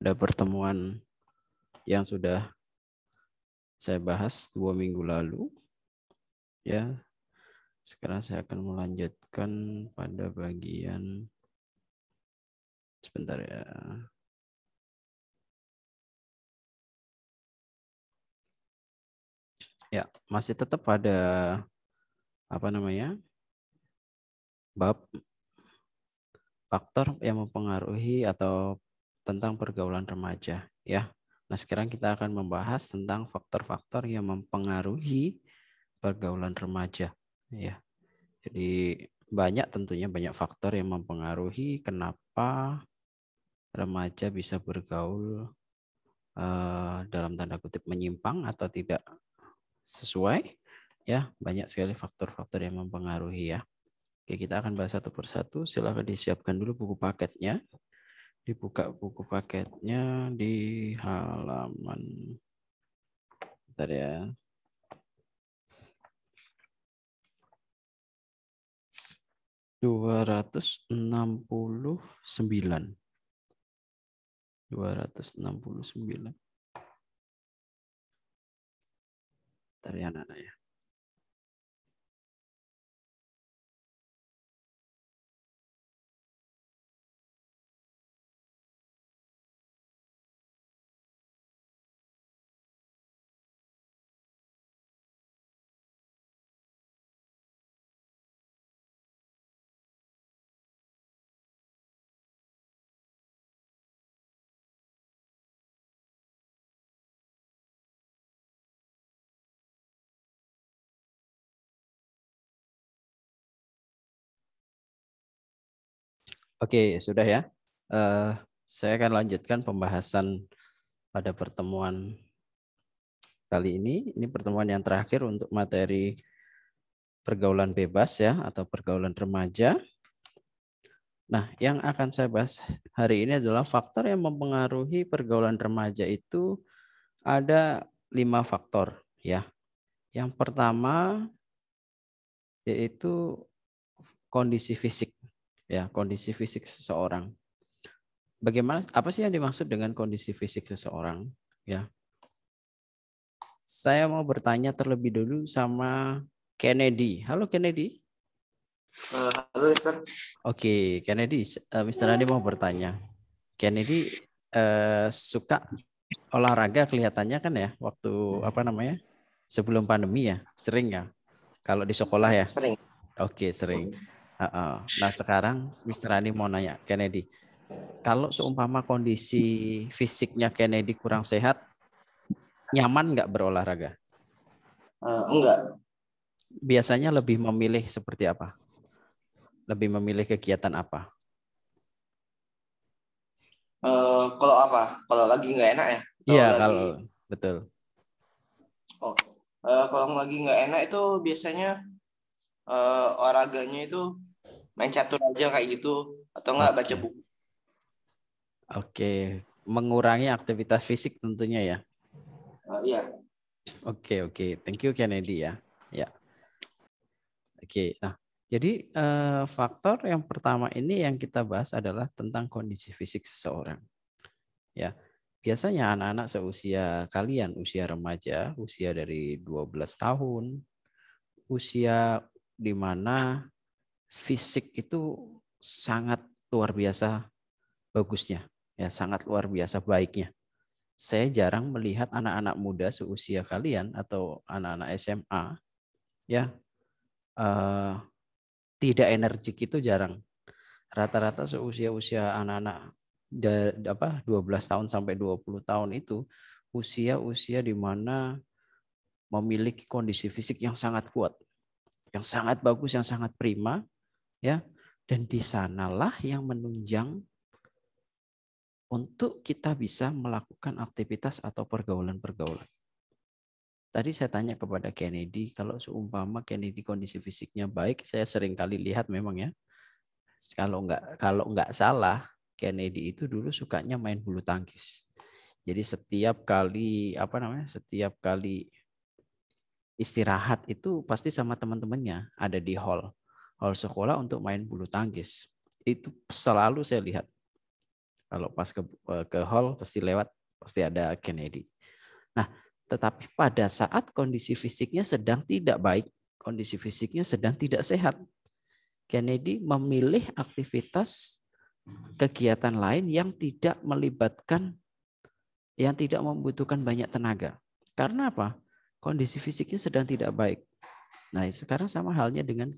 ada pertemuan yang sudah saya bahas dua minggu lalu. Ya, sekarang saya akan melanjutkan pada bagian sebentar ya. Ya, masih tetap pada apa namanya? bab faktor yang mempengaruhi atau tentang pergaulan remaja ya. Nah, sekarang kita akan membahas tentang faktor-faktor yang mempengaruhi pergaulan remaja ya. Jadi banyak tentunya banyak faktor yang mempengaruhi kenapa remaja bisa bergaul uh, dalam tanda kutip menyimpang atau tidak sesuai ya banyak sekali faktor-faktor yang mempengaruhi ya oke kita akan bahas satu persatu silahkan disiapkan dulu buku paketnya dibuka buku paketnya di halaman. Bentar ya. Dua ratus enam puluh sembilan. Dua ratus enam puluh sembilan. Ya anak-anak ya. Oke, sudah ya. Uh, saya akan lanjutkan pembahasan pada pertemuan kali ini. Ini pertemuan yang terakhir untuk materi pergaulan bebas ya atau pergaulan remaja. Nah, yang akan saya bahas hari ini adalah faktor yang mempengaruhi pergaulan remaja itu ada lima faktor ya. Yang pertama yaitu kondisi fisik ya kondisi fisik seseorang. Bagaimana apa sih yang dimaksud dengan kondisi fisik seseorang? Ya. Saya mau bertanya terlebih dulu sama Kennedy. Halo Kennedy. Uh, halo Mister. Oke, Kennedy, uh, Mister Andi mau bertanya. Kennedy uh, suka olahraga kelihatannya kan ya waktu apa namanya? Sebelum pandemi ya, sering ya. Kalau di sekolah ya? Sering. Oke, sering. Nah sekarang Mr. Andi mau nanya Kennedy, kalau seumpama kondisi fisiknya Kennedy kurang sehat, nyaman nggak berolahraga? Uh, enggak. Biasanya lebih memilih seperti apa? Lebih memilih kegiatan apa? Uh, kalau apa? Kalau lagi nggak enak ya? Iya kalau betul. Oh, uh, kalau lagi nggak enak itu biasanya uh, olahraganya itu main catur aja kayak gitu atau enggak okay. baca buku. Oke, okay. mengurangi aktivitas fisik tentunya ya. Uh, iya. Oke, okay, oke. Okay. Thank you Kennedy ya. Ya. Oke, okay. nah jadi eh, faktor yang pertama ini yang kita bahas adalah tentang kondisi fisik seseorang. Ya. Biasanya anak-anak seusia kalian, usia remaja, usia dari 12 tahun, usia di mana fisik itu sangat luar biasa bagusnya, ya sangat luar biasa baiknya. Saya jarang melihat anak-anak muda seusia kalian atau anak-anak SMA ya uh, tidak energik itu jarang. Rata-rata seusia-usia anak-anak apa 12 tahun sampai 20 tahun itu usia-usia di mana memiliki kondisi fisik yang sangat kuat, yang sangat bagus, yang sangat prima, ya dan di sanalah yang menunjang untuk kita bisa melakukan aktivitas atau pergaulan-pergaulan. Tadi saya tanya kepada Kennedy, kalau seumpama Kennedy kondisi fisiknya baik, saya sering kali lihat memang ya. Kalau nggak kalau nggak salah, Kennedy itu dulu sukanya main bulu tangkis. Jadi setiap kali apa namanya, setiap kali istirahat itu pasti sama teman-temannya ada di hall hal sekolah untuk main bulu tangkis. Itu selalu saya lihat. Kalau pas ke ke hall pasti lewat pasti ada Kennedy. Nah, tetapi pada saat kondisi fisiknya sedang tidak baik, kondisi fisiknya sedang tidak sehat, Kennedy memilih aktivitas kegiatan lain yang tidak melibatkan yang tidak membutuhkan banyak tenaga. Karena apa? Kondisi fisiknya sedang tidak baik. Nah, sekarang sama halnya dengan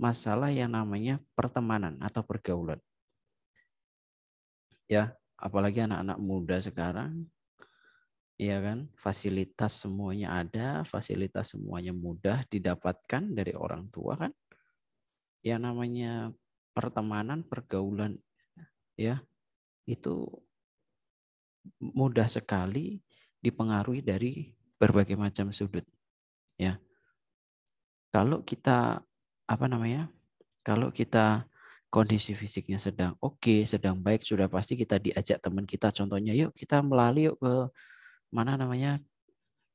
masalah yang namanya pertemanan atau pergaulan. Ya, apalagi anak-anak muda sekarang ya kan? Fasilitas semuanya ada fasilitas semuanya mudah didapatkan dari orang tua kan? Yang namanya pertemanan pergaulan ya itu mudah sekali dipengaruhi dari berbagai macam sudut ya. Kalau kita apa namanya kalau kita kondisi fisiknya sedang oke, okay, sedang baik, sudah pasti kita diajak teman kita. Contohnya, yuk kita melalui yuk ke mana namanya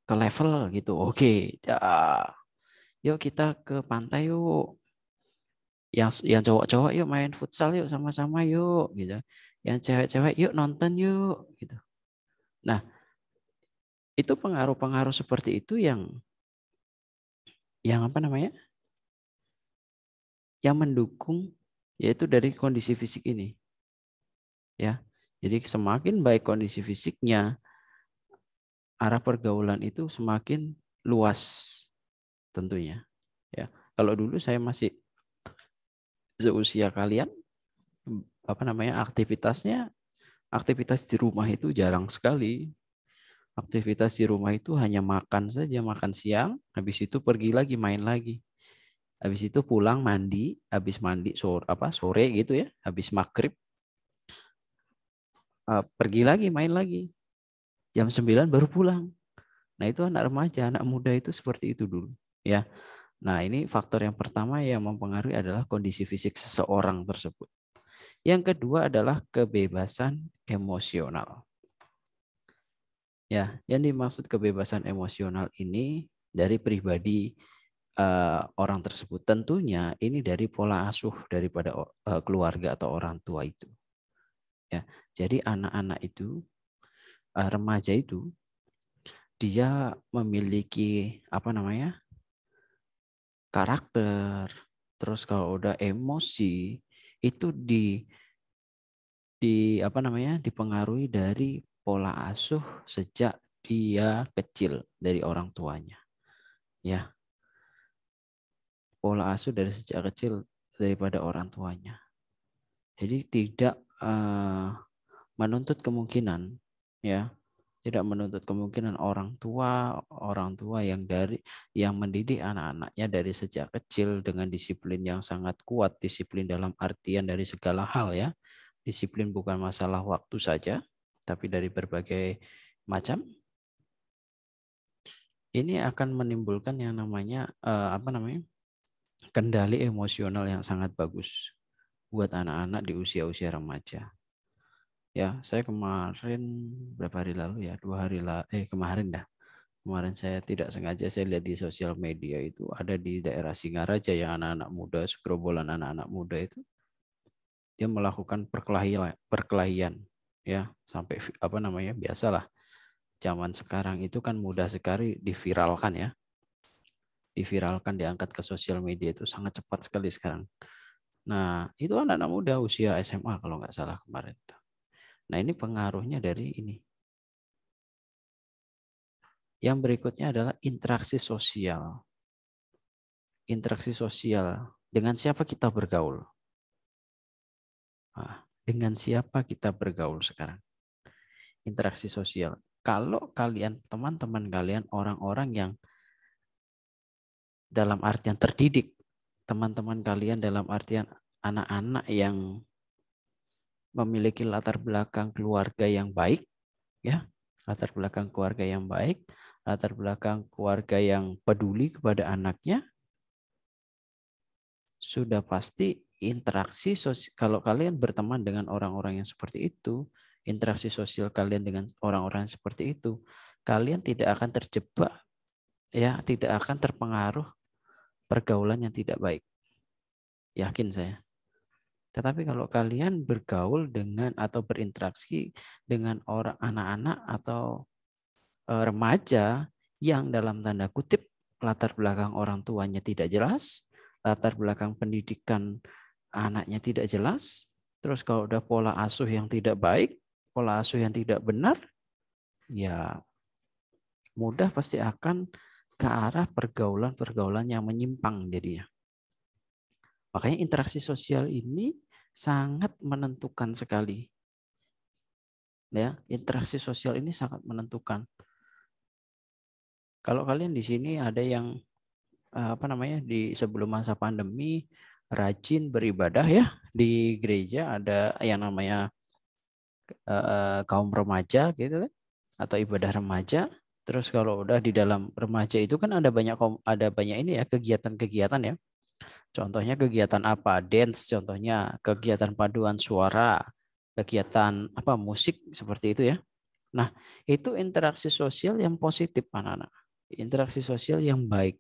ke level gitu. Oke, okay. yuk kita ke pantai yuk. Yang yang cowok-cowok yuk main futsal yuk sama-sama yuk gitu. Yang cewek-cewek yuk nonton yuk gitu. Nah, itu pengaruh-pengaruh seperti itu yang yang apa namanya? Yang mendukung yaitu dari kondisi fisik ini. Ya. Jadi semakin baik kondisi fisiknya, arah pergaulan itu semakin luas tentunya. Ya. Kalau dulu saya masih seusia kalian apa namanya aktivitasnya aktivitas di rumah itu jarang sekali. Aktivitas di rumah itu hanya makan saja, makan siang, habis itu pergi lagi main lagi. Habis itu pulang mandi, habis mandi sore apa sore gitu ya, habis maghrib uh, pergi lagi main lagi. Jam 9 baru pulang. Nah, itu anak remaja, anak muda itu seperti itu dulu, ya. Nah, ini faktor yang pertama yang mempengaruhi adalah kondisi fisik seseorang tersebut. Yang kedua adalah kebebasan emosional. Ya, yang dimaksud kebebasan emosional ini dari pribadi uh, orang tersebut. Tentunya ini dari pola asuh daripada uh, keluarga atau orang tua itu. Ya, jadi anak-anak itu, uh, remaja itu, dia memiliki apa namanya karakter. Terus kalau udah emosi itu di di apa namanya dipengaruhi dari pola asuh sejak dia kecil dari orang tuanya. Ya, pola asuh dari sejak kecil daripada orang tuanya. Jadi tidak uh, menuntut kemungkinan ya, tidak menuntut kemungkinan orang tua orang tua yang dari yang mendidik anak-anaknya dari sejak kecil dengan disiplin yang sangat kuat, disiplin dalam artian dari segala hal ya. Disiplin bukan masalah waktu saja, tapi dari berbagai macam ini akan menimbulkan yang namanya uh, apa namanya kendali emosional yang sangat bagus buat anak-anak di usia-usia remaja. Ya, saya kemarin berapa hari lalu ya, dua hari lah, eh kemarin dah. Kemarin saya tidak sengaja saya lihat di sosial media itu ada di daerah Singaraja yang anak-anak muda, segerombolan anak-anak muda itu dia melakukan perkelahian, perkelahian ya. Sampai apa namanya? Biasalah. Zaman sekarang itu kan mudah sekali diviralkan ya diviralkan, diangkat ke sosial media itu sangat cepat sekali sekarang. Nah, itu anak-anak muda usia SMA kalau nggak salah kemarin. Nah, ini pengaruhnya dari ini. Yang berikutnya adalah interaksi sosial. Interaksi sosial. Dengan siapa kita bergaul? Nah, dengan siapa kita bergaul sekarang? Interaksi sosial. Kalau kalian, teman-teman kalian, orang-orang yang dalam artian terdidik, teman-teman kalian dalam artian anak-anak yang memiliki latar belakang keluarga yang baik, ya, latar belakang keluarga yang baik, latar belakang keluarga yang peduli kepada anaknya, sudah pasti interaksi sosial, kalau kalian berteman dengan orang-orang yang seperti itu, interaksi sosial kalian dengan orang-orang seperti itu, kalian tidak akan terjebak, ya, tidak akan terpengaruh pergaulan yang tidak baik. Yakin saya. Tetapi kalau kalian bergaul dengan atau berinteraksi dengan orang anak-anak atau e, remaja yang dalam tanda kutip latar belakang orang tuanya tidak jelas, latar belakang pendidikan anaknya tidak jelas, terus kalau udah pola asuh yang tidak baik, pola asuh yang tidak benar, ya mudah pasti akan ke arah pergaulan-pergaulan yang menyimpang jadinya. Makanya interaksi sosial ini sangat menentukan sekali. Ya, interaksi sosial ini sangat menentukan. Kalau kalian di sini ada yang eh, apa namanya di sebelum masa pandemi rajin beribadah ya di gereja ada yang namanya uh, kaum remaja gitu kan atau ibadah remaja Terus kalau udah di dalam remaja itu kan ada banyak ada banyak ini ya kegiatan-kegiatan ya. Contohnya kegiatan apa? Dance contohnya, kegiatan paduan suara, kegiatan apa musik seperti itu ya. Nah, itu interaksi sosial yang positif anak-anak. Interaksi sosial yang baik.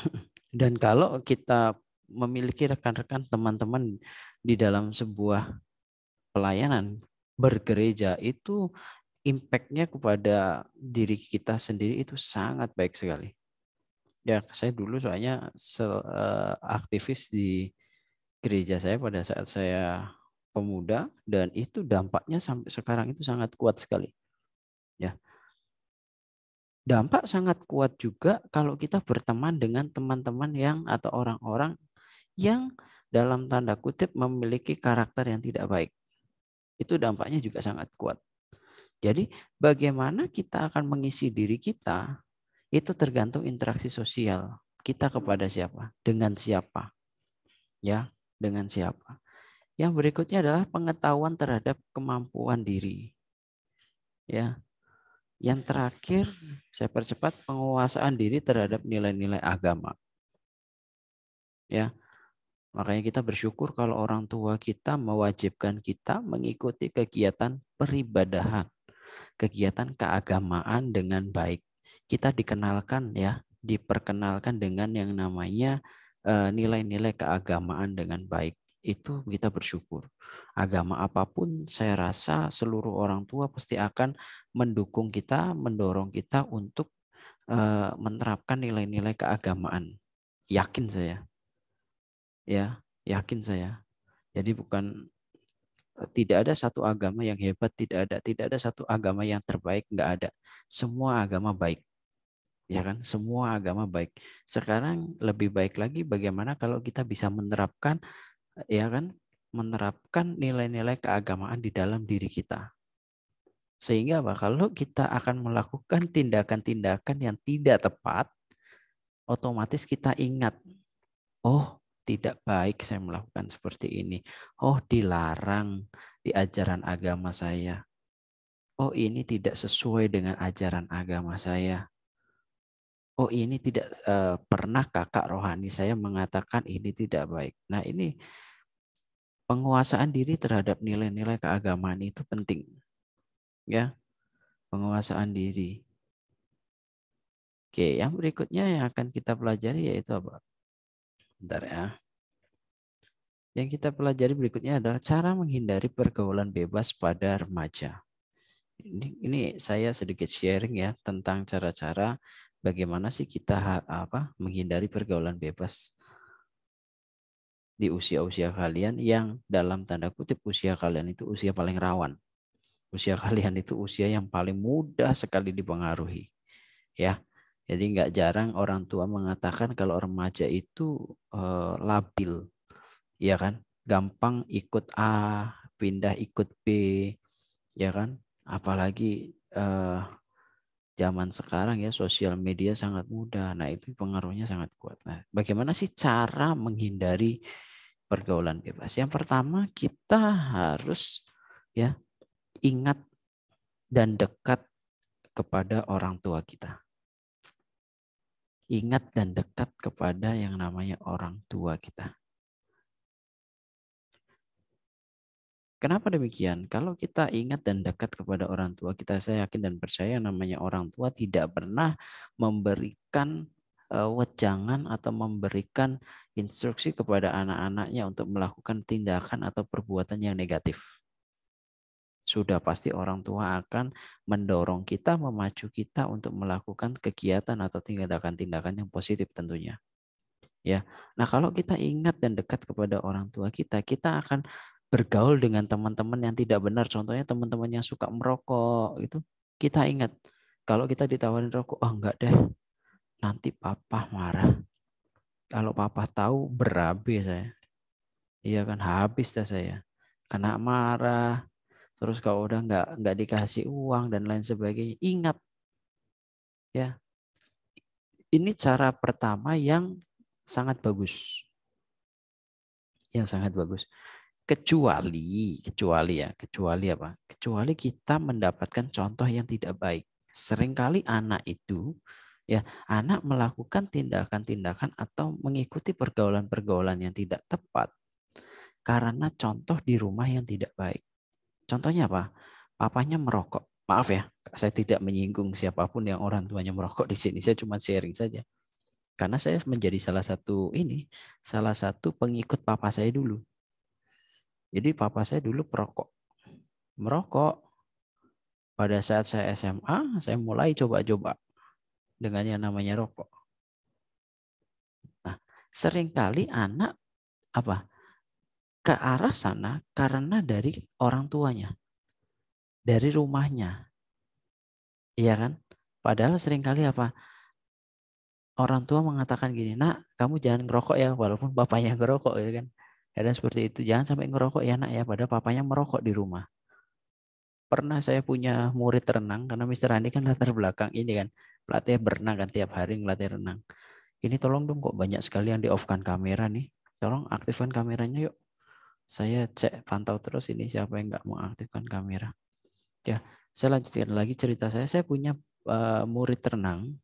Dan kalau kita memiliki rekan-rekan teman-teman di dalam sebuah pelayanan bergereja itu impactnya kepada diri kita sendiri itu sangat baik sekali. Ya, saya dulu soalnya uh, aktivis di gereja saya pada saat saya pemuda dan itu dampaknya sampai sekarang itu sangat kuat sekali. Ya. Dampak sangat kuat juga kalau kita berteman dengan teman-teman yang atau orang-orang yang dalam tanda kutip memiliki karakter yang tidak baik. Itu dampaknya juga sangat kuat. Jadi bagaimana kita akan mengisi diri kita itu tergantung interaksi sosial kita kepada siapa, dengan siapa. Ya, dengan siapa. Yang berikutnya adalah pengetahuan terhadap kemampuan diri. Ya. Yang terakhir, saya percepat penguasaan diri terhadap nilai-nilai agama. Ya. Makanya kita bersyukur kalau orang tua kita mewajibkan kita mengikuti kegiatan peribadahan kegiatan keagamaan dengan baik. Kita dikenalkan ya, diperkenalkan dengan yang namanya eh, nilai-nilai keagamaan dengan baik. Itu kita bersyukur. Agama apa pun saya rasa seluruh orang tua pasti akan mendukung kita, mendorong kita untuk eh, menerapkan nilai-nilai keagamaan. Yakin saya. Ya, yakin saya. Jadi bukan tidak ada satu agama yang hebat, tidak ada. Tidak ada satu agama yang terbaik, enggak ada. Semua agama baik. Ya kan? Semua agama baik. Sekarang lebih baik lagi bagaimana kalau kita bisa menerapkan ya kan? Menerapkan nilai-nilai keagamaan di dalam diri kita. Sehingga apa? Kalau kita akan melakukan tindakan-tindakan yang tidak tepat, otomatis kita ingat, oh tidak baik saya melakukan seperti ini. Oh, dilarang di ajaran agama saya. Oh, ini tidak sesuai dengan ajaran agama saya. Oh, ini tidak uh, pernah kakak rohani saya mengatakan ini tidak baik. Nah, ini penguasaan diri terhadap nilai-nilai keagamaan itu penting. Ya. Penguasaan diri. Oke, yang berikutnya yang akan kita pelajari yaitu apa? Bentar ya. Yang kita pelajari berikutnya adalah cara menghindari pergaulan bebas pada remaja. Ini, ini saya sedikit sharing ya tentang cara-cara bagaimana sih kita apa menghindari pergaulan bebas di usia-usia kalian yang dalam tanda kutip usia kalian itu usia paling rawan. Usia kalian itu usia yang paling mudah sekali dipengaruhi. Ya. Jadi nggak jarang orang tua mengatakan kalau remaja itu uh, labil, ya kan? Gampang ikut A, pindah ikut B, ya kan? Apalagi uh, zaman sekarang ya sosial media sangat mudah. Nah itu pengaruhnya sangat kuat. Nah bagaimana sih cara menghindari pergaulan bebas? Yang pertama kita harus ya ingat dan dekat kepada orang tua kita ingat dan dekat kepada yang namanya orang tua kita. Kenapa demikian? Kalau kita ingat dan dekat kepada orang tua kita, saya yakin dan percaya namanya orang tua tidak pernah memberikan uh, wejangan atau memberikan instruksi kepada anak-anaknya untuk melakukan tindakan atau perbuatan yang negatif. Sudah pasti orang tua akan mendorong kita, memacu kita untuk melakukan kegiatan atau tindakan-tindakan yang positif tentunya. Ya. Nah, kalau kita ingat dan dekat kepada orang tua kita, kita akan bergaul dengan teman-teman yang tidak benar. Contohnya teman-teman yang suka merokok itu, kita ingat kalau kita ditawarin rokok, oh enggak deh. Nanti papa marah. Kalau papa tahu berabe saya. Iya kan habis dah saya. Kena marah. Terus kalau udah enggak enggak dikasih uang dan lain sebagainya, ingat ya. Ini cara pertama yang sangat bagus. Yang sangat bagus. Kecuali, kecuali ya, kecuali apa? Kecuali kita mendapatkan contoh yang tidak baik. Seringkali anak itu ya anak melakukan tindakan-tindakan atau mengikuti pergaulan-pergaulan yang tidak tepat karena contoh di rumah yang tidak baik. Contohnya apa? Papanya merokok. Maaf ya, saya tidak menyinggung siapa pun yang orang tuanya merokok di sini. Saya cuma sharing saja. Karena saya menjadi salah satu ini, salah satu pengikut papa saya dulu. Jadi papa saya dulu perokok. Merokok. Pada saat saya SMA, saya mulai coba-coba dengan yang namanya rokok. Nah, sering kali anak apa? Ke arah sana karena dari orang tuanya. Dari rumahnya. Iya kan? Padahal sering kali apa? orang tua mengatakan gini, nak kamu jangan ngerokok ya, walaupun bapaknya ngerokok ya kan. Kadang seperti itu, jangan sampai ngerokok ya nak ya, pada bapaknya merokok di rumah. Pernah saya punya murid renang, karena Mister Andi kan latar belakang ini kan, pelatih berenang kan tiap hari ngelatih renang. Ini tolong dong kok banyak sekali yang di off kan kamera nih. Tolong aktifkan kameranya yuk. Saya cek pantau terus ini siapa yang nggak mau aktifkan kamera. Ya, saya lanjutkan lagi cerita saya. Saya punya uh, murid renang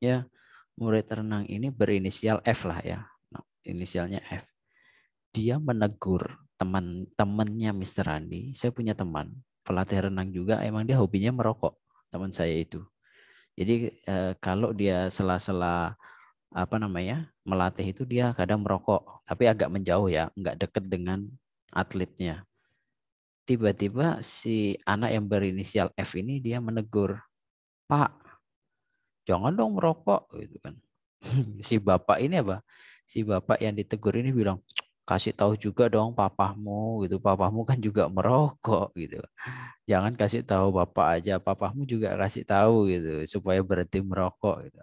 ya murid renang ini berinisial F lah ya nah, inisialnya F dia menegur teman-temannya Mr. Andi saya punya teman pelatih renang juga emang dia hobinya merokok teman saya itu jadi eh, kalau dia sela-sela apa namanya melatih itu dia kadang merokok tapi agak menjauh ya nggak deket dengan atletnya. Tiba-tiba si anak yang berinisial F ini dia menegur Pak jangan dong merokok gitu kan. Si bapak ini apa? Si bapak yang ditegur ini bilang kasih tahu juga dong papahmu gitu. Papahmu kan juga merokok gitu. Jangan kasih tahu bapak aja papahmu juga kasih tahu gitu supaya berhenti merokok gitu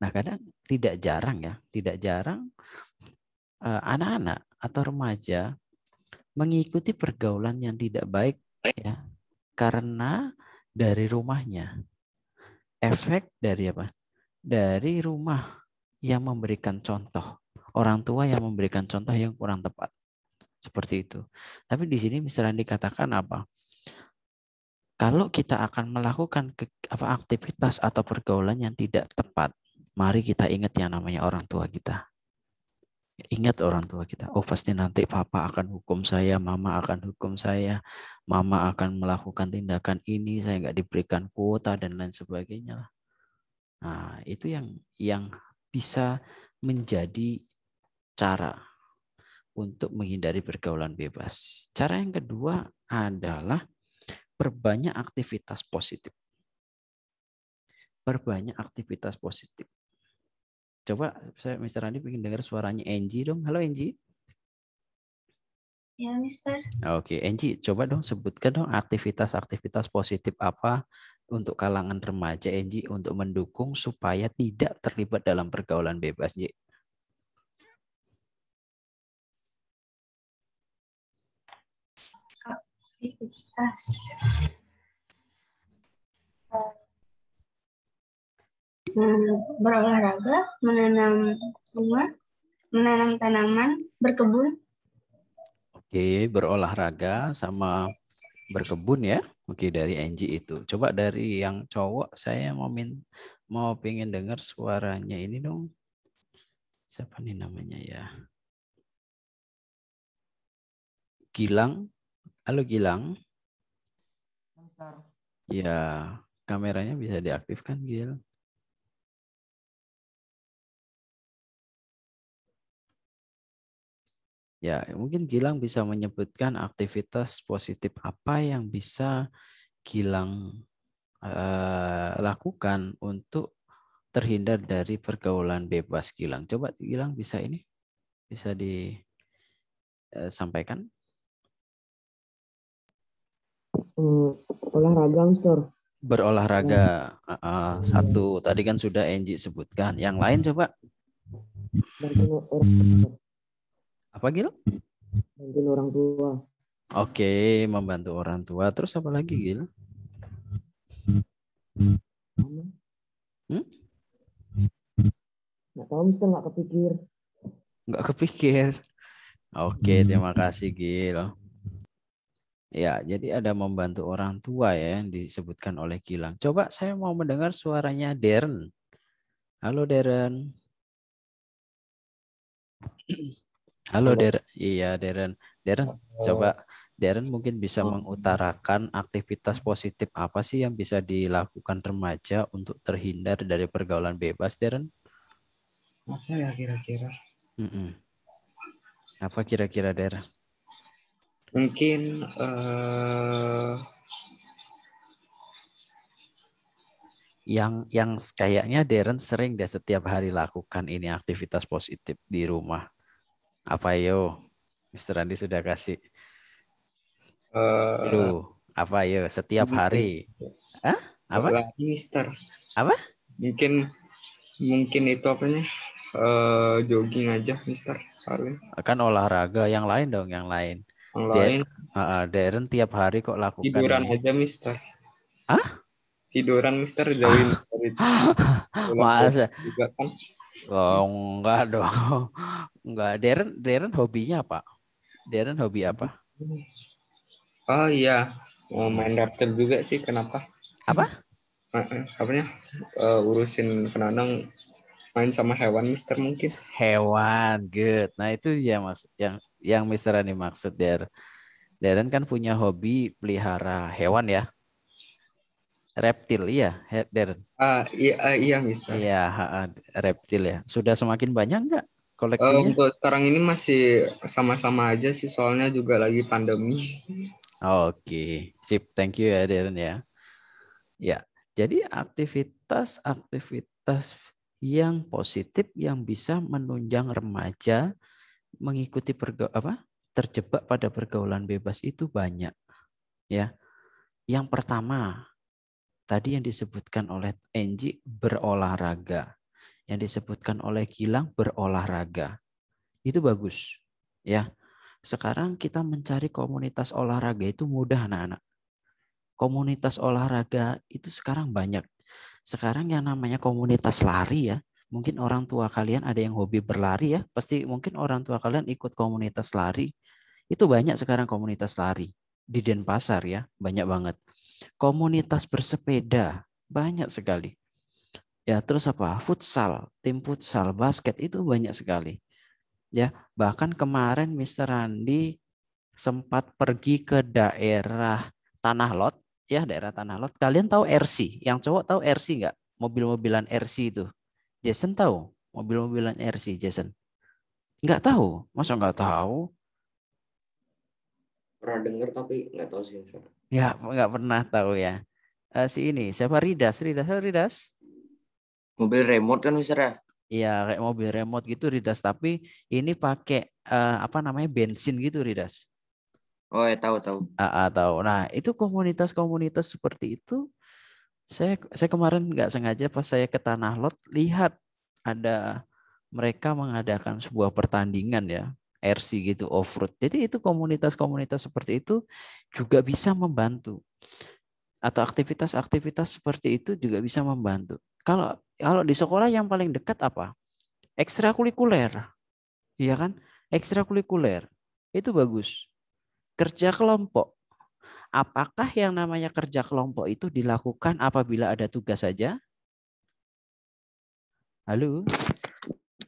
nah kadang tidak jarang ya tidak jarang eh, anak-anak atau remaja mengikuti pergaulan yang tidak baik ya karena dari rumahnya efek dari apa? Dari rumah yang memberikan contoh. Orang tua yang memberikan contoh yang kurang tepat. Seperti itu. Tapi di sini misalnya dikatakan apa? Kalau kita akan melakukan ke, apa aktivitas atau pergaulan yang tidak tepat, mari kita ingat yang namanya orang tua kita. Ingat orang tua kita. Oh pasti nanti papa akan hukum saya, mama akan hukum saya, mama akan melakukan tindakan ini, saya nggak diberikan kuota dan lain sebagainya. Nah itu yang yang bisa menjadi cara untuk menghindari pergaulan bebas. Cara yang kedua adalah perbanyak aktivitas positif. Perbanyak aktivitas positif. Coba saya Mr. Andi ingin dengar suaranya Angie dong. Halo Angie. Ya, Mister. Oke, Angie, coba dong sebutkan dong aktivitas-aktivitas positif apa untuk kalangan remaja Angie untuk mendukung supaya tidak terlibat dalam pergaulan bebas, Ji. Aktivitas berolahraga, menanam bunga, menanam tanaman, berkebun. Oke, berolahraga sama berkebun ya. Oke, dari Angie itu. Coba dari yang cowok saya mau min mau pengen dengar suaranya ini dong. Siapa nih namanya ya? Gilang. Halo Gilang. Ya, kameranya bisa diaktifkan, Gil. Ya, mungkin Gilang bisa menyebutkan aktivitas positif apa yang bisa Gilang uh, lakukan untuk terhindar dari pergaulan bebas Gilang. Coba Gilang bisa ini bisa disampaikan? Uh, olahraga, Mister. Berolahraga uh, uh, satu. Tadi kan sudah Enji sebutkan. Yang lain coba. Apa Gil? Bantuin orang tua. Oke, membantu orang tua. Terus apa lagi Gil? Hmm? Nggak tahu, Mister. Nggak kepikir. Nggak kepikir. Oke, terima kasih Gil. Ya, jadi ada membantu orang tua ya yang disebutkan oleh Gilang. Coba saya mau mendengar suaranya Darren. Halo Darren. Halo. Darren. Iya, Darren. Darren, coba Darren mungkin bisa mengutarakan aktivitas positif apa sih yang bisa dilakukan remaja untuk terhindar dari pergaulan bebas, Darren? Apa ya kira-kira? Mm -mm. Apa kira-kira, Darren? Mungkin uh... yang yang kayaknya Darren sering deh setiap hari lakukan ini aktivitas positif di rumah apa yo? Mister Andi sudah kasih. Uh, Aduh, apa yo? Setiap hari. Hah? Apa? Mister. Apa? Mungkin mungkin itu apanya? Uh, jogging aja, Mister. Paling. Kan olahraga yang lain dong, yang lain. Yang lain. Uh, Darren tiap hari kok lakukan Tiduran ini. aja, Mister. Ah? Tiduran, Mister. Jauhin Masa? Juga kan. Oh, enggak dong. Enggak. Darren Darren hobinya apa? Darren hobi apa? Oh iya, mau main raptor juga sih. Kenapa? Apa? Apanya? Uh, urusin kenanang main sama hewan Mister mungkin. Hewan, good. Nah itu ya mas, yang yang Mister ini maksud Darren. Darren kan punya hobi pelihara hewan ya reptil iya Darren. Ah iya uh, iya Mister. Iya reptil ya. Sudah semakin banyak nggak koleksinya? Uh, untuk sekarang ini masih sama-sama aja sih soalnya juga lagi pandemi. Oke okay. sip. Thank you ya Darren ya. Ya jadi aktivitas aktivitas yang positif yang bisa menunjang remaja mengikuti perga apa terjebak pada pergaulan bebas itu banyak ya. Yang pertama Tadi yang disebutkan oleh Enji berolahraga. Yang disebutkan oleh Gilang berolahraga. Itu bagus. Ya. Sekarang kita mencari komunitas olahraga itu mudah anak-anak. Komunitas olahraga itu sekarang banyak. Sekarang yang namanya komunitas lari ya. Mungkin orang tua kalian ada yang hobi berlari ya. Pasti mungkin orang tua kalian ikut komunitas lari. Itu banyak sekarang komunitas lari. Di Denpasar ya, banyak banget komunitas bersepeda banyak sekali. Ya, terus apa? Futsal, tim futsal, basket itu banyak sekali. Ya, bahkan kemarin Mr. Randi sempat pergi ke daerah Tanah Lot, ya daerah Tanah Lot. Kalian tahu RC? Yang cowok tahu RC nggak? Mobil-mobilan RC itu. Jason tahu mobil-mobilan RC, Jason? Nggak tahu? Masa nggak tahu? Pernah dengar tapi nggak tahu sih. Ya, nggak pernah tahu ya. Uh, si ini, siapa Ridas? Ridas, siapa Ridas? Mobil remote kan bisa ya? Iya, kayak mobil remote gitu Ridas, tapi ini pakai uh, apa namanya bensin gitu Ridas. Oh ya tahu tahu. Ah, uh, tahu. Nah itu komunitas-komunitas seperti itu, saya saya kemarin nggak sengaja pas saya ke Tanah Lot lihat ada mereka mengadakan sebuah pertandingan ya RC gitu off-road. Jadi itu komunitas-komunitas seperti itu juga bisa membantu. Atau aktivitas-aktivitas seperti itu juga bisa membantu. Kalau kalau di sekolah yang paling dekat apa? Ekstrakurikuler. Iya kan? Ekstrakurikuler. Itu bagus. Kerja kelompok. Apakah yang namanya kerja kelompok itu dilakukan apabila ada tugas saja? Halo?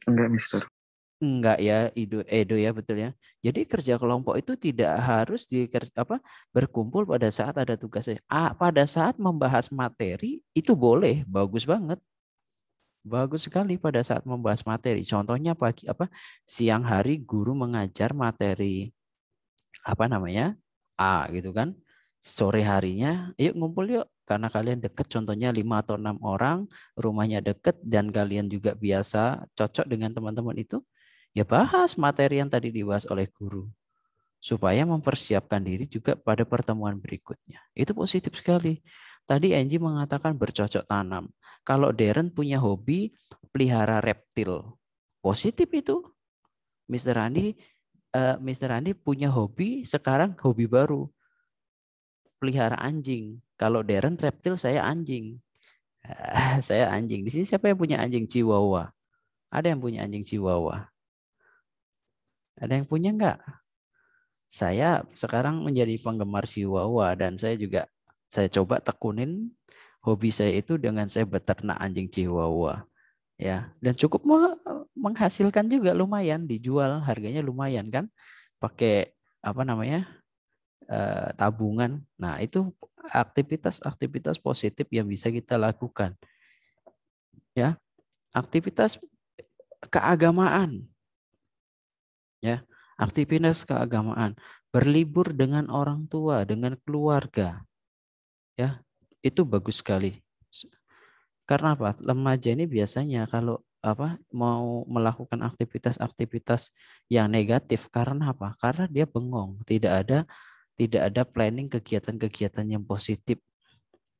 Enggak, Mister. Enggak ya, Edo, Edo ya betul ya. Jadi kerja kelompok itu tidak harus di apa berkumpul pada saat ada tugasnya. Ah, pada saat membahas materi itu boleh, bagus banget. Bagus sekali pada saat membahas materi. Contohnya pagi apa siang hari guru mengajar materi apa namanya? A gitu kan. Sore harinya yuk ngumpul yuk karena kalian deket contohnya lima atau enam orang, rumahnya deket dan kalian juga biasa cocok dengan teman-teman itu, ya bahas materi yang tadi dibahas oleh guru supaya mempersiapkan diri juga pada pertemuan berikutnya. Itu positif sekali. Tadi Angie mengatakan bercocok tanam. Kalau Darren punya hobi pelihara reptil, positif itu. Mr. Andi, uh, Mr. Andi punya hobi sekarang hobi baru, pelihara anjing. Kalau Darren reptil, saya anjing. saya anjing. Di sini siapa yang punya anjing Chihuahua? Ada yang punya anjing Chihuahua? Ada yang punya enggak? Saya sekarang menjadi penggemar Chihuahua dan saya juga saya coba tekunin hobi saya itu dengan saya beternak anjing Chihuahua ya. Dan cukup menghasilkan juga lumayan dijual harganya lumayan kan? Pakai apa namanya eh, tabungan. Nah itu aktivitas-aktivitas positif yang bisa kita lakukan ya. Aktivitas keagamaan ya aktivitas keagamaan berlibur dengan orang tua dengan keluarga ya itu bagus sekali. Karena apa? Remaja ini biasanya kalau apa mau melakukan aktivitas-aktivitas yang negatif karena apa? Karena dia bengong, tidak ada tidak ada planning kegiatan-kegiatan yang positif.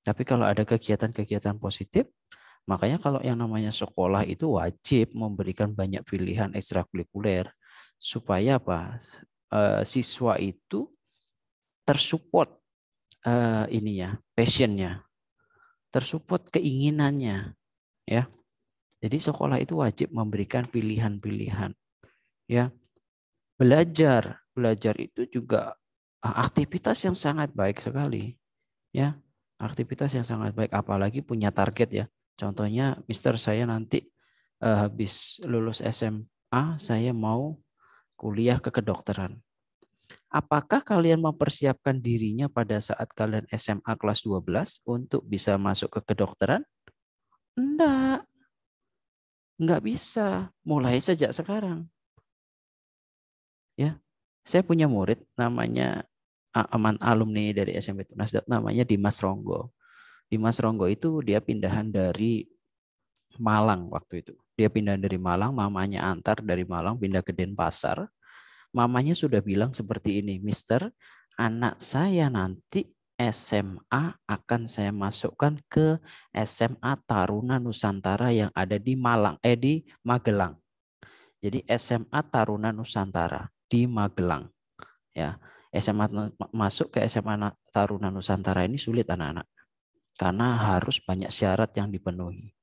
Tapi kalau ada kegiatan-kegiatan positif, makanya kalau yang namanya sekolah itu wajib memberikan banyak pilihan ekstrakurikuler supaya apa? E, siswa itu tersupport uh, ininya, passionnya, tersupport keinginannya, ya. Jadi sekolah itu wajib memberikan pilihan-pilihan, ya. Belajar, belajar itu juga aktivitas yang sangat baik sekali, ya. Aktivitas yang sangat baik, apalagi punya target ya. Contohnya, Mister saya nanti habis lulus SMA, saya mau kuliah ke kedokteran Apakah kalian mempersiapkan dirinya pada saat kalian SMA kelas 12 untuk bisa masuk ke kedokteran? Enggak. Enggak bisa. Mulai sejak sekarang. Ya. Saya punya murid namanya aman alumni dari SMP Tunas namanya Dimas Ronggo. Dimas Ronggo itu dia pindahan dari Malang waktu itu. Dia pindah dari Malang, mamanya antar dari Malang pindah ke Denpasar mamanya sudah bilang seperti ini, Mister, anak saya nanti SMA akan saya masukkan ke SMA Taruna Nusantara yang ada di Malang, eh di Magelang. Jadi SMA Taruna Nusantara di Magelang. Ya, SMA masuk ke SMA Taruna Nusantara ini sulit anak-anak. Karena harus banyak syarat yang dipenuhi.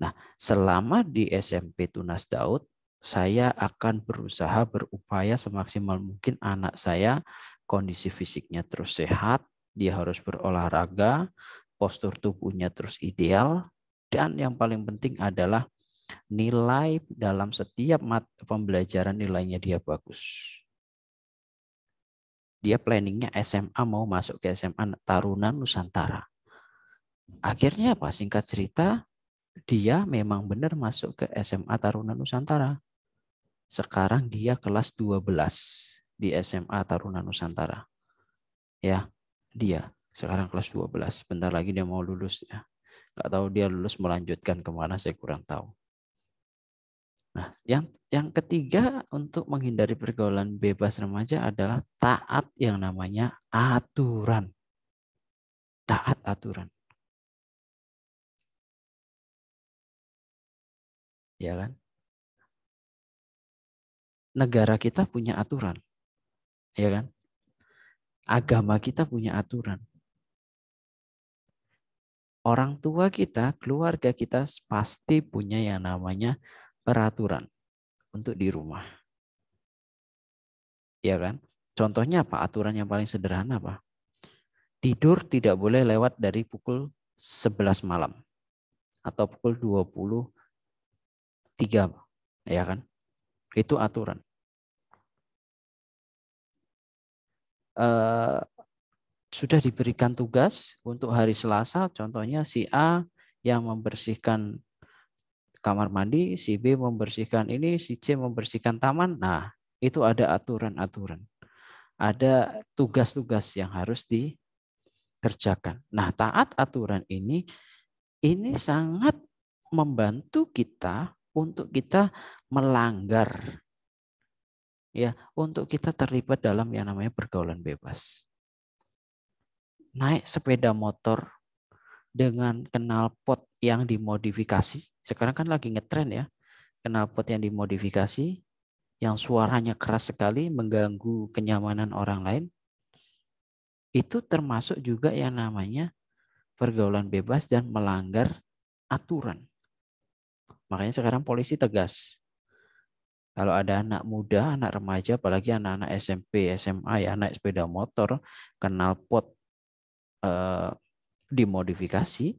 Nah, selama di SMP Tunas Daud, saya akan berusaha berupaya semaksimal mungkin anak saya kondisi fisiknya terus sehat, dia harus berolahraga, postur tubuhnya terus ideal, dan yang paling penting adalah nilai dalam setiap pembelajaran nilainya dia bagus. Dia planningnya SMA mau masuk ke SMA Taruna Nusantara. Akhirnya apa? Singkat cerita, dia memang benar masuk ke SMA Taruna Nusantara. Sekarang dia kelas 12 di SMA Taruna Nusantara. Ya, dia sekarang kelas 12. Bentar lagi dia mau lulus ya. Gak tahu dia lulus melanjutkan ke mana saya kurang tahu. Nah, yang yang ketiga untuk menghindari pergaulan bebas remaja adalah taat yang namanya aturan. Taat aturan. Ya kan? negara kita punya aturan. Ya kan? Agama kita punya aturan. Orang tua kita, keluarga kita pasti punya yang namanya peraturan untuk di rumah. Ya kan? Contohnya apa? Aturan yang paling sederhana apa? Tidur tidak boleh lewat dari pukul 11 malam atau pukul 23 ya kan? Itu aturan. Uh, sudah diberikan tugas untuk hari Selasa, contohnya si A yang membersihkan kamar mandi, si B membersihkan ini, si C membersihkan taman. Nah, itu ada aturan-aturan. Ada tugas-tugas yang harus dikerjakan. Nah, taat aturan ini ini sangat membantu kita untuk kita melanggar ya, untuk kita terlibat dalam yang namanya pergaulan bebas. Naik sepeda motor dengan knalpot yang dimodifikasi. Sekarang kan lagi ngetren ya. Knalpot yang dimodifikasi yang suaranya keras sekali mengganggu kenyamanan orang lain. Itu termasuk juga yang namanya pergaulan bebas dan melanggar aturan. Makanya sekarang polisi tegas. Kalau ada anak muda, anak remaja, apalagi anak-anak SMP, SMA ya naik sepeda motor, kenal pot eh, dimodifikasi,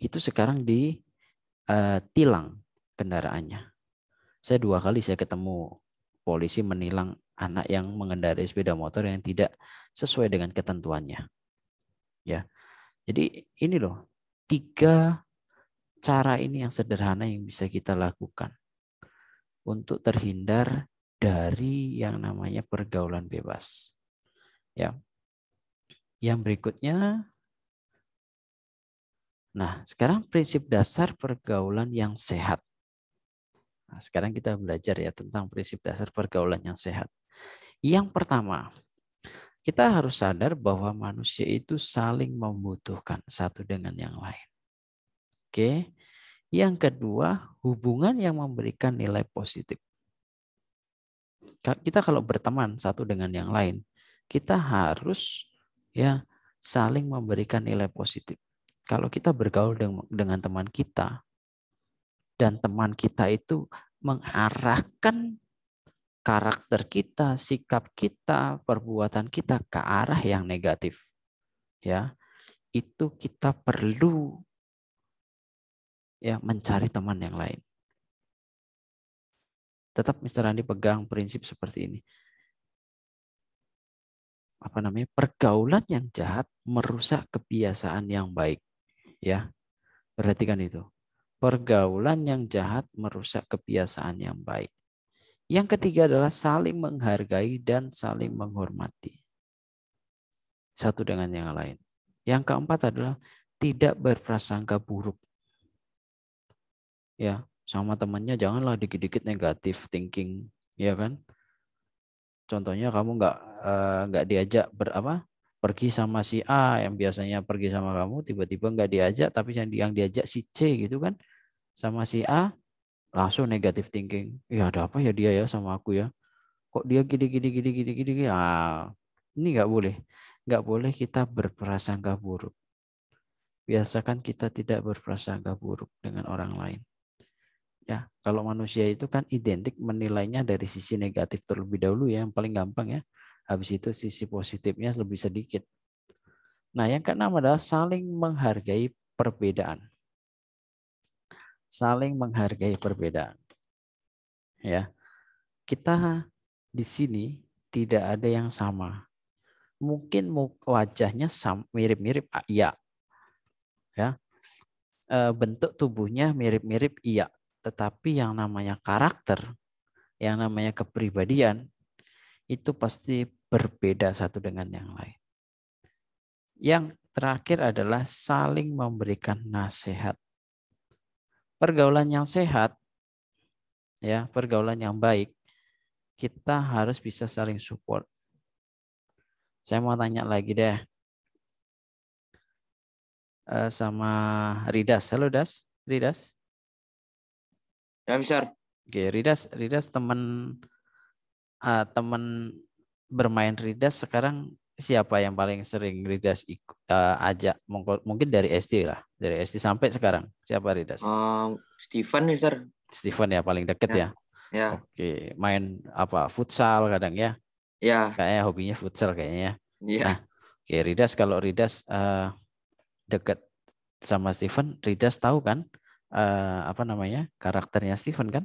itu sekarang ditilang eh, kendaraannya. Saya dua kali saya ketemu polisi menilang anak yang mengendarai sepeda motor yang tidak sesuai dengan ketentuannya. Ya. Jadi ini loh, tiga cara ini yang sederhana yang bisa kita lakukan untuk terhindar dari yang namanya pergaulan bebas. Ya. Yang berikutnya Nah, sekarang prinsip dasar pergaulan yang sehat. Nah, sekarang kita belajar ya tentang prinsip dasar pergaulan yang sehat. Yang pertama, kita harus sadar bahwa manusia itu saling membutuhkan satu dengan yang lain. Oke. Yang kedua, hubungan yang memberikan nilai positif. Kita kalau berteman satu dengan yang lain, kita harus ya saling memberikan nilai positif. Kalau kita bergaul dengan teman kita dan teman kita itu mengarahkan karakter kita, sikap kita, perbuatan kita ke arah yang negatif. Ya. Itu kita perlu ya mencari teman yang lain. Tetap Mr. Andi pegang prinsip seperti ini. Apa namanya? Pergaulan yang jahat merusak kebiasaan yang baik. Ya, perhatikan itu. Pergaulan yang jahat merusak kebiasaan yang baik. Yang ketiga adalah saling menghargai dan saling menghormati. Satu dengan yang lain. Yang keempat adalah tidak berprasangka buruk. Ya, sama temannya janganlah dikit-dikit negatif thinking, ya kan? Contohnya kamu nggak eh, nggak diajak berapa pergi sama si A yang biasanya pergi sama kamu tiba-tiba nggak diajak tapi yang yang diajak si C gitu kan sama si A langsung negatif thinking. Ya ada apa ya dia ya sama aku ya? Kok dia gini gini gini gini gini. Ah, ini nggak boleh. Nggak boleh kita berprasangka buruk. Biasakan kita tidak berprasangka buruk dengan orang lain ya kalau manusia itu kan identik menilainya dari sisi negatif terlebih dahulu ya yang paling gampang ya Habis itu sisi positifnya lebih sedikit. Nah, yang keenam adalah saling menghargai perbedaan. Saling menghargai perbedaan. Ya. Kita di sini tidak ada yang sama. Mungkin wajahnya mirip-mirip iya. Ya. E, bentuk tubuhnya mirip-mirip iya, tetapi yang namanya karakter, yang namanya kepribadian itu pasti berbeda satu dengan yang lain. Yang terakhir adalah saling memberikan nasihat. Pergaulan yang sehat, ya pergaulan yang baik, kita harus bisa saling support. Saya mau tanya lagi deh uh, sama Ridas. Halo Das, Ridas. Ya, bisa. Oke, Ridas, Ridas teman uh, teman bermain Ridas sekarang siapa yang paling sering Ridas ikut, uh, ajak mungkin dari SD lah dari SD sampai sekarang siapa Ridas? Um, Steven nih sir. Steven ya paling deket ya. Ya. ya. Oke main apa futsal kadang ya? Ya. Kayaknya hobinya futsal kayaknya ya. Iya. Nah, oke Ridas kalau Ridas uh, deket sama Steven, Ridas tahu kan uh, apa namanya karakternya Steven kan?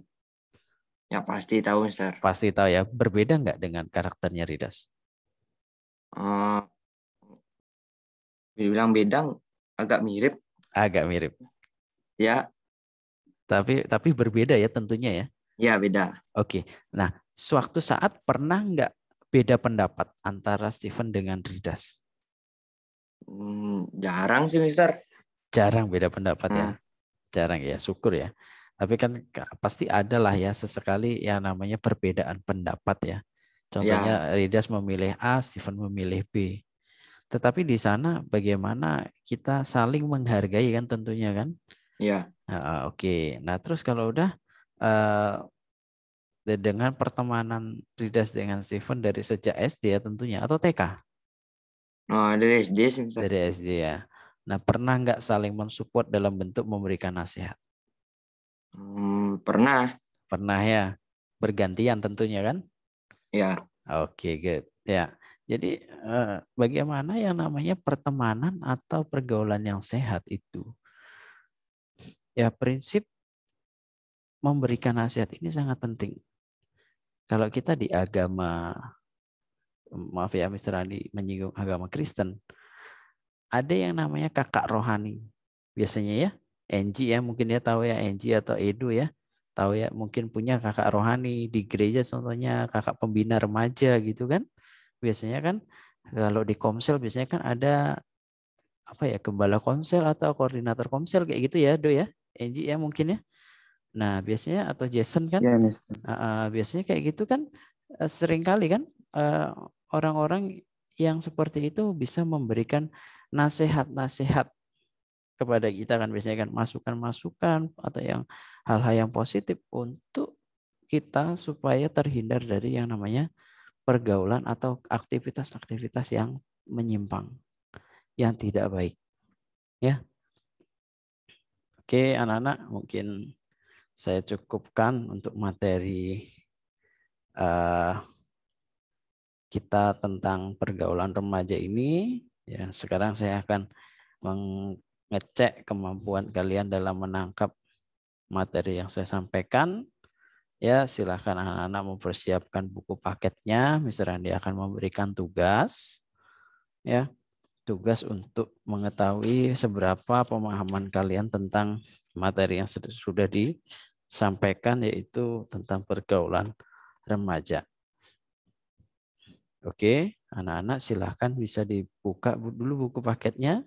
Ya pasti tahu, Mister. Pasti tahu ya. Berbeda nggak dengan karakternya Ridas? Uh, dibilang beda, agak mirip. Agak mirip. Ya. Tapi tapi berbeda ya tentunya ya. Ya, beda. Oke. Nah, suatu saat pernah nggak beda pendapat antara Stephen dengan Ridas? Hmm, jarang sih, Mister. Jarang beda pendapat ya. Jarang ya, syukur ya. Tapi kan ka- pasti ada lah ya sesekali yang namanya perbedaan pendapat ya. Contohnya Ridas memilih A, Stephen memilih B. Tetapi di sana bagaimana kita saling menghargai kan tentunya kan? Ya, Ah, Oke, nah terus kalau udah de- dengan pertemanan Ridas dengan Steven dari sejak SD ya tentunya atau TK oh, dari SD sih, dari SD ya. Nah pernah nggak saling mensupport dalam bentuk memberikan nasihat? Hmm, pernah. Pernah ya, bergantian tentunya kan? Ya, Oke, good. Ya, jadi eh, bagaimana yang namanya pertemanan atau pergaulan yang sehat itu? Ya, prinsip memberikan nasihat ini sangat penting. Kalau kita di agama, maaf ya Mr. Andi menyinggung agama Kristen, ada yang namanya kakak rohani. Biasanya ya, Enji ya mungkin ya tahu ya Enji atau Edu ya, tahu ya mungkin punya kakak rohani di gereja contohnya kakak pembina remaja gitu kan. Biasanya kan kalau di komsel biasanya kan ada apa ya gembala komsel atau koordinator komsel kayak gitu ya Do ya Enji ya mungkin ya nah biasanya atau Jason kan Ya. Uh, uh, biasanya kayak gitu kan uh, sering kali kan uh, orang-orang yang seperti itu bisa memberikan nasihat-nasihat kepada kita kan. Biasanya kan masukan-masukan atau yang hal-hal yang positif untuk kita supaya terhindar dari yang namanya pergaulan atau aktivitas-aktivitas yang menyimpang yang tidak baik. Ya. Oke anak-anak mungkin saya cukupkan untuk materi uh, kita tentang pergaulan remaja ini. Ya, sekarang saya akan mengecek kemampuan kalian dalam menangkap materi yang saya sampaikan. Ya, silahkan anak-anak mempersiapkan buku paketnya. Mr. Andi akan memberikan tugas. Ya, tugas untuk mengetahui seberapa pemahaman kalian tentang materi yang sudah disampaikan yaitu tentang pergaulan remaja. Oke, anak-anak silahkan bisa dibuka bu- dulu buku paketnya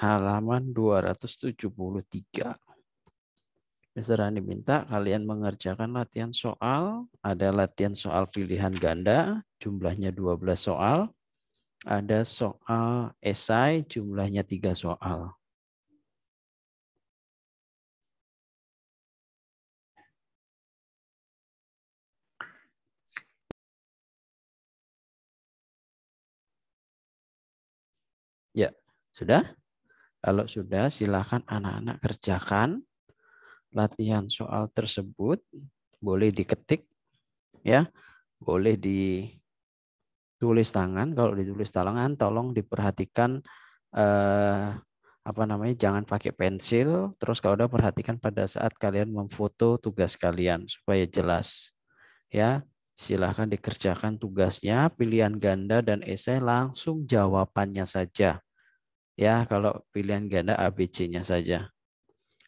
halaman 273. Mister Rani minta kalian mengerjakan latihan soal. Ada latihan soal pilihan ganda, jumlahnya 12 soal. Ada soal esai, jumlahnya 3 soal. Sudah? Kalau sudah, silakan anak-anak kerjakan latihan soal tersebut. Boleh diketik, ya, boleh ditulis tangan. Kalau ditulis tangan, tolong diperhatikan eh, apa namanya, jangan pakai pensil. Terus kalau udah perhatikan pada saat kalian memfoto tugas kalian supaya jelas, ya. Silahkan dikerjakan tugasnya, pilihan ganda dan esai langsung jawabannya saja. Ya, kalau pilihan ganda ABC-nya saja.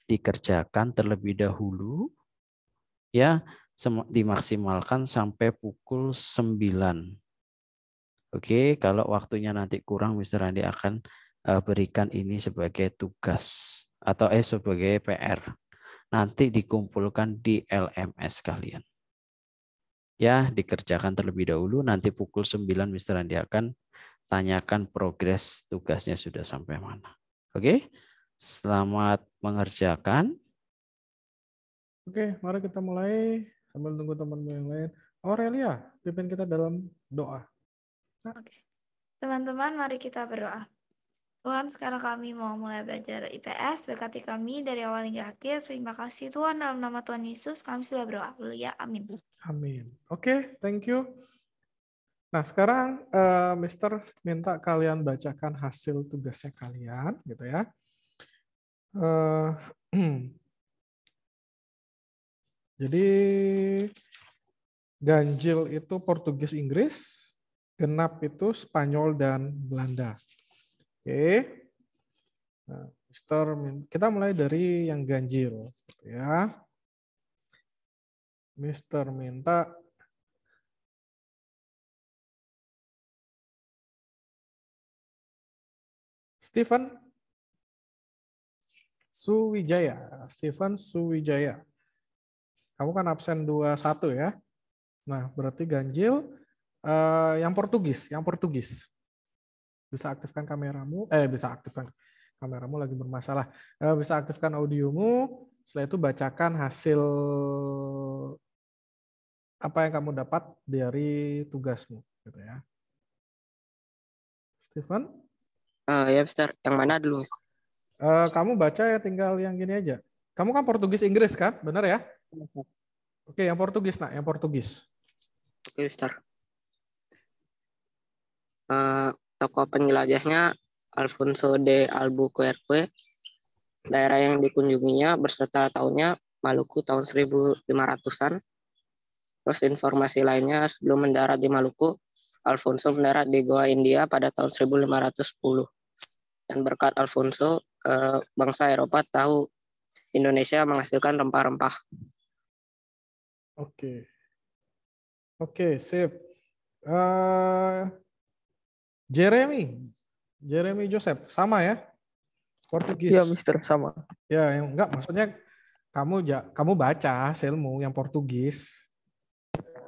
Dikerjakan terlebih dahulu. Ya, dimaksimalkan sampai pukul 9. Oke, kalau waktunya nanti kurang Mr. Andi akan eh, berikan ini sebagai tugas atau eh sebagai PR. Nanti dikumpulkan di LMS kalian. Ya, dikerjakan terlebih dahulu nanti pukul 9 Mr. Andi akan tanyakan progres tugasnya sudah sampai mana. Oke? Selamat mengerjakan. Oke, mari kita mulai sambil tunggu teman-teman yang lain. Aurelia, pimpin kita dalam doa. Oke. Teman-teman, mari kita berdoa. Tuhan, sekarang kami mau mulai belajar IPS. Berkati kami dari awal hingga akhir. Terima kasih Tuhan, dalam nama Tuhan Yesus kami sudah berdoa. Haleluya, amin. Amin. Oke, thank you. Nah, sekarang eh, Mister minta kalian bacakan hasil tugasnya kalian, gitu ya. Eh, jadi ganjil itu Portugis Inggris, genap itu Spanyol dan Belanda. Oke. Nah, Mister, kita mulai dari yang ganjil. gitu Ya. Mister minta Stephen Suwijaya. Stephen Suwijaya. Kamu kan absen 21 ya. Nah, berarti ganjil eh, yang Portugis, yang Portugis. Bisa aktifkan kameramu, eh bisa aktifkan kameramu lagi bermasalah. Eh, bisa aktifkan audiomu, setelah itu bacakan hasil apa yang kamu dapat dari tugasmu gitu ya. Stephen? Uh, ya, Mister. Yang mana dulu? Uh, kamu baca ya tinggal yang gini aja. Kamu kan Portugis Inggris kan? Benar ya? Oke, yang Portugis nak, yang Portugis. Oke, Mister. Uh, tokoh penjelajahnya Alfonso de Albuquerque. Daerah yang dikunjunginya berserta tahunnya Maluku tahun 1500-an. Terus informasi lainnya sebelum mendarat di Maluku, Alfonso mendarat di Goa India pada tahun 1510. Dan berkat Alfonso, eh, bangsa Eropa tahu Indonesia menghasilkan rempah-rempah. Oke. Oke, sip. Uh, Jeremy. Jeremy Joseph, sama ya? Portugis. Iya, Mister, sama. Ya, yang enggak maksudnya kamu ja, kamu baca hasilmu yang Portugis.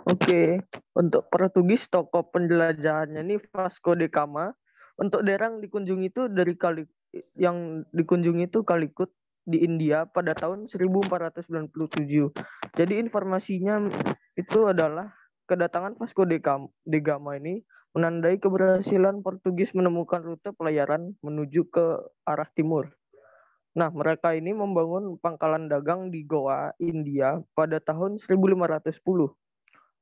Oke, untuk Portugis tokoh penjelajahannya ini Vasco de Gama. Untuk daerah yang dikunjungi itu dari kali yang dikunjungi itu Kalikut di India pada tahun 1497. Jadi informasinya itu adalah kedatangan Vasco de Gama, de Gama ini menandai keberhasilan Portugis menemukan rute pelayaran menuju ke arah timur. Nah, mereka ini membangun pangkalan dagang di Goa, India pada tahun 1510.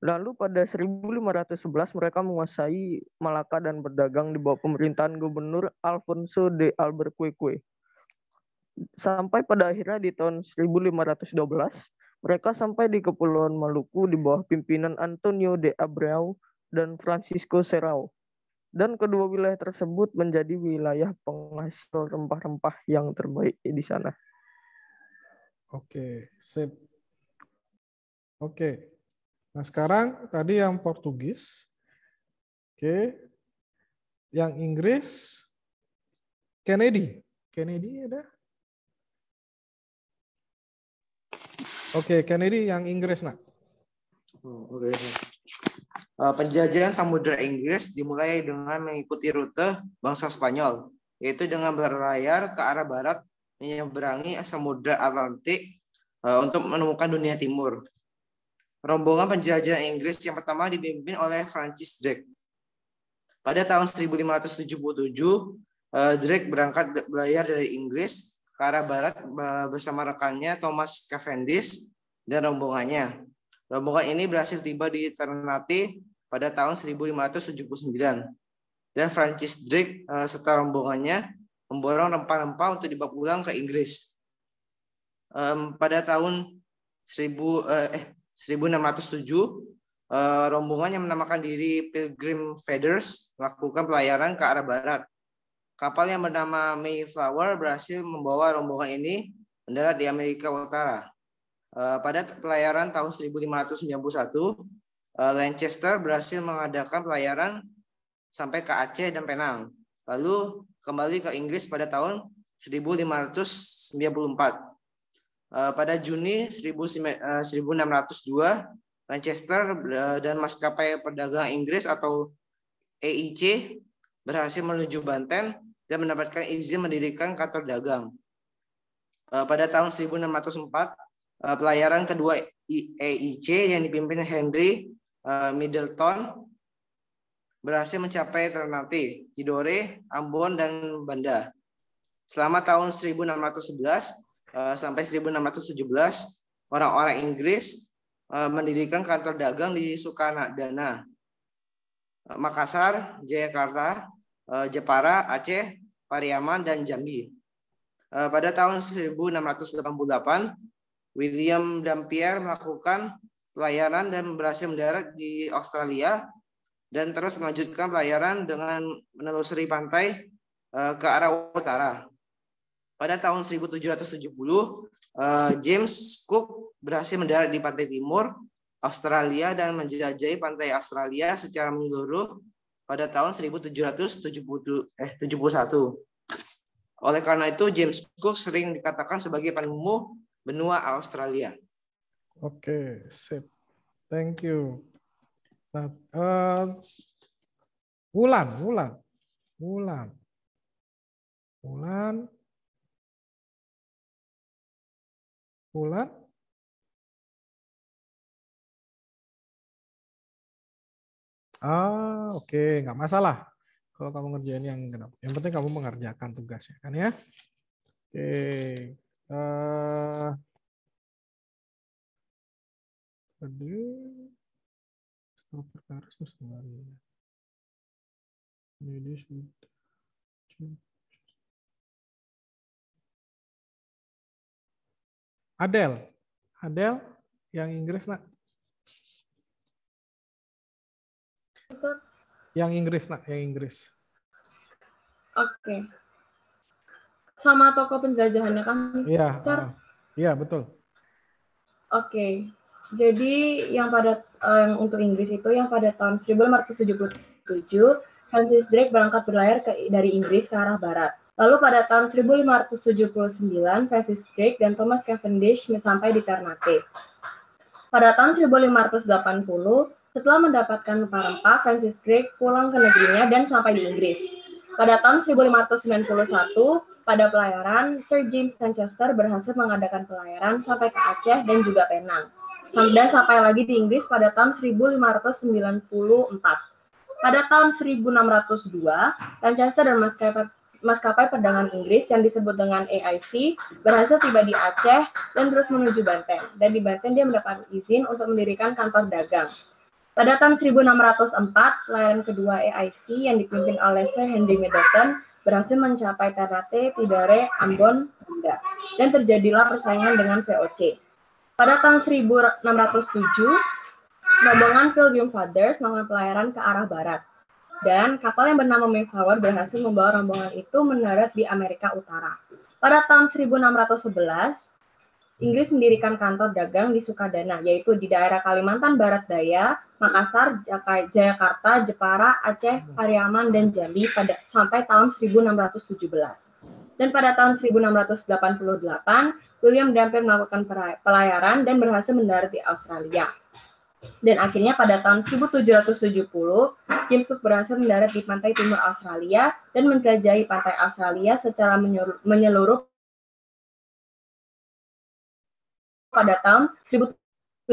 Lalu pada 1511 mereka menguasai Malaka dan berdagang di bawah pemerintahan Gubernur Alfonso de Albuquerque. Sampai pada akhirnya di tahun 1512, mereka sampai di Kepulauan Maluku di bawah pimpinan Antonio de Abreu dan Francisco Serrao. Dan kedua wilayah tersebut menjadi wilayah penghasil rempah-rempah yang terbaik di sana. Oke, sip. Oke, Nah sekarang tadi yang Portugis, oke, yang Inggris, Kennedy, Kennedy ada? Oke, Kennedy yang Inggris nak. Oh, Oke. Okay. Uh, penjajahan Samudra Inggris dimulai dengan mengikuti rute bangsa Spanyol, yaitu dengan berlayar ke arah barat menyeberangi Samudra Atlantik uh, untuk menemukan dunia timur rombongan penjajah Inggris yang pertama dipimpin oleh Francis Drake. Pada tahun 1577, eh, Drake berangkat berlayar dari Inggris ke arah barat eh, bersama rekannya Thomas Cavendish dan rombongannya. Rombongan ini berhasil tiba di Ternate pada tahun 1579. Dan Francis Drake eh, serta rombongannya memborong rempah-rempah untuk dibawa pulang ke Inggris. Pada tahun 1000 eh 1607 eh, rombongan yang menamakan diri Pilgrim Feathers melakukan pelayaran ke arah barat. Kapal yang bernama Mayflower berhasil membawa rombongan ini mendarat di Amerika Utara. Eh, pada pelayaran tahun 1591, eh, Lancaster berhasil mengadakan pelayaran sampai ke Aceh dan Penang. Lalu kembali ke Inggris pada tahun 1594. Eh, pada Juni 1602 eh, Manchester eh, dan maskapai perdagangan Inggris atau EIC berhasil menuju Banten dan mendapatkan izin mendirikan kantor dagang. Pada tahun 1604 pelayaran kedua EIC yang dipimpin Henry Middleton berhasil mencapai Ternate, Tidore, Ambon, dan Banda. Selama tahun 1611, Eh, sampai 1617 orang-orang Inggris eh, mendirikan kantor dagang di Sukanadana, eh, Makassar, Jayakarta, Jepara, Aceh, Pariaman, dan Jambi. Pada tahun 1688, William Dampier melakukan pelayaran dan berhasil mendarat di Australia dan terus melanjutkan pelayaran dengan menelusuri pantai ke arah utara. Pada tahun 1770 eh, James Cook berhasil mendarat di pantai timur Australia dan menjelajahi pantai Australia secara menyeluruh pada tahun 1771. Eh, 71. Oleh karena itu James Cook sering dikatakan sebagai penemu benua Australia. Oke, sip. Thank you. Nah, uh, Wulan, Wulan, Wulan, Wulan, Wulan. Ah, oke, okay. nggak masalah. Kalau kamu ngerjain yang genap. Yang penting kamu mengerjakan tugasnya, kan ya? Oke. Okay. Uh, tadi stop perkara sesuai. Jadi sudah. Adel. Adel yang Inggris nak. Yang Inggris nak, yang Inggris. Oke. Sama toko penjajahannya kan? Iya. Uh, iya betul. Oke. Jadi yang pada uh, yang untuk Inggris itu yang pada tahun 1577 Francis Drake berangkat berlayar ke, dari Inggris ke arah barat. Lalu pada tahun 1579, Francis Drake dan Thomas Cavendish sampai di Ternate. Pada tahun 1580, setelah mendapatkan rempah-rempah, Francis Drake pulang ke negerinya dan sampai di Inggris. Pada tahun 1591, pada pelayaran, Sir James Manchester berhasil mengadakan pelayaran sampai ke Aceh dan juga Penang. Dan sampai lagi di Inggris pada tahun 1594. Pada tahun 1602, Manchester dan maskapai maskapai perdagangan Inggris yang disebut dengan AIC berhasil tiba di Aceh dan terus menuju Banten. Dan di Banten dia mendapat izin untuk mendirikan kantor dagang. Pada tahun 1604, pelayaran kedua AIC yang dipimpin oleh Sir Henry Middleton berhasil mencapai Ternate, Tidore, Ambon, Banda. Dan terjadilah persaingan dengan VOC. Pada tahun 1607, rombongan Pilgrim Fathers melakukan pelayaran ke arah barat dan kapal yang bernama Mayflower berhasil membawa rombongan itu mendarat di Amerika Utara. Pada tahun 1611, Inggris mendirikan kantor dagang di Sukadana, yaitu di daerah Kalimantan Barat Daya, Makassar, Jayakarta, Jepara, Aceh, Pariaman, dan Jambi pada sampai tahun 1617. Dan pada tahun 1688, William Dampier melakukan pelayaran dan berhasil mendarat di Australia. Dan akhirnya pada tahun 1770, James Cook berhasil mendarat di pantai timur Australia dan menjelajahi pantai Australia secara menyeluruh pada tahun 1771.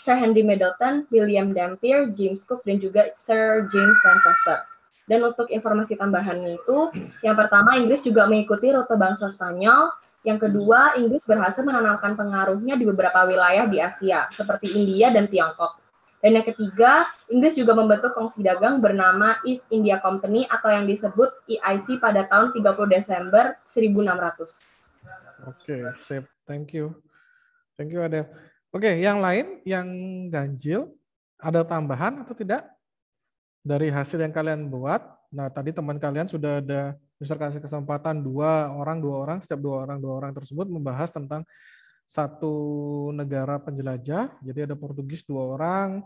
Sir Henry Middleton, William Dampier, James Cook, dan juga Sir James Lancaster. Dan untuk informasi tambahannya itu, yang pertama Inggris juga mengikuti rute bangsa Spanyol yang kedua, Inggris berhasil menanamkan pengaruhnya di beberapa wilayah di Asia, seperti India dan Tiongkok. Dan yang ketiga, Inggris juga membentuk kongsi dagang bernama East India Company atau yang disebut EIC pada tahun 30 Desember 1600. Oke, sip. Thank you. Thank you, Adel. Oke, yang lain, yang ganjil, ada tambahan atau tidak? Dari hasil yang kalian buat, nah tadi teman kalian sudah ada Mister kasih kesempatan dua orang, dua orang, setiap dua orang, dua orang tersebut membahas tentang satu negara penjelajah. Jadi ada Portugis dua orang,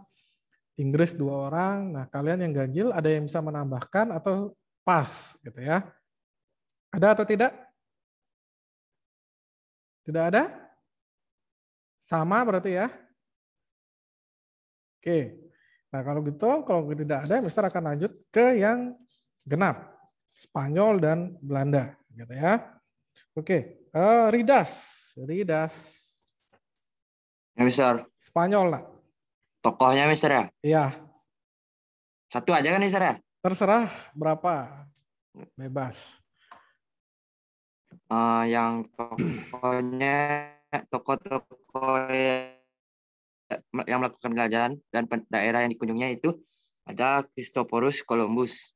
Inggris dua orang. Nah, kalian yang ganjil ada yang bisa menambahkan atau pas gitu ya. Ada atau tidak? Tidak ada? Sama berarti ya? Oke. Nah, kalau gitu, kalau tidak ada, Mister akan lanjut ke yang genap. Spanyol dan Belanda, gitu ya. Oke, uh, Ridas, Ridas. Ya, Mister. Spanyol lah. Tokohnya, Mister ya? Iya. Satu aja kan, Mister ya? Terserah berapa, bebas. Uh, yang tokohnya toko-toko yang melakukan penjelajahan dan daerah yang dikunjunginya itu ada Christophorus Columbus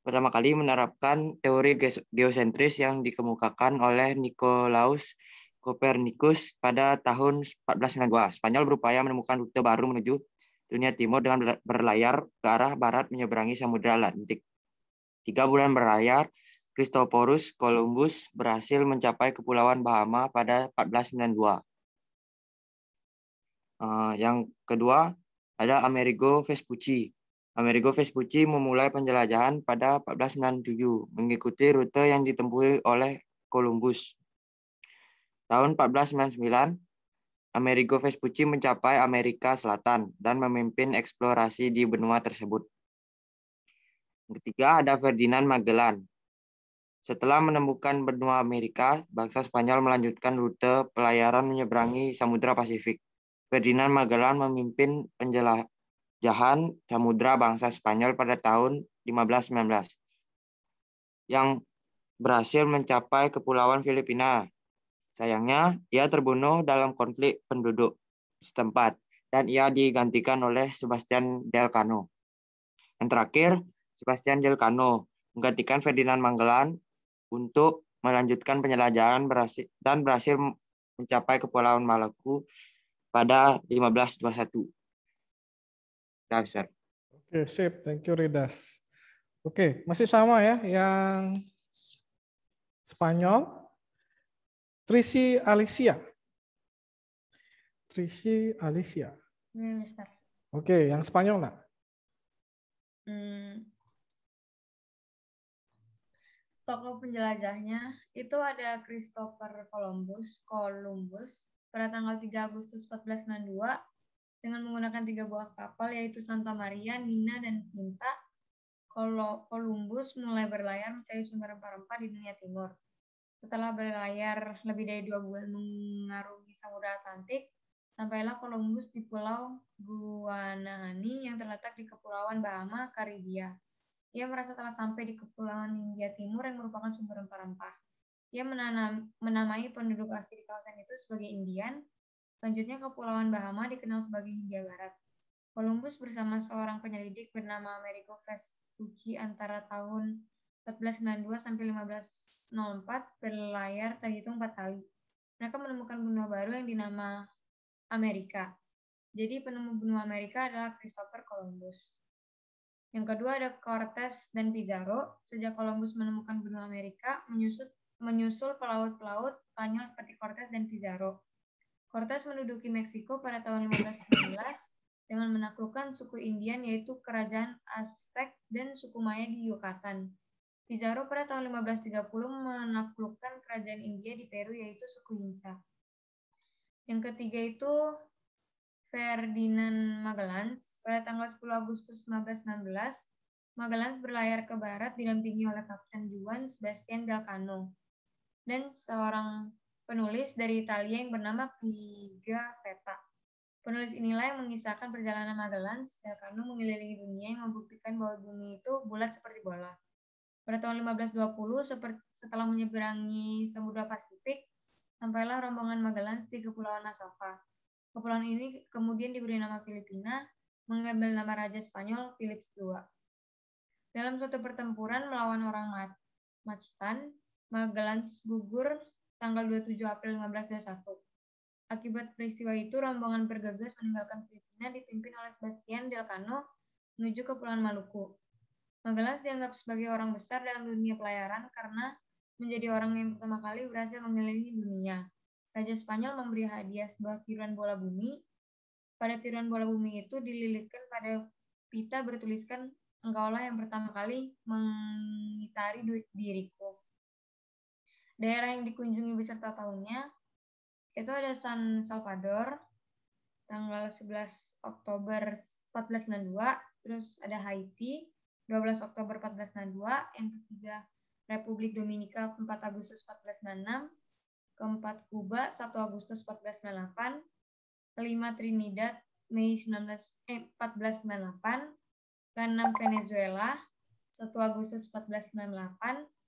pertama kali menerapkan teori geosentris yang dikemukakan oleh Nicolaus Copernicus pada tahun 1492. Spanyol berupaya menemukan rute baru menuju dunia timur dengan berlayar ke arah barat menyeberangi Samudra Atlantik. Tiga bulan berlayar, Christophorus Columbus berhasil mencapai Kepulauan Bahama pada 1492. Uh, yang kedua ada Amerigo Vespucci. Amerigo Vespucci memulai penjelajahan pada 1497 mengikuti rute yang ditempuhi oleh Columbus. Tahun 1499, Amerigo Vespucci mencapai Amerika Selatan dan memimpin eksplorasi di benua tersebut. Ketiga ada Ferdinand Magellan. Setelah menemukan benua Amerika, bangsa Spanyol melanjutkan rute pelayaran menyeberangi Samudra Pasifik. Ferdinand Magellan memimpin penjelajahan samudra bangsa Spanyol pada tahun 1519 yang berhasil mencapai Kepulauan Filipina. Sayangnya, ia terbunuh dalam konflik penduduk setempat dan ia digantikan oleh Sebastian Del Cano. Yang terakhir, Sebastian Del Cano menggantikan Ferdinand Magellan untuk melanjutkan penjelajahan berhasil, dan berhasil mencapai Kepulauan Maluku pada 1521. Nah, sir. Oke, sip. Thank you, Ridas. Oke, masih sama ya yang Spanyol. Trisi Alicia. Trisi Alicia. Hmm, Oke, yang Spanyol nak? Hmm. Tokoh penjelajahnya itu ada Christopher Columbus, Columbus pada tanggal 3 Agustus 1492 dengan menggunakan tiga buah kapal yaitu Santa Maria, Nina, dan Pinta. Columbus mulai berlayar mencari sumber rempah-rempah di dunia timur. Setelah berlayar lebih dari dua bulan mengarungi Samudra Atlantik, sampailah Columbus di Pulau Guanahani yang terletak di Kepulauan Bahama, Karibia. Ia merasa telah sampai di Kepulauan Hindia Timur yang merupakan sumber rempah-rempah. Ia menanam, menamai penduduk asli di kawasan itu sebagai Indian. Selanjutnya Kepulauan Bahama dikenal sebagai Hindia Barat. Columbus bersama seorang penyelidik bernama Amerigo Vespucci antara tahun 1492 sampai 1504 berlayar terhitung empat kali. Mereka menemukan benua baru yang dinama Amerika. Jadi penemu benua Amerika adalah Christopher Columbus. Yang kedua ada Cortes dan Pizarro. Sejak Columbus menemukan benua Amerika, menyusut menyusul pelaut-pelaut Spanyol seperti Cortes dan Pizarro. Cortes menduduki Meksiko pada tahun 1519 dengan menaklukkan suku Indian yaitu kerajaan Aztec dan suku Maya di Yucatan. Pizarro pada tahun 1530 menaklukkan kerajaan India di Peru yaitu suku Inca. Yang ketiga itu Ferdinand Magellan pada tanggal 10 Agustus 1516 Magellan berlayar ke barat didampingi oleh Kapten Juan Sebastian Cano dan seorang penulis dari Italia yang bernama Piga Peta. Penulis inilah yang mengisahkan perjalanan Magellan Delcano mengelilingi dunia yang membuktikan bahwa bumi itu bulat seperti bola. Pada tahun 1520, setelah menyeberangi Samudra Pasifik, sampailah rombongan Magellan di Kepulauan Nasava. Kepulauan ini kemudian diberi nama Filipina, mengambil nama Raja Spanyol Philips II. Dalam suatu pertempuran melawan orang Mactan, Magellan gugur tanggal 27 April 1521. Akibat peristiwa itu, rombongan bergegas meninggalkan Filipina dipimpin oleh Sebastian Delcano menuju ke Pulau Maluku. Magellan dianggap sebagai orang besar dalam dunia pelayaran karena menjadi orang yang pertama kali berhasil mengelilingi dunia. Raja Spanyol memberi hadiah sebuah tiruan bola bumi. Pada tiruan bola bumi itu dililitkan pada pita bertuliskan, engkaulah yang pertama kali mengitari diriku. Daerah yang dikunjungi beserta tahunnya itu ada San Salvador tanggal 11 Oktober 1492, terus ada Haiti 12 Oktober 1492, yang ketiga Republik Dominika 4 Agustus 1496, keempat Kuba 1 Agustus 1498, kelima Trinidad Mei 19 eh, 1498, keenam Venezuela 1 Agustus 1498,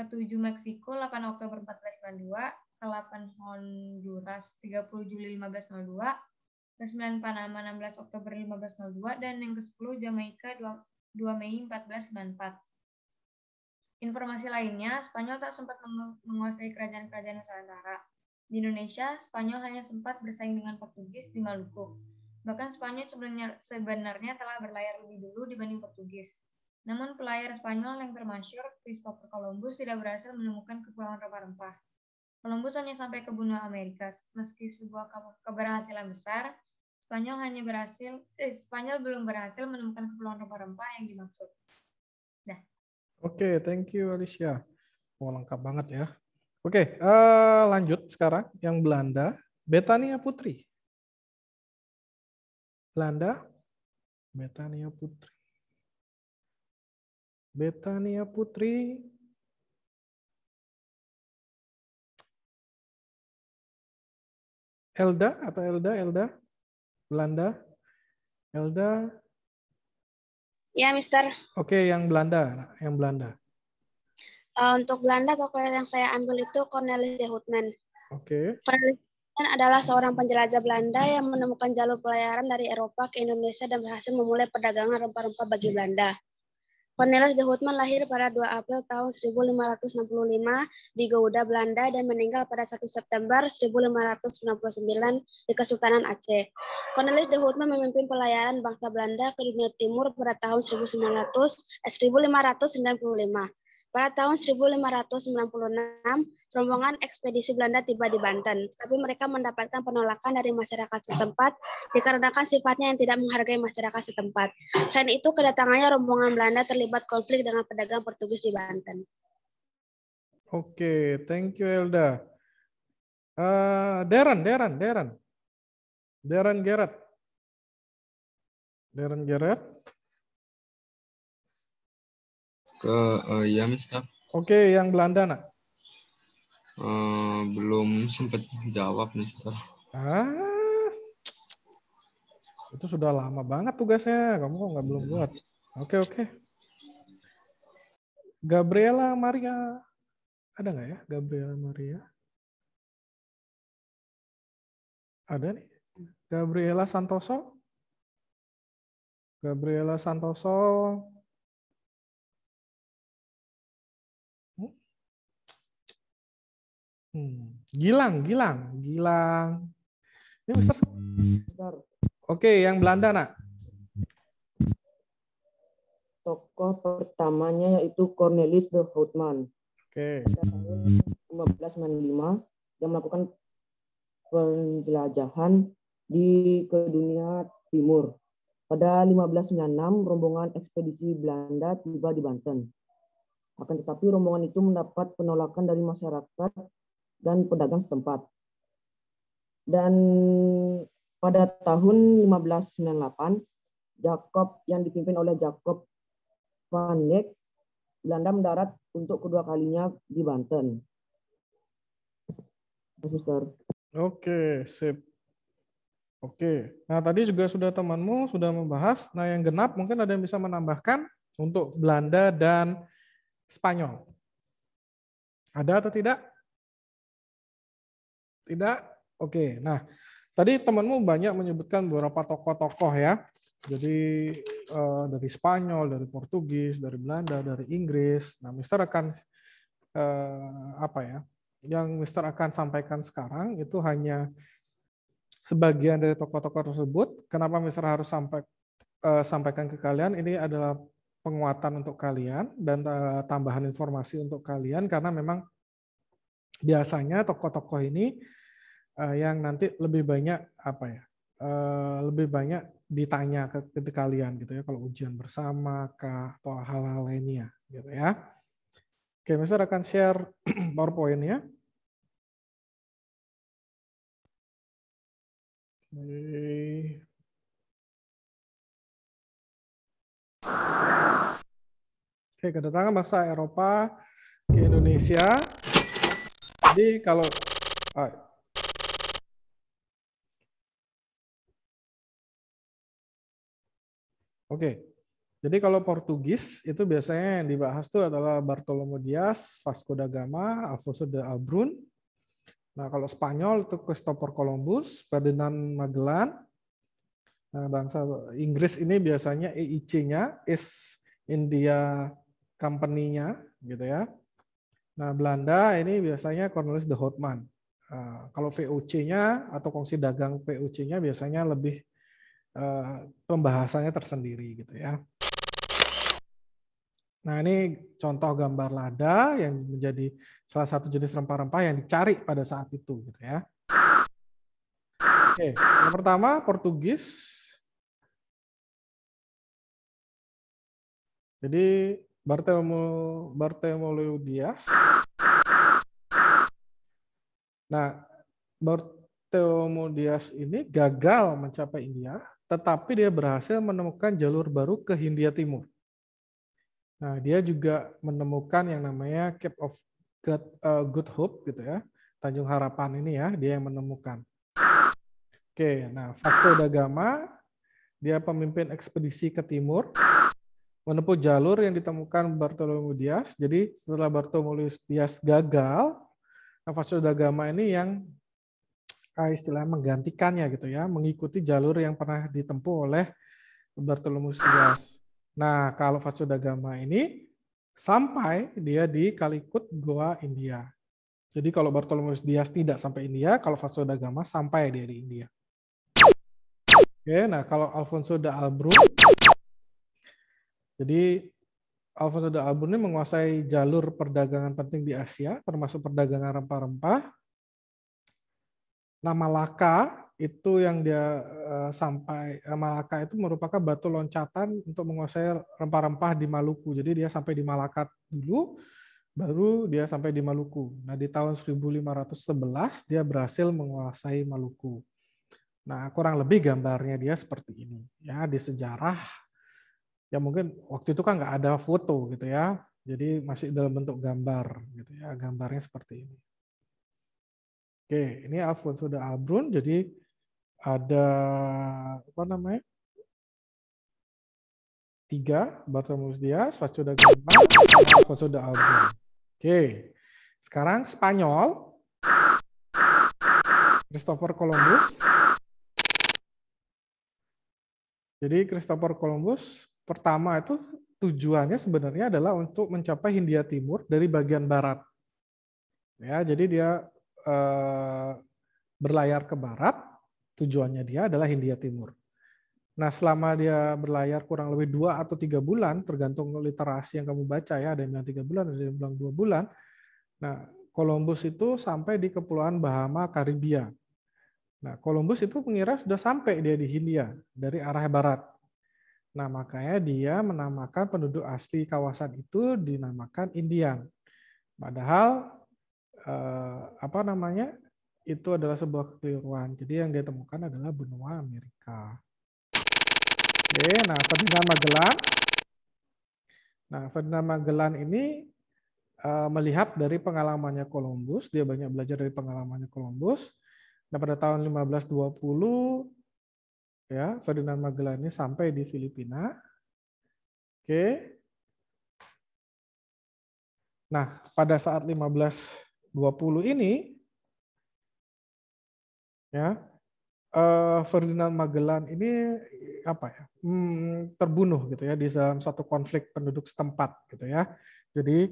ke-7 Meksiko 8 Oktober 1492, ke-8 Honduras 30 Juli 1502, ke-9 Panama 16 Oktober 1502, dan yang ke-10 Jamaika 2, 2 Mei 1494. Informasi lainnya, Spanyol tak sempat menguasai kerajaan-kerajaan Nusantara. Di Indonesia, Spanyol hanya sempat bersaing dengan Portugis di Maluku. Bahkan Spanyol sebenarnya, sebenarnya telah berlayar lebih dulu dibanding Portugis. Namun pelayar Spanyol yang termasyur, Christopher Columbus, tidak berhasil menemukan kepulauan rempah-rempah. Columbus hanya sampai ke benua Amerika. Meski sebuah ke- keberhasilan besar, Spanyol hanya berhasil, eh, Spanyol belum berhasil menemukan kepulauan rempah-rempah yang dimaksud. Oke, thank you Alicia. Oh, lengkap banget ya. Oke, eh, lanjut sekarang yang Belanda, Betania Putri. Belanda, Betania Putri. Betania Putri. Elda atau Elda, Elda, Belanda, Elda. Ya, Mister. Oke, yang Belanda, yang Belanda. Eh, untuk Belanda, tokoh yang saya ambil itu Cornelis de Houtman. Oke. Houtman adalah seorang penjelajah Belanda yang menemukan jalur pelayaran dari Eropa ke Indonesia dan berhasil memulai perdagangan rempah-rempah bagi Belanda. Cornelis de Houtman lahir pada 2 April tahun 1565 di Gouda, Belanda dan meninggal pada 1 September 1599 di Kesultanan Aceh. Cornelis de Houtman memimpin pelayaran bangsa Belanda ke dunia timur pada tahun 1900, eh, 1595. Pada tahun 1596, rombongan ekspedisi Belanda tiba di Banten, tapi mereka mendapatkan penolakan dari masyarakat setempat dikarenakan sifatnya yang tidak menghargai masyarakat setempat. Selain itu, kedatangannya rombongan Belanda terlibat konflik dengan pedagang Portugis di Banten. Oke, thank you Elda. Eh, Darren, Darren, Darren. Darren Garrett. Darren Garrett. Ke eh, ya Mister. Oke, yang Belanda nak. Eh, belum sempat jawab Mister. Ah, itu sudah lama banget tugasnya. Kamu kok nggak belum buat? Oke, oke. Gabriela Maria. Ada nggak ya Gabriela Maria? Ada nih. Gabriela Santoso. Gabriela Santoso. Hmm. Gilang, Gilang, Gilang. Ini Mister. Oke, yang Belanda nak. Tokoh pertamanya yaitu Cornelis de Houtman. Oke. Pada tahun 1595 yang melakukan penjelajahan di ke dunia timur. Pada 1596 rombongan ekspedisi Belanda tiba di Banten. Akan tetapi rombongan itu mendapat penolakan dari masyarakat dan pedagang setempat. Dan pada tahun 1598 Jacob yang dipimpin oleh Jacob van Eyck Belanda mendarat untuk kedua kalinya di Banten. Suster. Oke, sip. Oke. Nah, tadi juga sudah temanmu sudah membahas. Nah, yang genap mungkin ada yang bisa menambahkan untuk Belanda dan Spanyol. Ada atau tidak? Tidak? Oke. Nah, tadi temanmu banyak menyebutkan beberapa tokoh-tokoh ya. Jadi eh, dari Spanyol, dari Portugis, dari Belanda, dari Inggris. Nah, Mister akan eh, apa ya? Yang Mister akan sampaikan sekarang itu hanya sebagian dari tokoh-tokoh tersebut. Kenapa Mister harus sampai eh, sampaikan ke kalian? Ini adalah penguatan untuk kalian dan tambahan informasi untuk kalian karena memang biasanya tokoh-tokoh ini eh, yang nanti lebih banyak apa ya? eh, lebih banyak ditanya ke, ke kalian gitu ya kalau ujian bersama kah atau hal-hal lainnya gitu ya. Oke, Mister akan share PowerPoint-nya. Oke. Oke, kedatangan bangsa Eropa ke Indonesia. Jadi kalau ah, Oke. Jadi kalau Portugis itu biasanya yang dibahas itu adalah Bartolomeu Dias, Vasco da Gama, Alfonso de Albrun. Nah, kalau Spanyol itu Christopher Columbus, Ferdinand Magellan. Nah, bangsa Inggris ini biasanya EIC-nya, East India Company-nya, gitu ya. Nah, Belanda ini biasanya Cornelis de Houtman. Nah, kalau VOC-nya atau kongsi dagang VOC-nya biasanya lebih eh, pembahasannya tersendiri gitu ya. Nah, ini contoh gambar lada yang menjadi salah satu jenis rempah-rempah yang dicari pada saat itu gitu ya. Oke, yang pertama Portugis. Jadi Bartolomeu Bartolomeu Dias. Nah, Bartolomeu Dias ini gagal mencapai India, tetapi dia berhasil menemukan jalur baru ke Hindia Timur. Nah, dia juga menemukan yang namanya Cape of Good, uh, Good Hope gitu ya. Tanjung Harapan ini ya, dia yang menemukan. Oke, nah Vasco da Gama dia pemimpin ekspedisi ke timur menempuh jalur yang ditemukan Bartolomeu Dias. Jadi setelah Bartolomeu Dias gagal, nah Vasco da Gama ini yang istilahnya menggantikannya gitu ya, mengikuti jalur yang pernah ditempuh oleh Bartolomeu Dias. Nah, kalau Vasco da Gama ini sampai dia di Kalikut, Goa, India. Jadi kalau Bartolomeu Dias tidak sampai India, kalau Vasco da Gama sampai dia di India. Oke, nah kalau Alfonso da Albrun, jadi Alfonso da Albrun ini menguasai jalur perdagangan penting di Asia, termasuk perdagangan rempah-rempah. Nah, Malaka itu yang dia uh, sampai uh, Malaka itu merupakan batu loncatan untuk menguasai rempah-rempah di Maluku. Jadi dia sampai di Malaka dulu, baru dia sampai di Maluku. Nah di tahun 1511 dia berhasil menguasai Maluku. Nah kurang lebih gambarnya dia seperti ini ya di sejarah. Ya mungkin waktu itu kan nggak ada foto gitu ya, jadi masih dalam bentuk gambar gitu ya, gambarnya seperti ini. Oke, ini Alfonso de Albrun. Jadi ada apa namanya? Tiga, Bartolomeu Dias, Vasco da Gama, Alfonso da Albu. Oke, sekarang Spanyol, Christopher Columbus. Jadi Christopher Columbus pertama itu tujuannya sebenarnya adalah untuk mencapai Hindia Timur dari bagian barat. Ya, jadi dia eh, berlayar ke barat, tujuannya dia adalah Hindia Timur. Nah, selama dia berlayar kurang lebih dua atau tiga bulan, tergantung literasi yang kamu baca ya, ada yang bilang tiga bulan, ada yang bilang dua bulan. Nah, Columbus itu sampai di Kepulauan Bahama, Karibia. Nah, Columbus itu mengira sudah sampai dia di Hindia dari arah barat. Nah, makanya dia menamakan penduduk asli kawasan itu dinamakan Indian. Padahal eh, apa namanya? itu adalah sebuah kekeliruan. Jadi yang dia temukan adalah benua Amerika. Oke, nah Ferdinand Magellan. Nah, Ferdinand Magellan ini uh, melihat dari pengalamannya Columbus, dia banyak belajar dari pengalamannya Columbus. Nah, pada tahun 1520 ya, Ferdinand Magellan ini sampai di Filipina. Oke. Nah, pada saat 1520 ini ya uh, Ferdinand Magellan ini apa ya hmm, terbunuh gitu ya di dalam suatu konflik penduduk setempat gitu ya. Jadi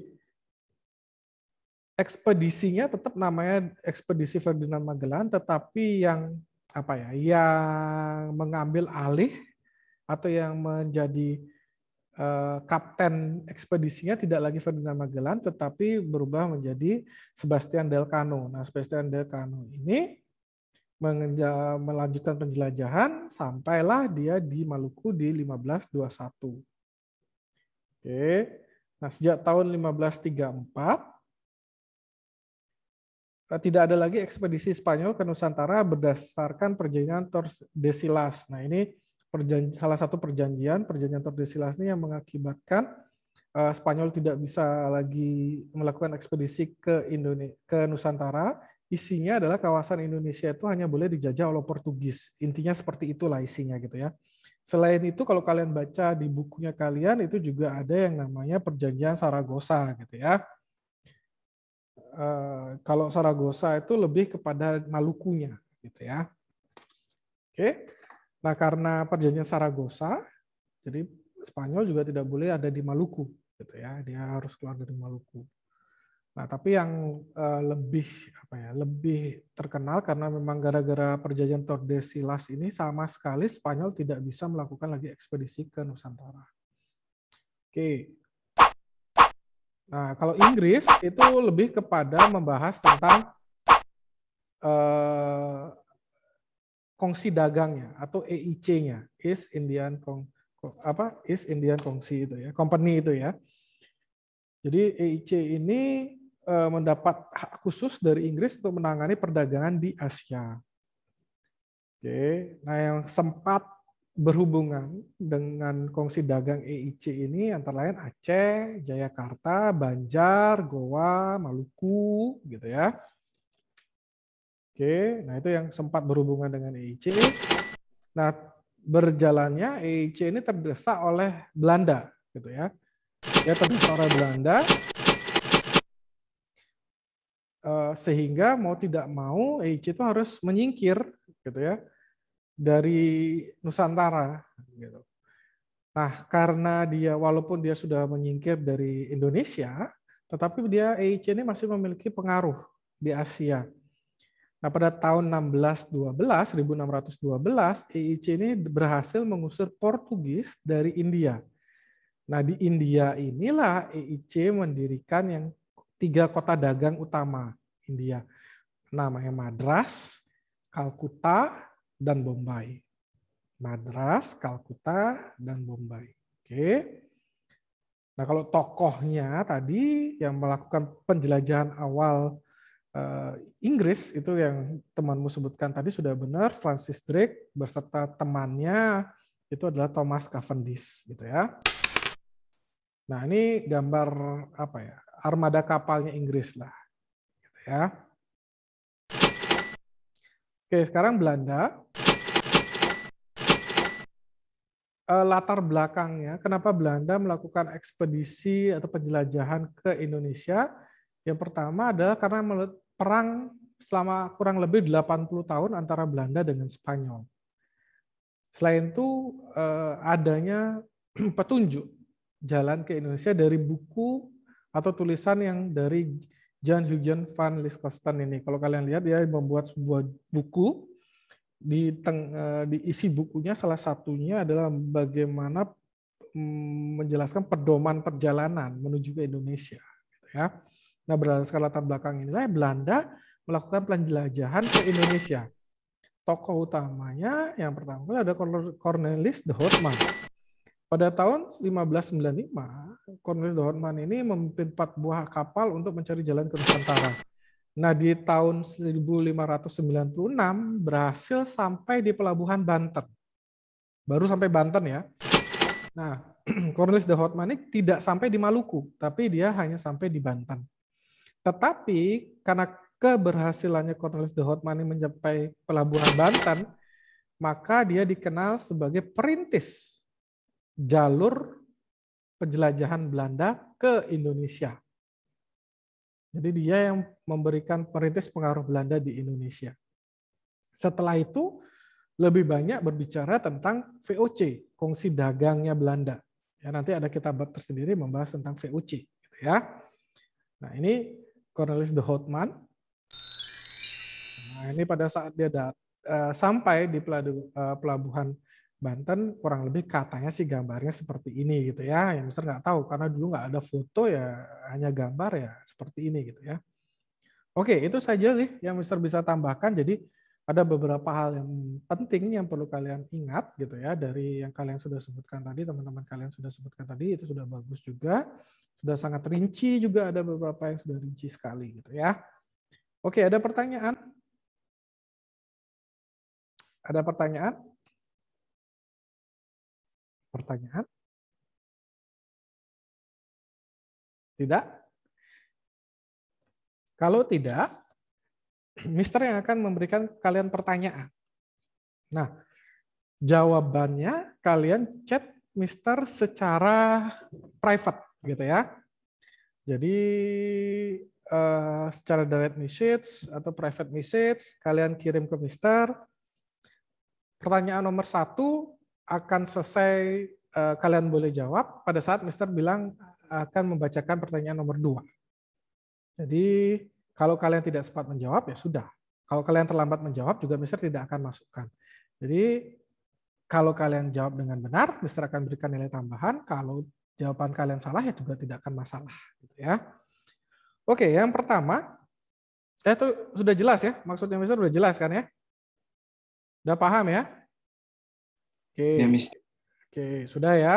ekspedisinya tetap namanya ekspedisi Ferdinand Magellan tetapi yang apa ya yang mengambil alih atau yang menjadi kapten ekspedisinya tidak lagi Ferdinand Magellan tetapi berubah menjadi Sebastian Delcano. Nah, Sebastian Delcano ini melanjutkan penjelajahan sampailah dia di Maluku di 1521. Oke. Nah, sejak tahun 1534 eh, tidak ada lagi ekspedisi Spanyol ke Nusantara berdasarkan perjanjian Tordesillas. Nah, ini salah satu perjanjian, perjanjian Tordesillas ini yang mengakibatkan uh, Spanyol tidak bisa lagi melakukan ekspedisi ke Indonesia ke Nusantara isinya adalah kawasan Indonesia itu hanya boleh dijajah oleh Portugis. Intinya seperti itulah isinya gitu ya. Selain itu kalau kalian baca di bukunya kalian itu juga ada yang namanya Perjanjian Saragossa gitu ya. Uh, kalau Saragossa itu lebih kepada Malukunya gitu ya. Oke. Nah, karena Perjanjian Saragossa jadi Spanyol juga tidak boleh ada di Maluku gitu ya. Dia harus keluar dari Maluku. Nah, tapi yang uh, lebih apa ya, lebih terkenal karena memang gara-gara perjanjian Tordesillas ini sama sekali Spanyol tidak bisa melakukan lagi ekspedisi ke Nusantara. Oke. Nah, kalau Inggris itu lebih kepada membahas tentang eh, kongsi dagangnya atau EIC-nya, East Indian Kong, apa East Indian Kongsi itu ya, company itu ya. Jadi EIC ini eh, mendapat hak khusus dari Inggris untuk menangani perdagangan di Asia. Oke, nah yang sempat berhubungan dengan kongsi dagang EIC ini antara lain Aceh, Jayakarta, Banjar, Goa, Maluku, gitu ya. Oke, nah itu yang sempat berhubungan dengan EIC. Nah, berjalannya EIC ini terdesak oleh Belanda, gitu ya. Ya terdesak oleh Belanda, eh, sehingga mau tidak mau EIC itu harus menyingkir, gitu ya dari Nusantara gitu. Nah, karena dia walaupun dia sudah menyingkir dari Indonesia, tetapi dia EIC ini masih memiliki pengaruh di Asia. Nah, pada tahun 1612, 1612, EIC ini berhasil mengusir Portugis dari India. Nah, di India inilah EIC mendirikan yang tiga kota dagang utama India. Namanya Madras, Kalkuta, dan Bombay. Madras, Kalkuta, dan Bombay. Oke. Nah, kalau tokohnya tadi yang melakukan penjelajahan awal uh, Inggris itu yang temanmu sebutkan tadi sudah benar Francis Drake beserta temannya itu adalah Thomas Cavendish gitu ya. Nah, ini gambar apa ya? Armada kapalnya Inggris lah. Gitu ya. Oke, sekarang Belanda. Eh, latar belakangnya, kenapa Belanda melakukan ekspedisi atau penjelajahan ke Indonesia? Yang pertama adalah karena perang selama kurang lebih 80 tahun antara Belanda dengan Spanyol. Selain itu eh, adanya petunjuk jalan ke Indonesia dari buku atau tulisan yang dari Jan Huygen van Liskosten ini. Kalau kalian lihat dia membuat sebuah buku di teng, eh, di isi bukunya salah satunya adalah bagaimana mm, menjelaskan pedoman perjalanan menuju ke Indonesia. Ya. Nah berdasarkan latar belakang inilah Belanda melakukan penjelajahan ke Indonesia. Tokoh utamanya yang pertama ada Cornelis de Houtman. Pada tahun 1595, Cornelis de Houtman ini memimpin empat buah kapal untuk mencari jalan ke Nusantara. Nah, di tahun 1596 berhasil sampai di pelabuhan Banten. Baru sampai Banten ya. Nah, Cornelis de Houtman ini tidak sampai di Maluku, tapi dia hanya sampai di Banten. Tetapi karena keberhasilannya Cornelis de Houtman ini mencapai pelabuhan Banten, maka dia dikenal sebagai perintis jalur penjelajahan Belanda ke Indonesia. Jadi dia yang memberikan perintis pengaruh Belanda di Indonesia. Setelah itu lebih banyak berbicara tentang VOC, kongsi dagangnya Belanda. Ya nanti ada kitab tersendiri membahas tentang VOC, gitu ya. Nah ini Cornelis de Houtman. Nah ini pada saat dia dat, uh, sampai di eh, pelabuhan Banten kurang lebih katanya sih gambarnya seperti ini gitu ya. Yang Mister nggak tahu karena dulu nggak ada foto ya hanya gambar ya seperti ini gitu ya. Oke itu saja sih yang Mister bisa tambahkan. Jadi ada beberapa hal yang penting yang perlu kalian ingat gitu ya dari yang kalian sudah sebutkan tadi teman-teman kalian sudah sebutkan tadi itu sudah bagus juga sudah sangat rinci juga ada beberapa yang sudah rinci sekali gitu ya. Oke ada pertanyaan? Ada pertanyaan? Pertanyaan? Tidak? Kalau tidak, Mister yang akan memberikan kalian pertanyaan. Nah, jawabannya kalian chat Mister secara private gitu ya. Jadi uh, secara direct message atau private message kalian kirim ke Mister. Pertanyaan nomor satu akan selesai uh, kalian boleh jawab pada saat Mister bilang akan membacakan pertanyaan nomor dua. Jadi kalau kalian tidak sempat menjawab ya sudah. Kalau kalian terlambat menjawab juga Mister tidak akan masukkan. Jadi kalau kalian jawab dengan benar, Mister akan berikan nilai tambahan. Kalau jawaban kalian salah ya juga tidak akan masalah gitu ya. Oke, yang pertama eh itu sudah jelas ya, maksudnya Mister sudah jelas kan ya? Sudah paham ya? Oke. Ya, Mister. Oke, sudah ya.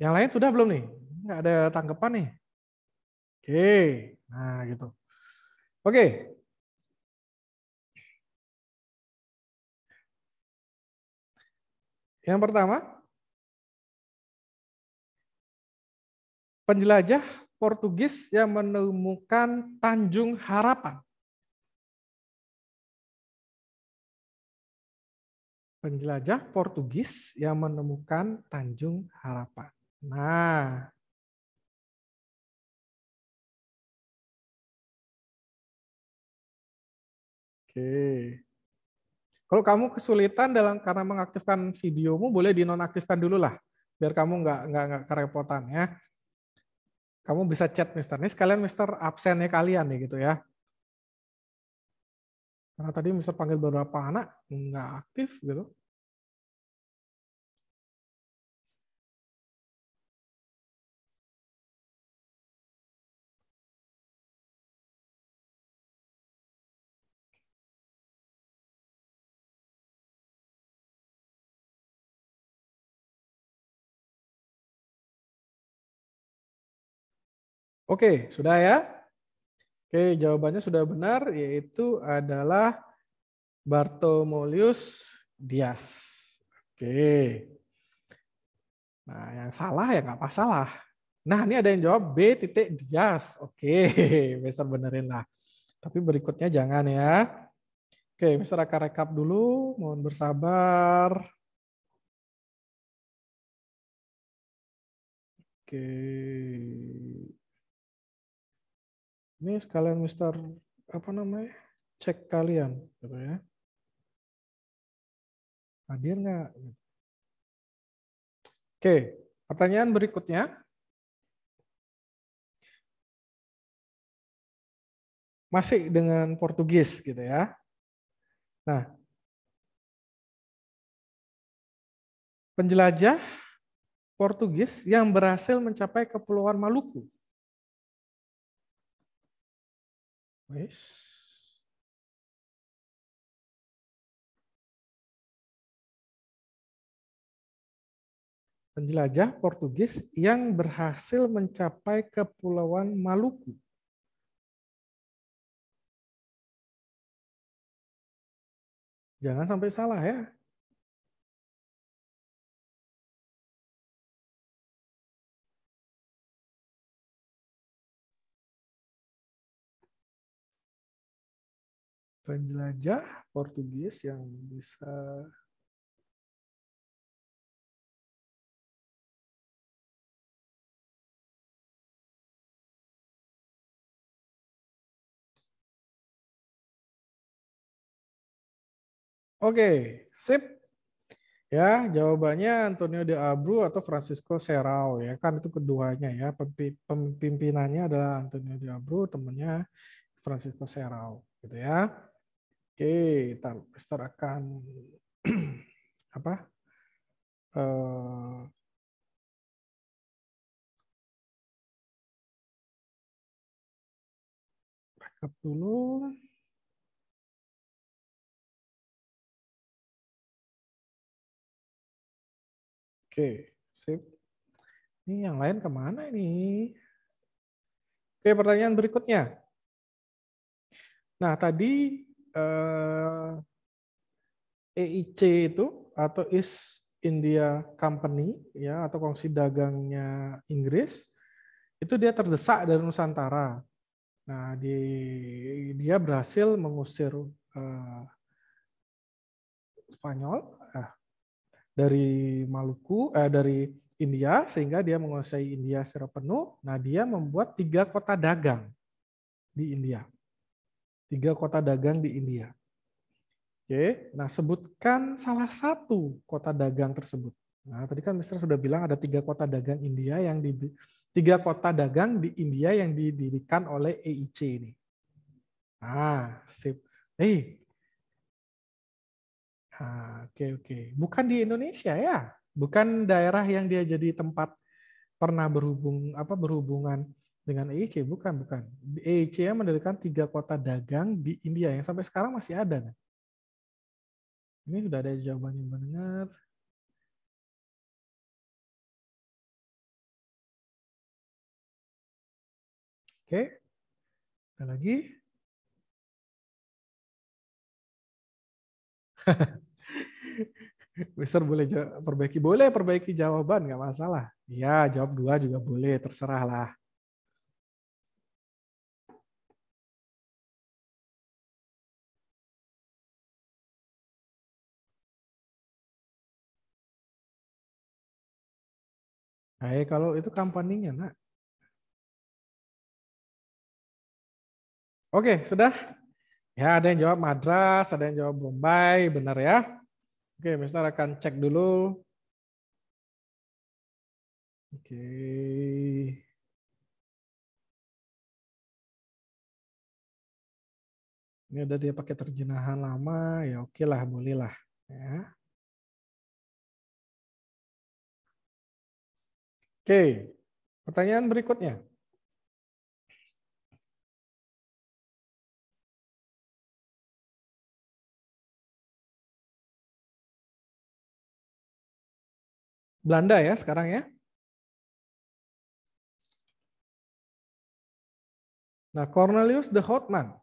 Yang lain sudah belum nih? Nggak ada tanggapan nih. Oke, nah gitu. Oke. Yang pertama, penjelajah Portugis yang menemukan Tanjung Harapan. Penjelajah Portugis yang menemukan Tanjung Harapan. Nah, Oke. Kalau kamu kesulitan dalam karena mengaktifkan videomu, boleh dinonaktifkan dulu lah, biar kamu nggak nggak nggak kerepotan ya. Kamu bisa chat Mister. Ini sekalian Mister absennya kalian nih gitu ya. Karena tadi Mister panggil beberapa anak nggak aktif gitu. Oke, sudah ya? Oke, jawabannya sudah benar, yaitu adalah Bartolomeusz Dias. Oke. Nah, yang salah ya nggak masalah. Nah, ini ada yang jawab B titik Dias. Oke, Mister benerin lah. Tapi berikutnya jangan ya. Oke, Mister akan rekap dulu. Mohon bersabar. Oke. Ini sekalian Mister apa namanya? Cek kalian gitu ya. Hadir nggak? Oke, pertanyaan berikutnya. Masih dengan Portugis gitu ya. Nah, penjelajah Portugis yang berhasil mencapai Kepulauan Maluku Wes. Penjelajah Portugis yang berhasil mencapai Kepulauan Maluku. Jangan sampai salah ya. Penjelajah Portugis yang bisa Oke, sip. Ya, jawabannya Antonio de Abreu atau Francisco Serrao ya kan itu keduanya ya. Pemimpinannya adalah Antonio de Abreu, temannya Francisco Serrao gitu ya. Oke, Mister akan apa? Uh, backup dulu. Oke, sip. Ini yang lain ke mana ini? Oke, pertanyaan berikutnya. Nah, tadi EIC eh, e itu atau East India Company ya atau kongsi dagangnya Inggris itu dia terdesak dari Nusantara. Nah, di, dia berhasil mengusir uh, Spanyol uh, dari Maluku uh, dari India sehingga dia menguasai India secara penuh. Nah, dia membuat tiga kota dagang di India tiga kota dagang di India. Oke, nah sebutkan salah satu kota dagang tersebut. Nah, tadi kan Mister sudah bilang ada tiga kota dagang India yang di tiga kota dagang di India yang didirikan oleh EIC ini. Ah, sip. Eh, ah, oke oke. Bukan di Indonesia ya, bukan daerah yang dia jadi tempat pernah berhubung apa berhubungan dengan EIC bukan bukan. EIC mendirikan tiga kota dagang di India yang sampai sekarang masih ada ini sudah ada jawabannya benar. Oke. Ada lagi? Mister boleh perbaiki, boleh perbaiki jawaban, nggak masalah. Ya, jawab dua juga boleh, terserah lah. Nah, kalau itu kampanyenya, nak. Oke, sudah? Ya, ada yang jawab Madras, ada yang jawab Bombay, benar ya? Oke, Mister akan cek dulu. Oke. Ini ada dia pakai terjemahan lama, ya oke lah, boleh lah. Ya. Oke, pertanyaan berikutnya. Belanda ya sekarang ya. Nah, Cornelius de Houtman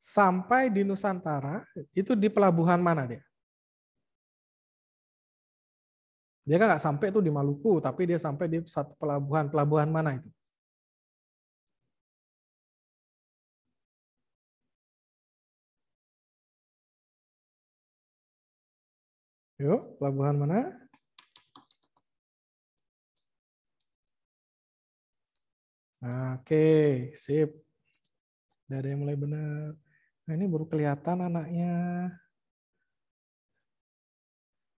sampai di Nusantara itu di pelabuhan mana dia? Dia kan nggak sampai itu di Maluku, tapi dia sampai di satu pelabuhan. Pelabuhan mana itu? Yuk, pelabuhan mana? Oke, sip. Ada yang mulai benar. Nah, ini baru kelihatan anaknya.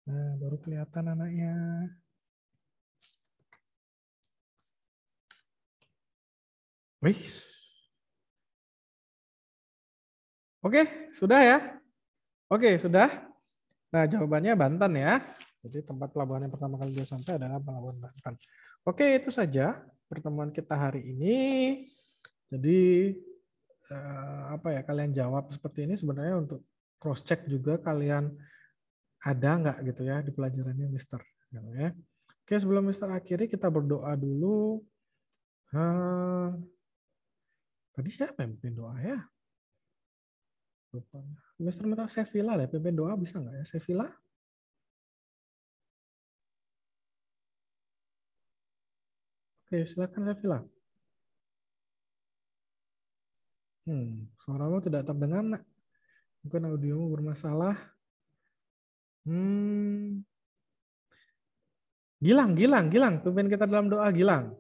Nah, baru kelihatan anaknya. Wih. Oke, sudah ya? Oke, sudah. Nah, jawabannya Banten ya. Jadi tempat pelabuhan yang pertama kali dia sampai adalah pelabuhan Banten. Oke, itu saja pertemuan kita hari ini. Jadi eh, apa ya kalian jawab seperti ini sebenarnya untuk cross check juga kalian ada nggak gitu ya di pelajarannya Mister. Gitu ya. Oke sebelum Mister akhiri kita berdoa dulu. Hmm, tadi siapa yang pimpin doa ya? Lupa. Mister minta Sevilla deh, pimpin doa bisa nggak ya Sevilla? Oke, silakan Sevilla. Hmm, suaramu tidak terdengar, nak. Mungkin audiomu bermasalah. Hmm. Gilang, Gilang, Gilang. Pimpin kita dalam doa, Gilang.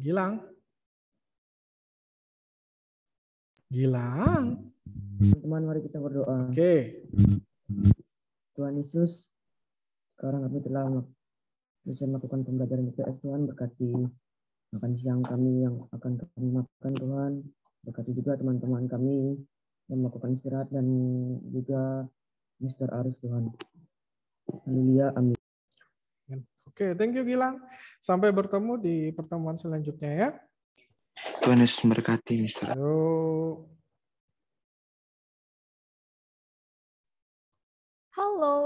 Gilang. Gilang. Teman-teman, mari kita berdoa. Oke. Tuhan Yesus, sekarang kami telah bisa melakukan pembelajaran IPS Tuhan berkati makan siang kami yang akan kami makan Tuhan berkati juga teman-teman kami yang melakukan istirahat dan juga Mr. Aris Tuhan Haleluya amin Oke, thank you Gilang. Sampai bertemu di pertemuan selanjutnya ya. Tuhan Yesus memberkati, Mister. Yuk. Halo,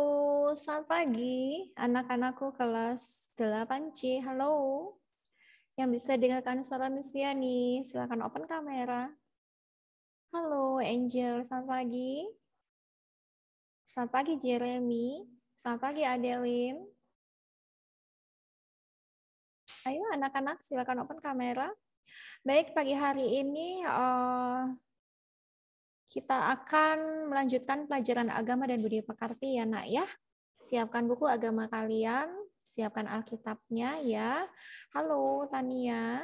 selamat pagi anak-anakku kelas 8C. Halo. Yang bisa dengarkan suara Miss Yani, silakan open kamera. Halo Angel, selamat pagi. Selamat pagi Jeremy. Selamat pagi Adeline. Ayo anak-anak silakan open kamera. Baik, pagi hari ini uh, kita akan melanjutkan pelajaran agama dan budaya pekarti ya nak ya. Siapkan buku agama kalian, siapkan Alkitabnya ya. Halo Tania.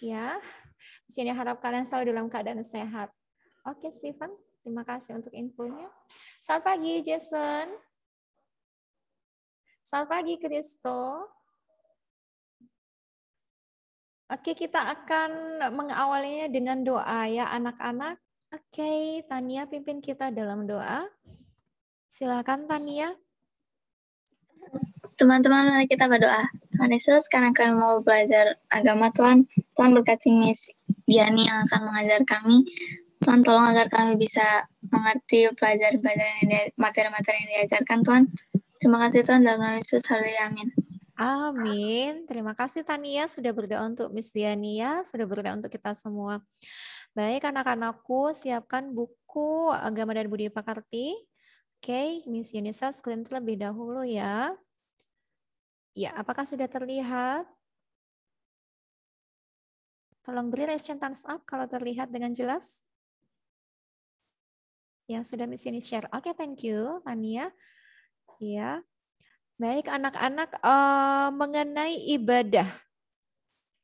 Ya. Di sini harap kalian selalu dalam keadaan sehat. Oke Stephen, terima kasih untuk infonya. Selamat pagi Jason. Selamat pagi Kristo. Oke, kita akan mengawalinya dengan doa ya anak-anak. Oke, Tania pimpin kita dalam doa. Silakan Tania. Teman-teman, mari kita berdoa. Tuhan Yesus, sekarang kami mau belajar agama Tuhan. Tuhan berkati Miss Diani yang akan mengajar kami. Tuhan tolong agar kami bisa mengerti pelajaran-pelajaran yang materi-materi yang diajarkan Tuhan. Terima kasih Tuhan dalam nama Yesus. Haleluya. Amin. Amin. Terima kasih Tania sudah berdoa untuk Miss Diania, sudah berdoa untuk kita semua. Baik anak-anakku, siapkan buku Agama dan Budi Pakarti. Oke, Miss Yunisa screen terlebih dahulu ya. Ya, apakah sudah terlihat? Tolong beri thumbs up kalau terlihat dengan jelas. Ya, sudah Miss Yuni share. Oke, thank you, Tania. Ya. Baik, anak-anak eh, mengenai ibadah.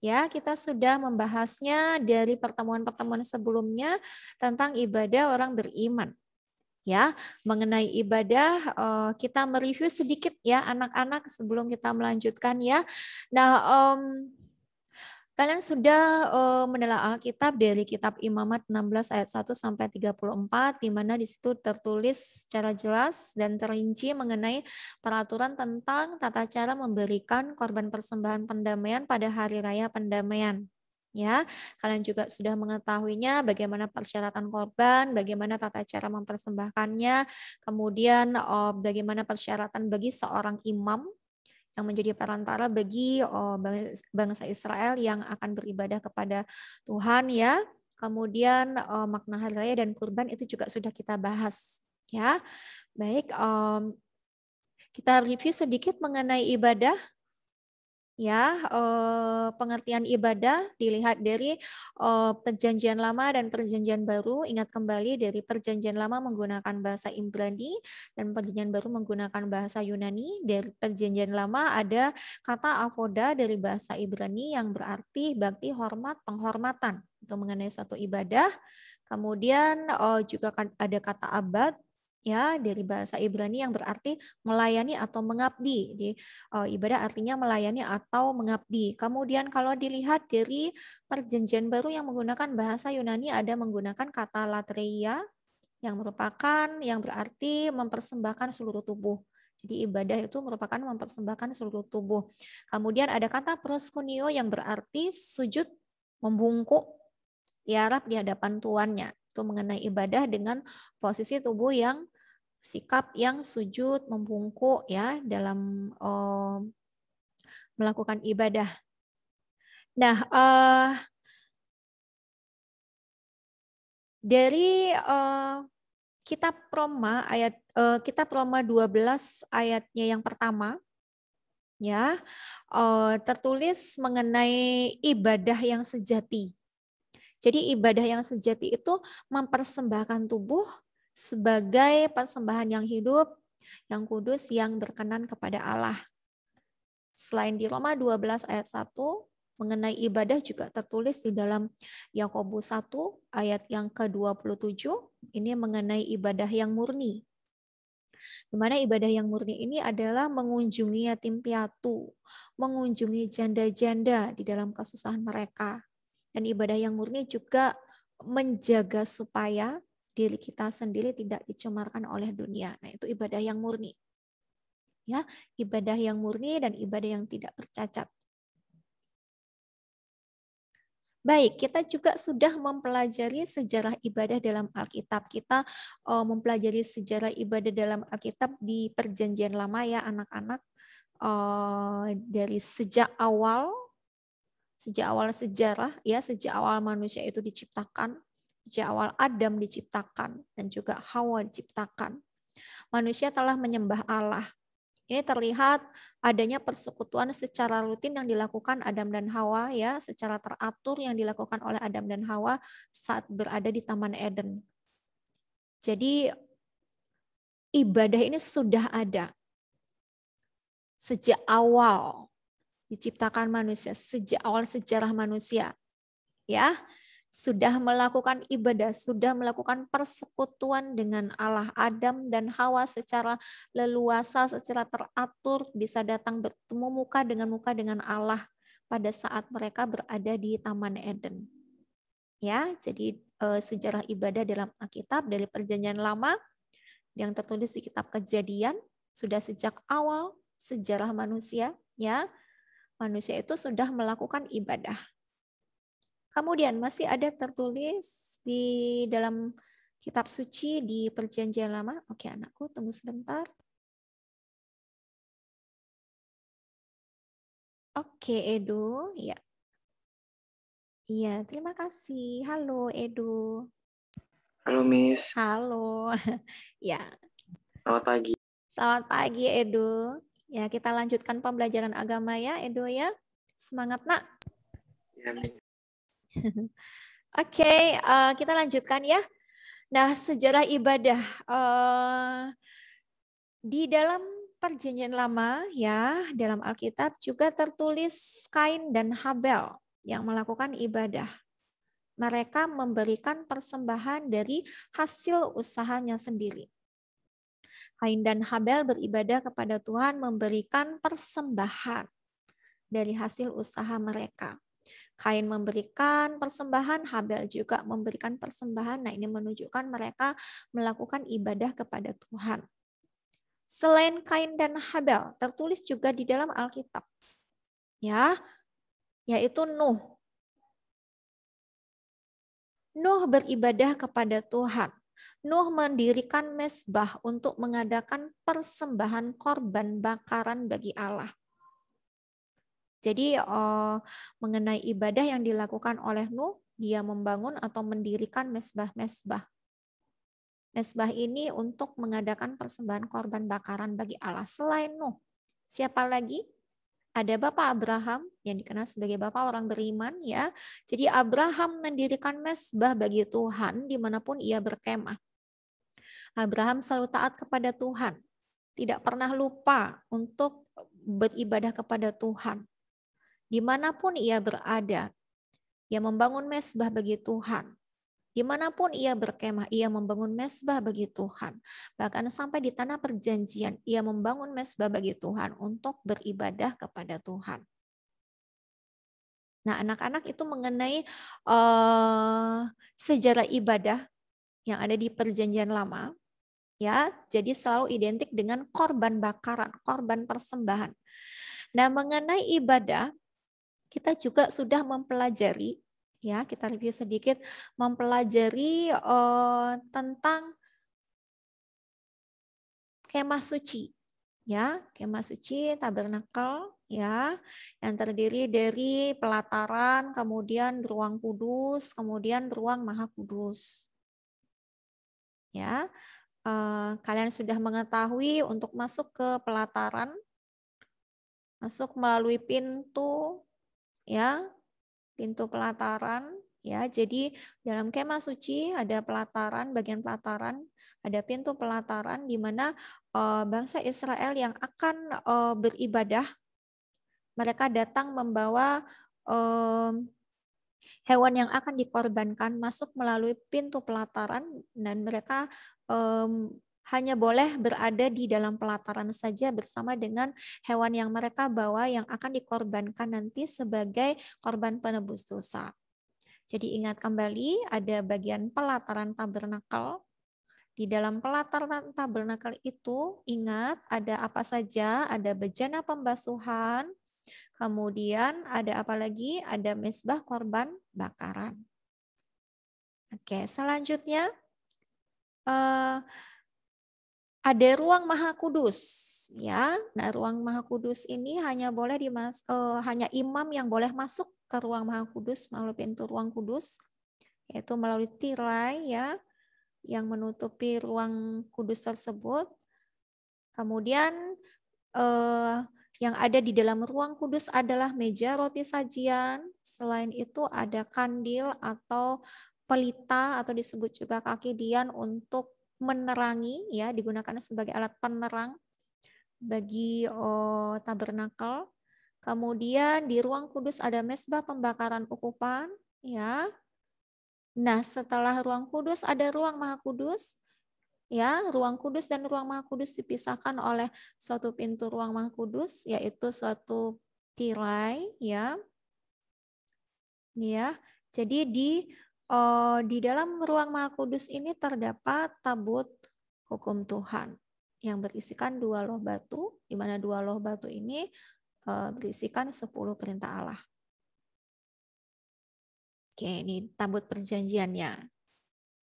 Ya, kita sudah membahasnya dari pertemuan-pertemuan sebelumnya tentang ibadah orang beriman. Ya, mengenai ibadah eh, kita mereview sedikit ya anak-anak sebelum kita melanjutkan ya. Nah, em, Kalian sudah eh, menelaah Alkitab dari kitab Imamat 16 ayat 1 sampai 34 di mana di situ tertulis secara jelas dan terinci mengenai peraturan tentang tata cara memberikan korban persembahan pendamaian pada hari raya pendamaian. Ya, kalian juga sudah mengetahuinya bagaimana persyaratan korban, bagaimana tata cara mempersembahkannya, kemudian eh, bagaimana persyaratan bagi seorang imam yang menjadi perantara bagi oh, bangs- bangsa Israel yang akan beribadah kepada Tuhan ya. Kemudian eh, makna hari raya dan kurban itu juga sudah kita bahas ya. Baik, em, kita review sedikit mengenai ibadah ya eh, pengertian ibadah dilihat dari eh, perjanjian lama dan perjanjian baru. Ingat kembali dari perjanjian lama menggunakan bahasa Ibrani dan perjanjian baru menggunakan bahasa Yunani. Dari perjanjian lama ada kata avoda dari bahasa Ibrani yang berarti bakti hormat penghormatan. Itu mengenai suatu ibadah. Kemudian eh, juga kan ada kata abad ya dari bahasa Ibrani yang berarti melayani atau mengabdi. Jadi eh, ibadah artinya melayani atau mengabdi. Kemudian kalau dilihat dari perjanjian baru yang menggunakan bahasa Yunani ada menggunakan kata latreia yang merupakan yang berarti mempersembahkan seluruh tubuh. Jadi ibadah itu merupakan mempersembahkan seluruh tubuh. Kemudian ada kata proskunio yang berarti sujud membungkuk tiarap di hadapan tuannya. Itu mengenai ibadah dengan posisi tubuh yang sikap yang sujud membungkuk ya dalam eh, melakukan ibadah. Nah, eh, dari eh, kitab Roma ayat eh, kitab Roma 12 ayatnya yang pertama ya eh, tertulis mengenai ibadah yang sejati. Jadi ibadah yang sejati itu mempersembahkan tubuh sebagai persembahan yang hidup, yang kudus, yang berkenan kepada Allah. Selain di Roma 12 ayat 1, mengenai ibadah juga tertulis di dalam Yakobus 1 ayat yang ke-27, ini mengenai ibadah yang murni. Di mana ibadah yang murni ini adalah mengunjungi yatim piatu, mengunjungi janda-janda di dalam kesusahan mereka. Dan ibadah yang murni juga menjaga supaya diri kita sendiri tidak dicemarkan oleh dunia. Nah, itu ibadah yang murni. Ya, ibadah yang murni dan ibadah yang tidak bercacat. Baik, kita juga sudah mempelajari sejarah ibadah dalam Alkitab. Kita uh, mempelajari sejarah ibadah dalam Alkitab di Perjanjian Lama ya, anak-anak. Uh, dari sejak awal, sejak awal sejarah ya, sejak awal manusia itu diciptakan, sejak awal Adam diciptakan dan juga Hawa diciptakan. Manusia telah menyembah Allah. Ini terlihat adanya persekutuan secara rutin yang dilakukan Adam dan Hawa ya, secara teratur yang dilakukan oleh Adam dan Hawa saat berada di Taman Eden. Jadi ibadah ini sudah ada sejak awal diciptakan manusia, sejak awal sejarah manusia. Ya, sudah melakukan ibadah, sudah melakukan persekutuan dengan Allah Adam dan Hawa secara leluasa, secara teratur, bisa datang bertemu muka dengan muka dengan Allah pada saat mereka berada di Taman Eden. Ya, jadi eh, sejarah ibadah dalam Alkitab dari Perjanjian Lama yang tertulis di kitab Kejadian sudah sejak awal sejarah manusia ya. Manusia itu sudah melakukan ibadah. Kemudian masih ada tertulis di dalam kitab suci di perjanjian lama. Oke anakku tunggu sebentar. Oke Edo, ya. Iya, terima kasih. Halo Edo. Halo Miss. Halo. ya. Selamat pagi. Selamat pagi Edo. Ya, kita lanjutkan pembelajaran agama ya, Edo ya. Semangat, Nak. Ya, Miss. Oke, uh, kita lanjutkan ya. Nah, sejarah ibadah uh, di dalam perjanjian lama ya, dalam Alkitab juga tertulis Kain dan Habel yang melakukan ibadah. Mereka memberikan persembahan dari hasil usahanya sendiri. Kain dan Habel beribadah kepada Tuhan memberikan persembahan dari hasil usaha mereka. Kain memberikan persembahan, Habel juga memberikan persembahan. Nah, ini menunjukkan mereka melakukan ibadah kepada Tuhan. Selain Kain dan Habel, tertulis juga di dalam Alkitab. Ya, yaitu Nuh. Nuh beribadah kepada Tuhan. Nuh mendirikan mesbah untuk mengadakan persembahan korban bakaran bagi Allah. Jadi uh, mengenai ibadah yang dilakukan oleh Nuh, dia membangun atau mendirikan mesbah-mesbah. Mesbah ini untuk mengadakan persembahan korban bakaran bagi Allah. Selain Nuh, siapa lagi? Ada Bapak Abraham yang dikenal sebagai Bapak orang beriman ya. Jadi Abraham mendirikan mesbah bagi Tuhan di mana pun ia berkemah. Abraham selalu taat kepada Tuhan. Tidak pernah lupa untuk beribadah kepada Tuhan di mana pun ia berada, ia membangun mesbah bagi Tuhan. Di mana pun ia berkemah, ia membangun mesbah bagi Tuhan. Bahkan sampai di tanah perjanjian, ia membangun mesbah bagi Tuhan untuk beribadah kepada Tuhan. Nah, anak-anak itu mengenai uh, sejarah ibadah yang ada di perjanjian lama, ya. Jadi selalu identik dengan korban bakaran, korban persembahan. Nah, mengenai ibadah, kita juga sudah mempelajari ya kita review sedikit mempelajari uh, tentang kemah suci ya kemah suci tabernakel ya yang terdiri dari pelataran kemudian ruang kudus kemudian ruang maha kudus ya. Uh, kalian sudah mengetahui untuk masuk ke pelataran masuk melalui pintu ya pintu pelataran ya. Jadi dalam kemah suci ada pelataran bagian pelataran ada pintu pelataran di mana uh, bangsa Israel yang akan uh, beribadah. Mereka datang membawa um, hewan yang akan dikorbankan masuk melalui pintu pelataran dan mereka um, hanya boleh berada di dalam pelataran saja bersama dengan hewan yang mereka bawa yang akan dikorbankan nanti sebagai korban penebus dosa. Jadi ingat kembali ada bagian pelataran tabernakel. Di dalam pelataran tabernakel itu ingat ada apa saja, ada bejana pembasuhan, kemudian ada apa lagi? Ada mesbah korban bakaran. Oke, selanjutnya uh, ada ruang maha kudus ya. Nah ruang maha kudus ini hanya boleh dimas uh, hanya imam yang boleh masuk ke ruang maha kudus melalui pintu ruang kudus yaitu melalui tirai ya yang menutupi ruang kudus tersebut. Kemudian uh, yang ada di dalam ruang kudus adalah meja roti sajian. Selain itu ada kandil atau pelita atau disebut juga kaki dian untuk menerangi ya digunakan sebagai alat penerang bagi oh, tabernakel. Kemudian di ruang kudus ada mesbah pembakaran ukupan ya. Nah, setelah ruang kudus ada ruang maha kudus ya. Ruang kudus dan ruang maha kudus dipisahkan oleh suatu pintu ruang maha kudus yaitu suatu tirai ya. Ya. Jadi di Oh, di dalam ruang Maha Kudus ini terdapat tabut hukum Tuhan. yang berisikan dua loh batu, di mana dua loh batu ini eh, berisikan 10 perintah Allah. Oke, ini tabut perjanjiannya.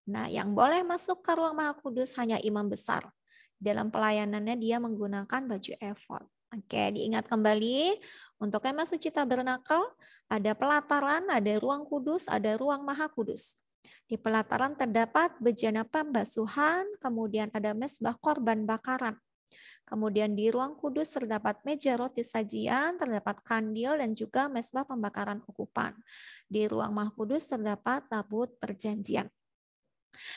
Nah, yang boleh masuk ke ruang Maha Kudus hanya imam besar. Dalam pelayanannya dia menggunakan baju efod. Oke, diingat kembali untuk kemah suci tabernakel ada pelataran, ada ruang kudus, ada ruang maha kudus. Di pelataran terdapat bejana pembasuhan, kemudian ada mesbah korban bakaran. Kemudian di ruang kudus terdapat meja roti sajian, terdapat kandil dan juga mesbah pembakaran ukupan. Di ruang Maha Kudus terdapat tabut perjanjian.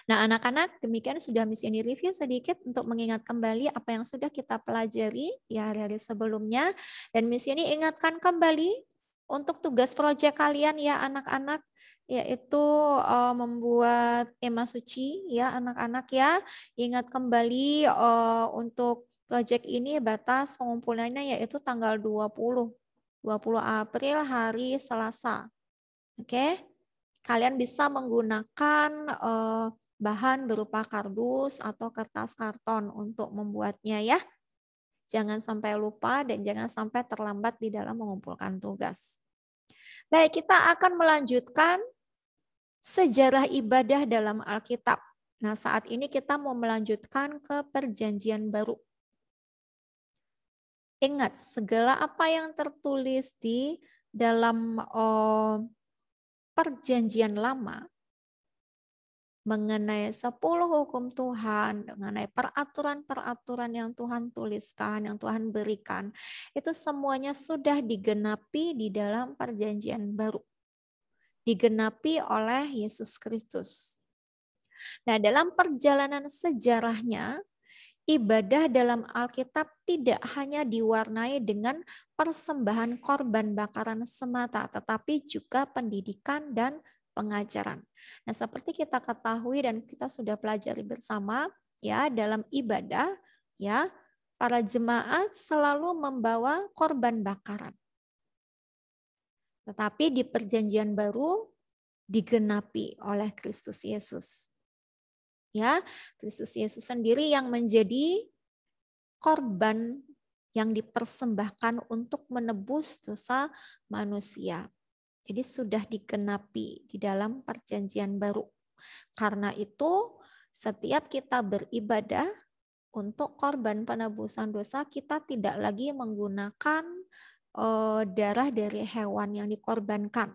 Nah, anak-anak, demikian sudah misi ini review sedikit untuk mengingat kembali apa yang sudah kita pelajari ya hari-hari sebelumnya. Dan misi ini ingatkan kembali untuk tugas proyek kalian ya anak-anak yaitu uh, membuat ema suci ya anak-anak ya. Ingat kembali uh, untuk Proyek ini batas pengumpulannya yaitu tanggal 20. 20 April hari Selasa. Oke. Kalian bisa menggunakan eh, bahan berupa kardus atau kertas karton untuk membuatnya ya. Jangan sampai lupa dan jangan sampai terlambat di dalam mengumpulkan tugas. Baik, kita akan melanjutkan sejarah ibadah dalam Alkitab. Nah, saat ini kita mau melanjutkan ke perjanjian baru. Ingat, segala apa yang tertulis di dalam oh, perjanjian lama mengenai sepuluh hukum Tuhan, mengenai peraturan-peraturan yang Tuhan tuliskan, yang Tuhan berikan, itu semuanya sudah digenapi di dalam perjanjian baru. Digenapi oleh Yesus Kristus. Nah, dalam perjalanan sejarahnya, ibadah dalam Alkitab tidak hanya diwarnai dengan persembahan korban bakaran semata, tetapi juga pendidikan dan pengajaran. Nah, seperti kita ketahui dan kita sudah pelajari bersama, ya dalam ibadah, ya para jemaat selalu membawa korban bakaran. Tetapi di perjanjian baru digenapi oleh Kristus Yesus. Ya, Kristus Yesus sendiri yang menjadi korban yang dipersembahkan untuk menebus dosa manusia. Jadi sudah digenapi di dalam perjanjian baru. Karena itu setiap kita beribadah untuk korban penebusan dosa kita tidak lagi menggunakan uh, darah dari hewan yang dikorbankan.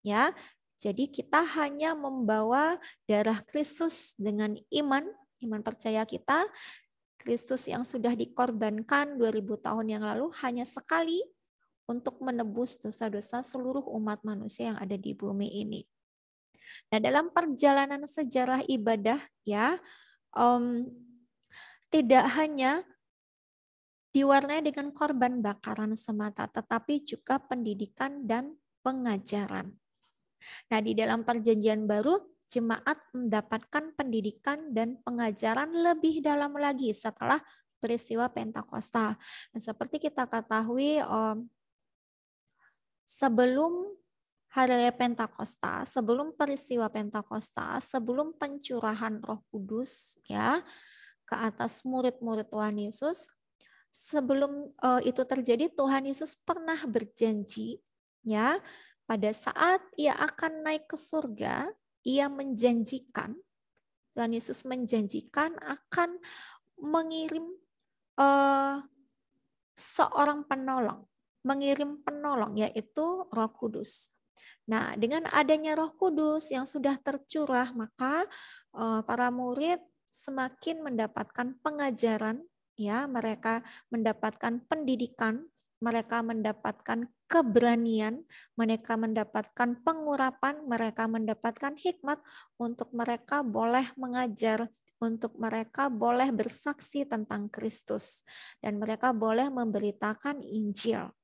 Ya, jadi kita hanya membawa darah Kristus dengan iman, iman percaya kita. Kristus yang sudah dikorbankan 2000 tahun yang lalu hanya sekali untuk menebus dosa-dosa seluruh umat manusia yang ada di bumi ini. Nah, dalam perjalanan sejarah ibadah ya, um, tidak hanya diwarnai dengan korban bakaran semata, tetapi juga pendidikan dan pengajaran. Nah, di dalam perjanjian baru, jemaat mendapatkan pendidikan dan pengajaran lebih dalam lagi setelah peristiwa Pentakosta. Nah, seperti kita ketahui, sebelum hari raya Pentakosta, sebelum peristiwa Pentakosta, sebelum pencurahan Roh Kudus ya ke atas murid-murid Tuhan Yesus, sebelum uh, itu terjadi Tuhan Yesus pernah berjanji ya pada saat ia akan naik ke surga, ia menjanjikan, Tuhan Yesus menjanjikan akan mengirim uh, seorang penolong, mengirim penolong yaitu Roh Kudus. Nah, dengan adanya Roh Kudus yang sudah tercurah, maka uh, para murid semakin mendapatkan pengajaran, ya, mereka mendapatkan pendidikan mereka mendapatkan keberanian, mereka mendapatkan pengurapan, mereka mendapatkan hikmat untuk mereka boleh mengajar, untuk mereka boleh bersaksi tentang Kristus dan mereka boleh memberitakan Injil.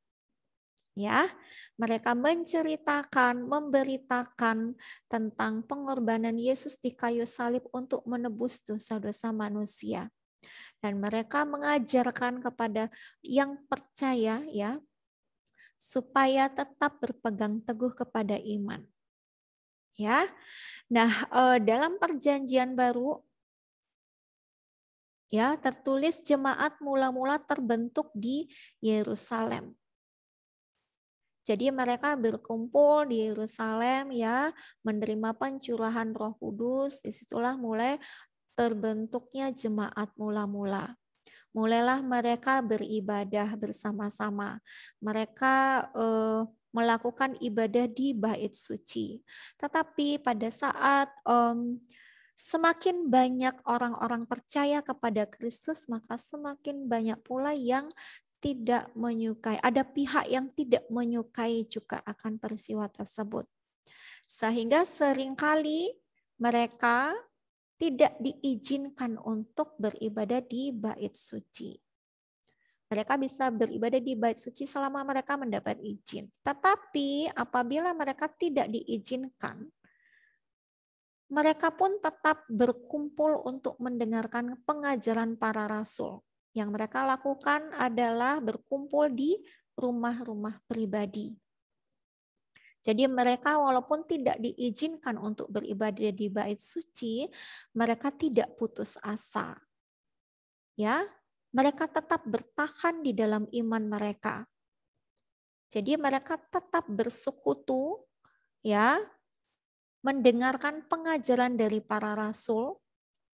Ya, mereka menceritakan, memberitakan tentang pengorbanan Yesus di kayu salib untuk menebus dosa-dosa manusia dan mereka mengajarkan kepada yang percaya ya supaya tetap berpegang teguh kepada iman. Ya. Nah, eh, dalam perjanjian baru Ya, tertulis jemaat mula-mula terbentuk di Yerusalem. Jadi mereka berkumpul di Yerusalem ya, menerima pencurahan Roh Kudus. Di situlah mulai terbentuknya jemaat mula-mula. Mulailah mereka beribadah bersama-sama. Mereka eh, melakukan ibadah di bait suci. Tetapi pada saat um, semakin banyak orang-orang percaya kepada Kristus, maka semakin banyak pula yang tidak menyukai, ada pihak yang tidak menyukai juga akan peristiwa tersebut. Sehingga sering kali mereka tidak diizinkan untuk beribadah di bait suci. Mereka bisa beribadah di bait suci selama mereka mendapat izin. Tetapi apabila mereka tidak diizinkan, mereka pun tetap berkumpul untuk mendengarkan pengajaran para rasul. Yang mereka lakukan adalah berkumpul di rumah-rumah pribadi. Jadi mereka walaupun tidak diizinkan untuk beribadah di bait suci, mereka tidak putus asa. Ya, mereka tetap bertahan di dalam iman mereka. Jadi mereka tetap bersekutu ya, mendengarkan pengajaran dari para rasul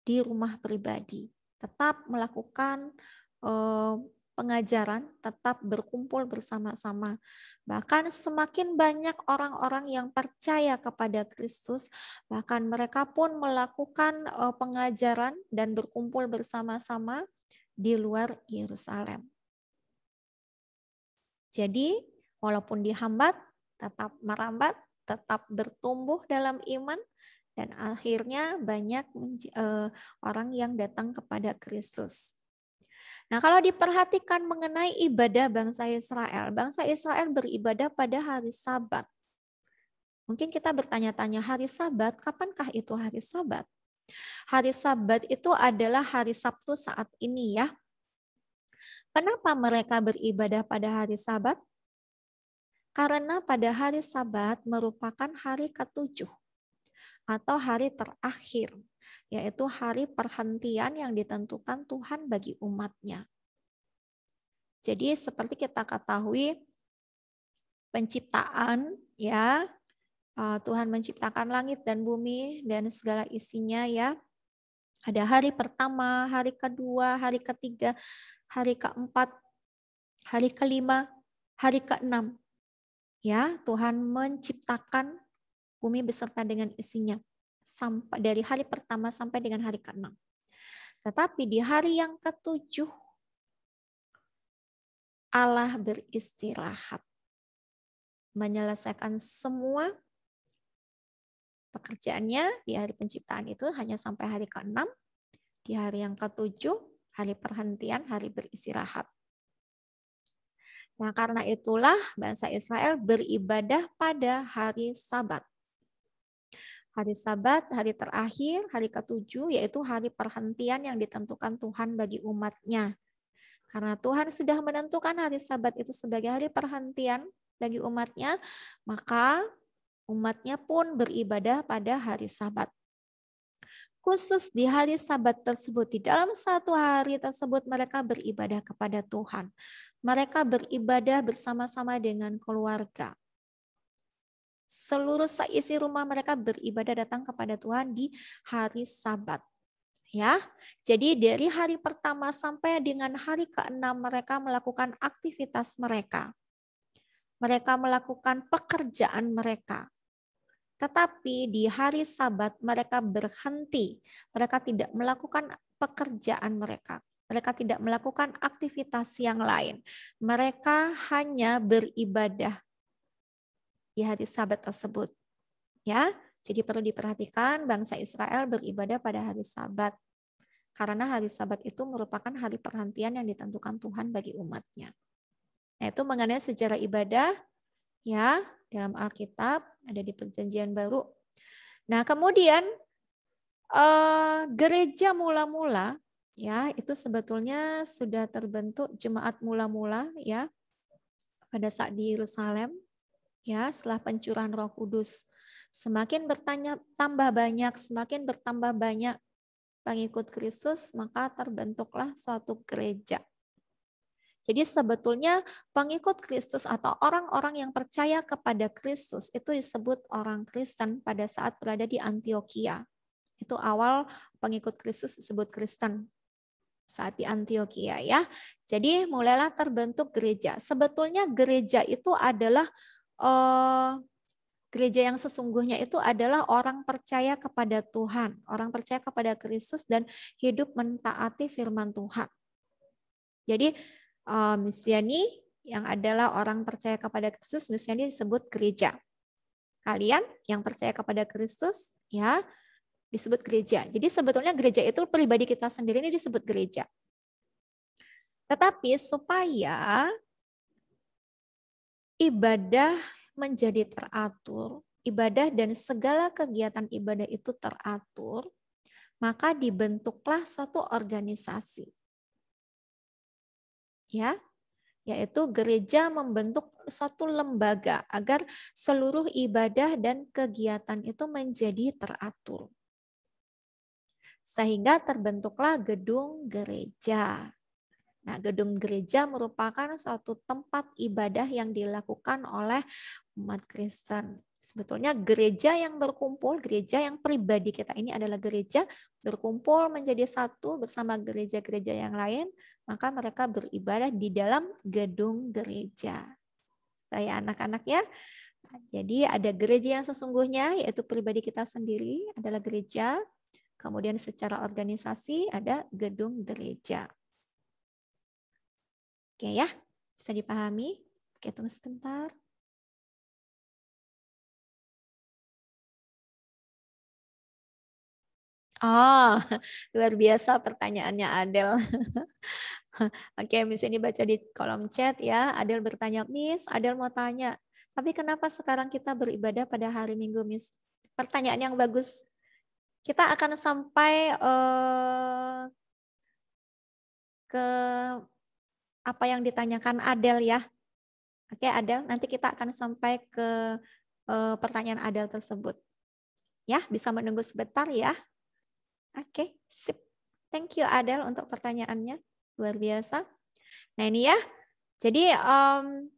di rumah pribadi tetap melakukan eh, pengajaran, tetap berkumpul bersama-sama. Bahkan semakin banyak orang-orang yang percaya kepada Kristus, bahkan mereka pun melakukan eh, pengajaran dan berkumpul bersama-sama di luar Yerusalem. Jadi, walaupun dihambat, tetap merambat, tetap bertumbuh dalam iman, dan akhirnya banyak uh, orang yang datang kepada Kristus. Nah, kalau diperhatikan mengenai ibadah bangsa Israel, bangsa Israel beribadah pada hari Sabat. Mungkin kita bertanya-tanya, hari Sabat, kapankah itu hari Sabat? Hari Sabat itu adalah hari Sabtu saat ini ya. Kenapa mereka beribadah pada hari Sabat? Karena pada hari Sabat merupakan hari ketujuh atau hari terakhir, yaitu hari perhentian yang ditentukan Tuhan bagi umatnya. Jadi seperti kita ketahui penciptaan ya eh, Tuhan menciptakan langit dan bumi dan segala isinya ya. Ada hari pertama, hari kedua, hari ketiga, hari keempat, hari kelima, hari keenam. Ya, Tuhan menciptakan bumi beserta dengan isinya sampai dari hari pertama sampai dengan hari keenam. Tetapi di hari yang ketujuh Allah beristirahat menyelesaikan semua pekerjaannya di hari penciptaan itu hanya sampai hari keenam. Di hari yang ketujuh, hari perhentian, hari beristirahat. Nah, karena itulah bangsa Israel beribadah pada hari Sabat. Hari Sabat, hari terakhir, hari ketujuh, yaitu hari perhentian yang ditentukan Tuhan bagi umatnya. Karena Tuhan sudah menentukan hari Sabat itu sebagai hari perhentian bagi umatnya, maka umatnya pun beribadah pada hari Sabat. Khusus di hari Sabat tersebut, di dalam satu hari tersebut mereka beribadah kepada Tuhan. Mereka beribadah bersama-sama dengan keluarga seluruh seisi rumah mereka beribadah datang kepada Tuhan di hari Sabat. Ya, jadi dari hari pertama sampai dengan hari keenam mereka melakukan aktivitas mereka. Mereka melakukan pekerjaan mereka. Tetapi di hari Sabat mereka berhenti. Mereka tidak melakukan pekerjaan mereka. Mereka tidak melakukan aktivitas yang lain. Mereka hanya beribadah di hari Sabat tersebut. Ya, jadi perlu diperhatikan bangsa Israel beribadah pada hari Sabat. Karena hari Sabat itu merupakan hari perhentian yang ditentukan Tuhan bagi umatnya. Nah, itu mengenai sejarah ibadah ya dalam Alkitab ada di Perjanjian Baru. Nah, kemudian eh, gereja mula-mula ya itu sebetulnya sudah terbentuk jemaat mula-mula ya pada saat di Yerusalem ya setelah pencurahan Roh Kudus. Semakin bertanya tambah banyak, semakin bertambah banyak pengikut Kristus, maka terbentuklah suatu gereja. Jadi sebetulnya pengikut Kristus atau orang-orang yang percaya kepada Kristus itu disebut orang Kristen pada saat berada di Antioquia. Itu awal pengikut Kristus disebut Kristen saat di Antioquia ya. Jadi mulailah terbentuk gereja. Sebetulnya gereja itu adalah uh, gereja yang sesungguhnya itu adalah orang percaya kepada Tuhan, orang percaya kepada Kristus dan hidup mentaati firman Tuhan. Jadi uh, Mesiani yang adalah orang percaya kepada Kristus, Mesiani disebut gereja. Kalian yang percaya kepada Kristus, ya disebut gereja. Jadi sebetulnya gereja itu pribadi kita sendiri ini disebut gereja. Tetapi supaya ibadah menjadi teratur, ibadah dan segala kegiatan ibadah itu teratur, maka dibentuklah suatu organisasi ya yaitu gereja membentuk suatu lembaga agar seluruh ibadah dan kegiatan itu menjadi teratur. Sehingga terbentuklah gedung gereja. Nah, gedung gereja merupakan suatu tempat ibadah yang dilakukan oleh umat Kristen. Sebetulnya gereja yang berkumpul, gereja yang pribadi kita ini adalah gereja berkumpul menjadi satu bersama gereja-gereja yang lain maka mereka beribadah di dalam gedung gereja. Kayak anak-anak ya. Jadi ada gereja yang sesungguhnya yaitu pribadi kita sendiri adalah gereja. Kemudian secara organisasi ada gedung gereja. Oke ya, bisa dipahami? Oke, tunggu sebentar. Oh, luar biasa pertanyaannya Adel. Oke, Miss ini baca di kolom chat ya. Adel bertanya, Miss, Adel mau tanya, tapi kenapa sekarang kita beribadah pada hari Minggu, Miss? Pertanyaan yang bagus. Kita akan sampai uh, ke apa yang ditanyakan Adel ya. Oke, Adel, nanti kita akan sampai ke uh, pertanyaan Adel tersebut. Ya, bisa menunggu sebentar ya. Oke, sip. Thank you Adel untuk pertanyaannya. Luar biasa. Nah ini ya. Jadi um,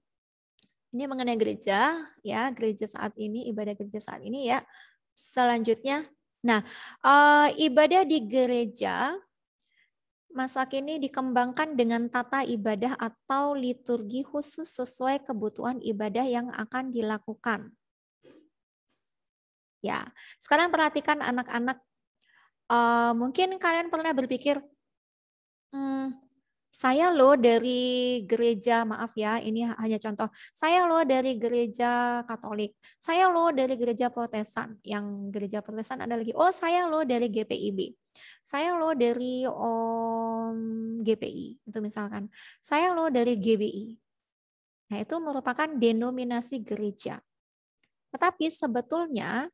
ini mengenai gereja ya, gereja saat ini, ibadah gereja saat ini ya. Selanjutnya, nah uh, ibadah di gereja masa kini dikembangkan dengan tata ibadah atau liturgi khusus sesuai kebutuhan ibadah yang akan dilakukan. Ya, sekarang perhatikan anak-anak uh, mungkin kalian pernah berpikir, hmm, saya loh dari gereja, maaf ya, ini hanya contoh. Saya loh dari gereja Katolik. Saya loh dari gereja Protestan. Yang gereja Protestan ada lagi. Oh, saya loh dari GPIB. Saya loh dari Om GPI, itu misalkan. Saya loh dari GBI. Nah, itu merupakan denominasi gereja. Tetapi sebetulnya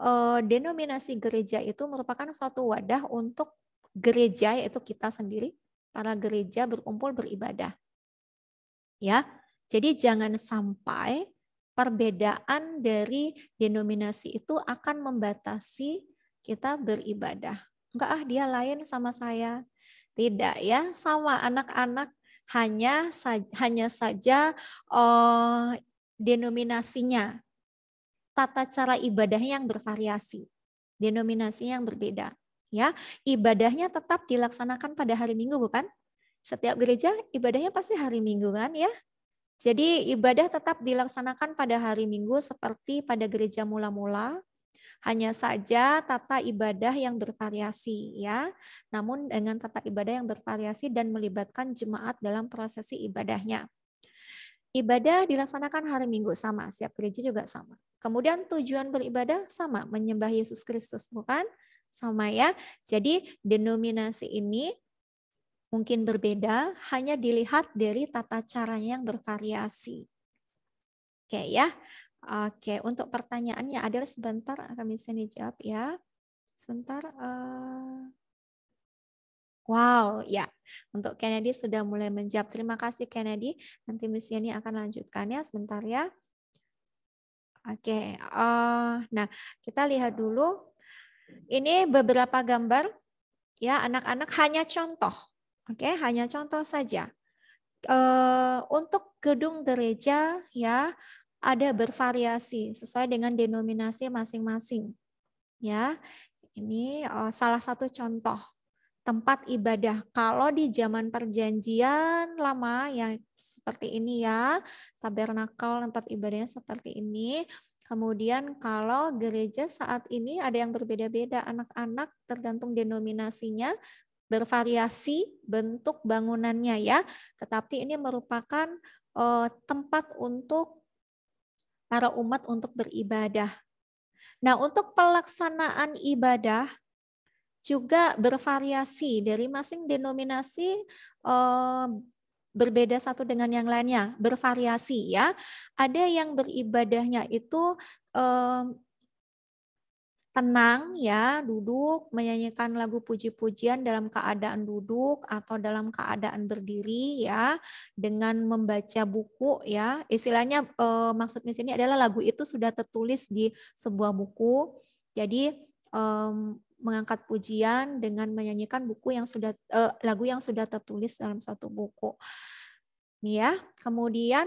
uh, denominasi gereja itu merupakan suatu wadah untuk gereja yaitu kita sendiri para gereja berkumpul beribadah. Ya. Jadi jangan sampai perbedaan dari denominasi itu akan membatasi kita beribadah. Enggak ah dia lain sama saya. Tidak ya, sama anak-anak hanya hanya saja uh, denominasinya tata cara ibadahnya yang bervariasi, denominasinya yang berbeda. Ya, ibadahnya tetap dilaksanakan pada hari Minggu bukan? Setiap gereja ibadahnya pasti hari Minggu kan ya? Jadi ibadah tetap dilaksanakan pada hari Minggu seperti pada gereja mula-mula, hanya saja tata ibadah yang bervariasi ya. Namun dengan tata ibadah yang bervariasi dan melibatkan jemaat dalam prosesi ibadahnya. Ibadah dilaksanakan hari Minggu sama, setiap gereja juga sama. Kemudian tujuan beribadah sama, menyembah Yesus Kristus, bukan? Sama ya. Jadi denominasi ini mungkin berbeda, hanya dilihat dari tata caranya yang bervariasi. Oke ya. Oke, untuk pertanyaannya ada sebentar akan bisa dijawab ya. Sebentar. Uh... Wow, ya. Untuk Kennedy sudah mulai menjawab. Terima kasih Kennedy. Nanti misi ini akan lanjutkan ya sebentar ya. Oke, uh, nah kita lihat dulu. Ini beberapa gambar Ya, anak-anak hanya contoh. Oke, hanya contoh saja. Uh, untuk gedung gereja ya ada bervariasi sesuai dengan denominasi masing-masing. Ya, ini uh, salah satu contoh tempat ibadah. Kalau di zaman perjanjian lama yang seperti ini ya, tabernakel tempat ibadahnya seperti ini. Kemudian kalau gereja saat ini ada yang berbeda-beda anak-anak tergantung denominasinya bervariasi bentuk bangunannya ya. Tetapi ini merupakan uh, tempat untuk para umat untuk beribadah. Nah, untuk pelaksanaan ibadah juga bervariasi dari masing denominasi uh, berbeda satu dengan yang lainnya, bervariasi ya. Ada yang beribadahnya itu uh, tenang ya, duduk menyanyikan lagu puji-pujian dalam keadaan duduk atau dalam keadaan berdiri ya, dengan membaca buku ya. Istilahnya eh, maksudnya sini adalah lagu itu sudah tertulis di sebuah buku. Jadi eh, mengangkat pujian dengan menyanyikan buku yang sudah eh, lagu yang sudah tertulis dalam suatu buku. Nih ya. Kemudian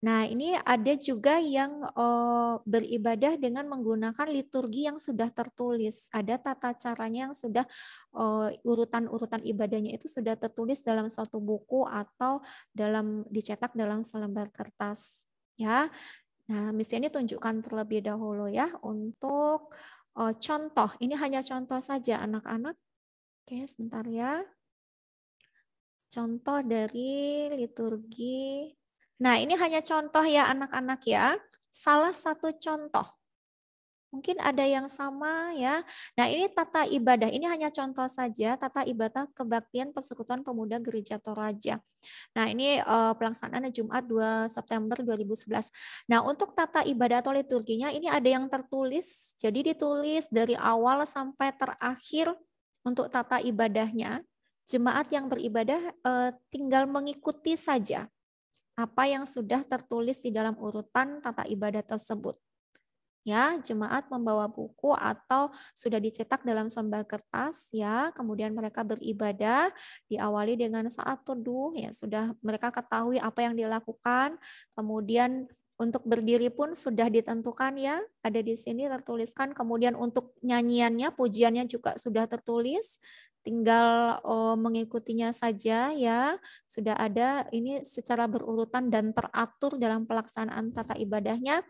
Nah, ini ada juga yang uh, beribadah dengan menggunakan liturgi yang sudah tertulis. Ada tata caranya yang sudah urutan-urutan ibadahnya itu sudah tertulis dalam suatu buku atau dalam dicetak dalam selembar kertas. Ya, nah misalnya tunjukkan terlebih dahulu ya untuk uh, contoh. Ini hanya contoh saja anak-anak. Oke, sebentar ya. Contoh dari liturgi Nah, ini hanya contoh ya anak-anak ya. Salah satu contoh. Mungkin ada yang sama ya. Nah, ini tata ibadah. Ini hanya contoh saja tata ibadah kebaktian Persekutuan Pemuda Gereja Toraja. Nah, ini uh, pelaksanaan Jumat 2 September 2011. Nah, untuk tata ibadah atau liturginya ini ada yang tertulis. Jadi ditulis dari awal sampai terakhir untuk tata ibadahnya. Jemaat yang beribadah uh, tinggal mengikuti saja apa yang sudah tertulis di dalam urutan tata ibadah tersebut. Ya, jemaat membawa buku atau sudah dicetak dalam sembah kertas ya, kemudian mereka beribadah diawali dengan saat teduh ya, sudah mereka ketahui apa yang dilakukan, kemudian untuk berdiri pun sudah ditentukan ya, ada di sini tertuliskan. Kemudian untuk nyanyiannya, pujiannya juga sudah tertulis tinggal oh, mengikutinya saja ya. Sudah ada ini secara berurutan dan teratur dalam pelaksanaan tata ibadahnya.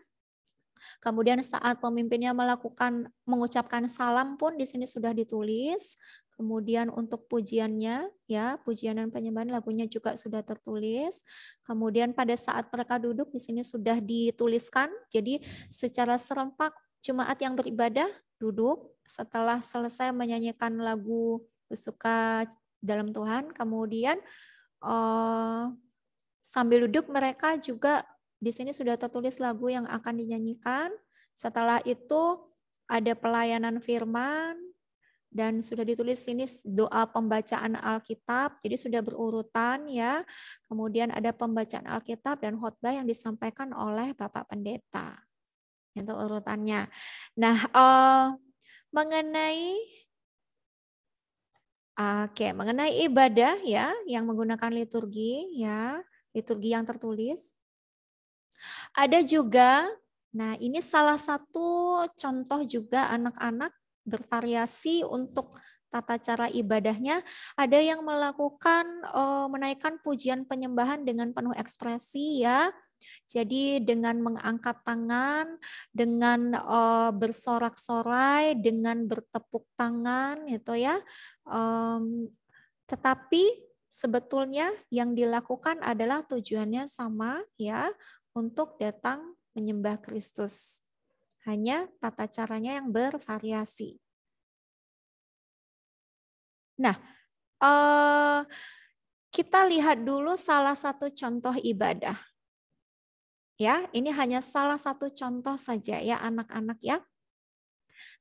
Kemudian saat pemimpinnya melakukan mengucapkan salam pun di sini sudah ditulis. Kemudian untuk pujiannya ya, pujian dan penyembahan lagunya juga sudah tertulis. Kemudian pada saat mereka duduk di sini sudah dituliskan. Jadi secara serempak jemaat yang beribadah duduk setelah selesai menyanyikan lagu bersuka dalam Tuhan. Kemudian uh, sambil duduk mereka juga di sini sudah tertulis lagu yang akan dinyanyikan. Setelah itu ada pelayanan firman dan sudah ditulis sini doa pembacaan Alkitab. Jadi sudah berurutan ya. Kemudian ada pembacaan Alkitab dan khotbah yang disampaikan oleh Bapak Pendeta. Itu urutannya. Nah, uh, mengenai Oke, mengenai ibadah ya yang menggunakan liturgi ya, liturgi yang tertulis. Ada juga nah ini salah satu contoh juga anak-anak bervariasi untuk tata cara ibadahnya. Ada yang melakukan uh, menaikkan pujian penyembahan dengan penuh ekspresi ya. Jadi dengan mengangkat tangan, dengan uh, bersorak-sorai, dengan bertepuk tangan gitu ya. Tetapi sebetulnya yang dilakukan adalah tujuannya sama ya untuk datang menyembah Kristus. Hanya tata caranya yang bervariasi. Nah, uh, kita lihat dulu salah satu contoh ibadah. Ya, ini hanya salah satu contoh saja ya anak-anak ya.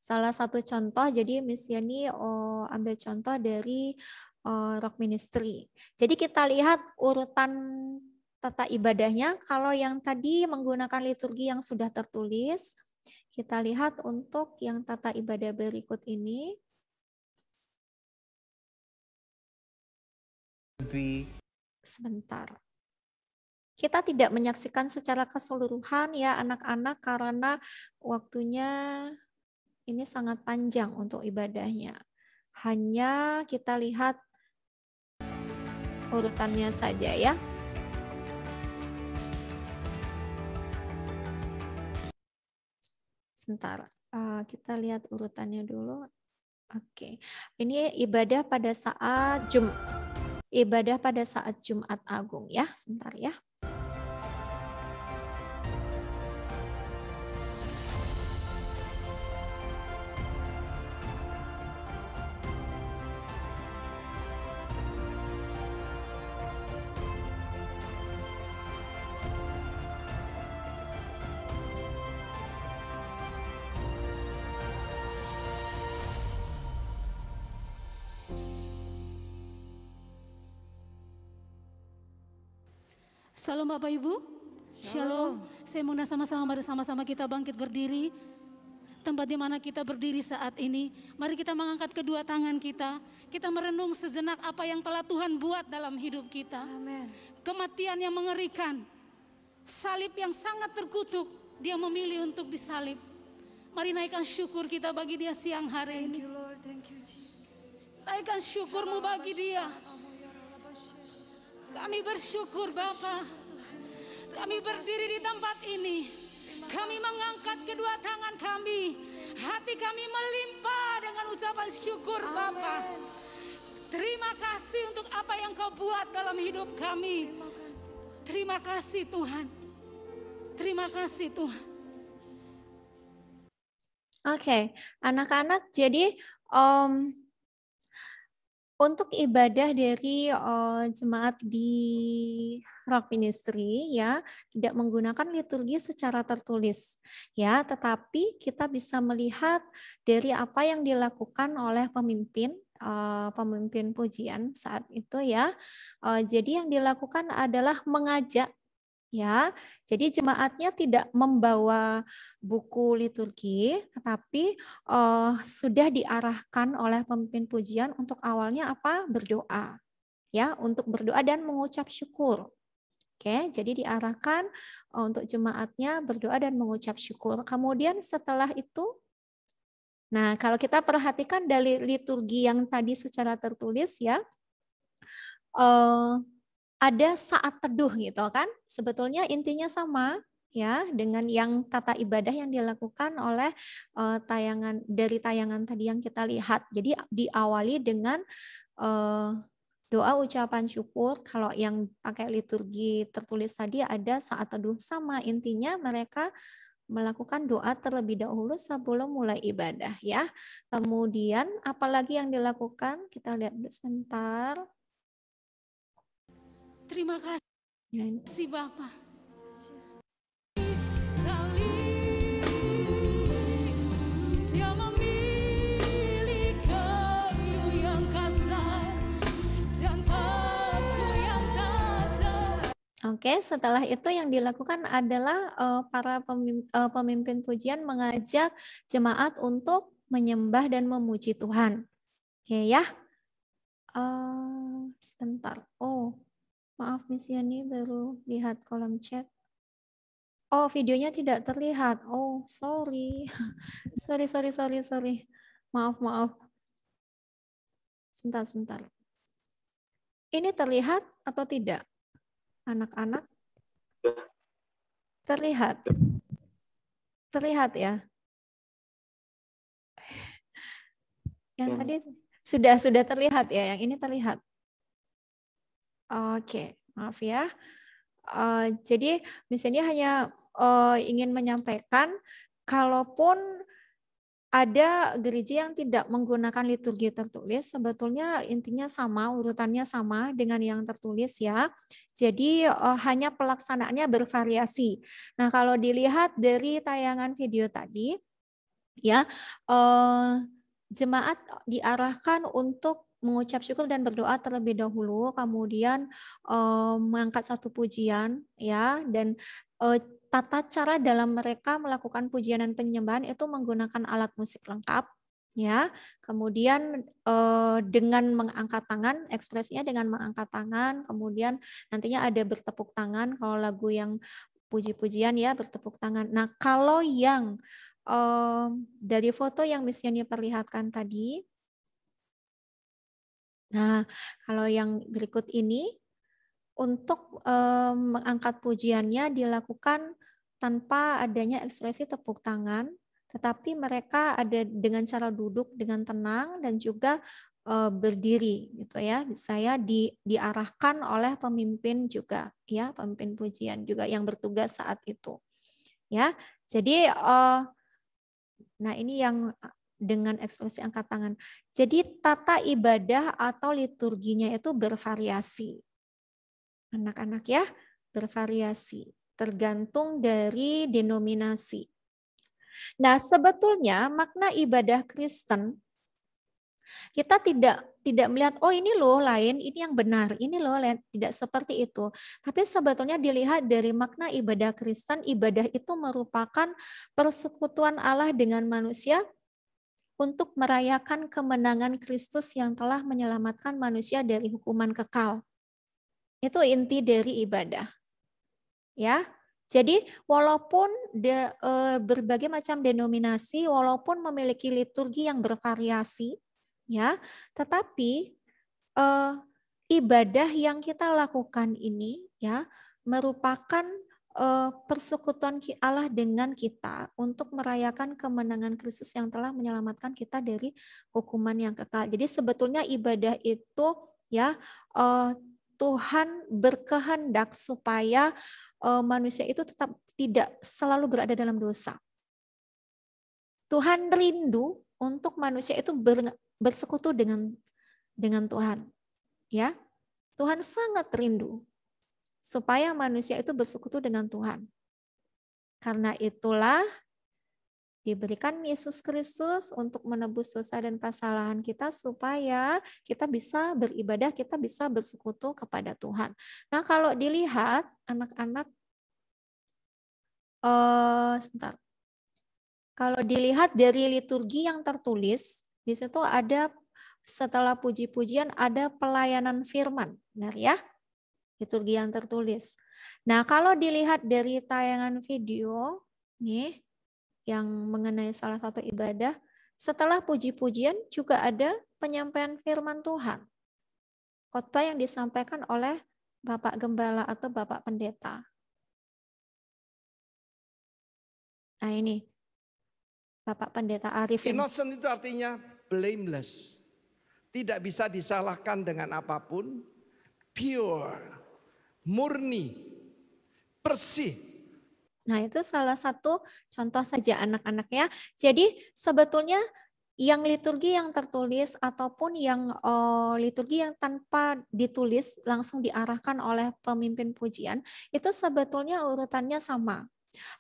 Salah satu contoh, jadi Miss Yani oh, ambil contoh dari oh, Rock Ministry. Jadi kita lihat urutan tata ibadahnya. Kalau yang tadi menggunakan liturgi yang sudah tertulis, kita lihat untuk yang tata ibadah berikut ini. Sebentar. Kita tidak menyaksikan secara keseluruhan ya anak-anak karena waktunya ini sangat panjang untuk ibadahnya. Hanya kita lihat urutannya saja ya. Sebentar, uh, kita lihat urutannya dulu. Oke, ini ibadah pada saat Jum ibadah pada saat Jumat Agung ya. Sebentar ya. Shalom Bapak Ibu. Shalom. Saya mau sama-sama mari sama-sama kita bangkit berdiri. Tempat di mana kita berdiri saat ini. Mari kita mengangkat kedua tangan kita. Kita merenung sejenak apa yang telah Tuhan buat dalam hidup kita. Amen. Kematian yang mengerikan. Salib yang sangat terkutuk. Dia memilih untuk disalib. Mari naikkan syukur kita bagi dia siang hari ini. Naikkan syukurmu bagi dia. Kami bersyukur Bapa. Kami berdiri di tempat ini. Kami mengangkat kedua tangan kami. Hati kami melimpah dengan ucapan syukur Bapa. Terima kasih untuk apa yang kau buat dalam hidup kami. Terima kasih Tuhan. Terima kasih Tuhan. Oke, okay. anak-anak, jadi um, untuk ibadah dari uh, jemaat di Rock Ministry ya tidak menggunakan liturgi secara tertulis ya. Tetapi kita bisa melihat dari apa yang dilakukan oleh pemimpin uh, pemimpin pujian saat itu ya. Uh, jadi yang dilakukan adalah mengajak ya. Jadi jemaatnya tidak membawa buku liturgi, tetapi uh, sudah diarahkan oleh pemimpin pujian untuk awalnya apa? Berdoa. Ya, untuk berdoa dan mengucap syukur. Oke, jadi diarahkan uh, untuk jemaatnya berdoa dan mengucap syukur. Kemudian setelah itu Nah, kalau kita perhatikan dari liturgi yang tadi secara tertulis ya, uh, ada saat teduh gitu kan. Sebetulnya intinya sama ya dengan yang tata ibadah yang dilakukan oleh uh, tayangan dari tayangan tadi yang kita lihat. Jadi diawali dengan uh, doa ucapan syukur. Kalau yang pakai liturgi tertulis tadi ada saat teduh sama intinya mereka melakukan doa terlebih dahulu sebelum mulai ibadah ya. Kemudian apalagi yang dilakukan? Kita lihat sebentar. Terima kasih Bapak. Oke, setelah itu yang dilakukan adalah uh, para pemimpin, uh, pemimpin pujian mengajak jemaat untuk menyembah dan memuji Tuhan. Oke ya. Uh, sebentar. Oh, Maaf Miss Yani baru lihat kolom chat. Oh, videonya tidak terlihat. Oh, sorry. sorry, sorry, sorry, sorry. Maaf, maaf. Sebentar, sebentar. Ini terlihat atau tidak? Anak-anak? Terlihat. Terlihat ya? Yang tadi sudah sudah terlihat ya, yang ini terlihat. Oke, maaf ya. Uh, jadi misalnya hanya uh, ingin menyampaikan, kalaupun ada gereja yang tidak menggunakan liturgi tertulis, sebetulnya intinya sama, urutannya sama dengan yang tertulis ya. Jadi uh, hanya pelaksanaannya bervariasi. Nah kalau dilihat dari tayangan video tadi, ya uh, jemaat diarahkan untuk mengucap syukur dan berdoa terlebih dahulu, kemudian um, mengangkat satu pujian ya dan uh, tata cara dalam mereka melakukan pujian dan penyembahan itu menggunakan alat musik lengkap ya. Kemudian eh, dengan mengangkat tangan, ekspresinya dengan mengangkat tangan, kemudian nantinya ada bertepuk tangan kalau lagu yang puji-pujian ya bertepuk tangan. Nah, kalau yang dari foto yang misalnya perlihatkan tadi, nah kalau yang berikut ini untuk eh, mengangkat pujiannya dilakukan tanpa adanya ekspresi tepuk tangan, tetapi mereka ada dengan cara duduk dengan tenang dan juga uh, berdiri gitu ya. Saya di, diarahkan oleh pemimpin juga ya pemimpin pujian juga yang bertugas saat itu ya. Jadi uh, nah ini yang dengan ekspresi angkat tangan. Jadi tata ibadah atau liturginya itu bervariasi. Anak-anak ya bervariasi tergantung dari denominasi. Nah, sebetulnya makna ibadah Kristen kita tidak tidak melihat oh ini loh lain, ini yang benar, ini loh lain, tidak seperti itu. Tapi sebetulnya dilihat dari makna ibadah Kristen, ibadah itu merupakan persekutuan Allah dengan manusia untuk merayakan kemenangan Kristus yang telah menyelamatkan manusia dari hukuman kekal. Itu inti dari ibadah. Ya, jadi walaupun de, e, berbagai macam denominasi, walaupun memiliki liturgi yang bervariasi, ya, tetapi e, ibadah yang kita lakukan ini, ya, merupakan persekutuan Allah dengan kita untuk merayakan kemenangan Kristus yang telah menyelamatkan kita dari hukuman yang kekal. Jadi sebetulnya ibadah itu, ya, e, Tuhan berkehendak supaya uh, manusia itu tetap tidak selalu berada dalam dosa. Tuhan rindu untuk manusia itu ber, bersekutu dengan dengan Tuhan. Ya. Tuhan sangat rindu supaya manusia itu bersekutu dengan Tuhan. Karena itulah diberikan Yesus Kristus untuk menebus dosa dan kesalahan kita supaya kita bisa beribadah, kita bisa bersekutu kepada Tuhan. Nah, kalau dilihat anak-anak uh, sebentar. Kalau dilihat dari liturgi yang tertulis, di situ ada setelah puji-pujian ada pelayanan firman, benar ya? Liturgi yang tertulis. Nah, kalau dilihat dari tayangan video nih yang mengenai salah satu ibadah, setelah puji-pujian juga ada penyampaian firman Tuhan. Khotbah yang disampaikan oleh Bapak Gembala atau Bapak Pendeta. Nah ini, Bapak Pendeta Arifin. Innocent itu artinya blameless. Tidak bisa disalahkan dengan apa pun. Pure, murni, bersih, Nah, itu salah satu contoh saja anak-anaknya. Jadi sebetulnya yang liturgi yang tertulis ataupun yang uh, liturgi yang tanpa ditulis langsung diarahkan oleh pemimpin pujian itu sebetulnya urutannya sama.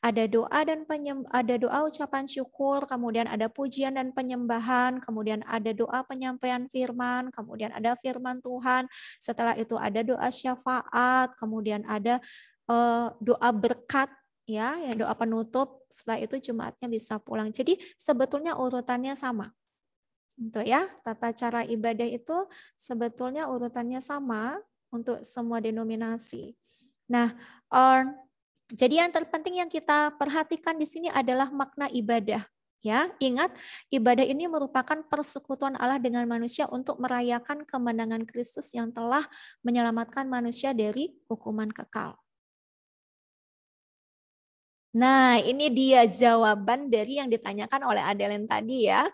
Ada doa dan penyem, ada doa ucapan syukur, kemudian ada pujian dan penyembahan, kemudian ada doa penyampaian firman, kemudian ada firman Tuhan. Setelah itu ada doa syafaat, kemudian ada uh, doa berkat ya, ya doa penutup. Setelah itu jemaatnya bisa pulang. Jadi sebetulnya urutannya sama. Untuk ya, tata cara ibadah itu sebetulnya urutannya sama untuk semua denominasi. Nah, jadi yang terpenting yang kita perhatikan di sini adalah makna ibadah. Ya, ingat ibadah ini merupakan persekutuan Allah dengan manusia untuk merayakan kemenangan Kristus yang telah menyelamatkan manusia dari hukuman kekal. Nah, ini dia jawaban dari yang ditanyakan oleh Adeline tadi ya.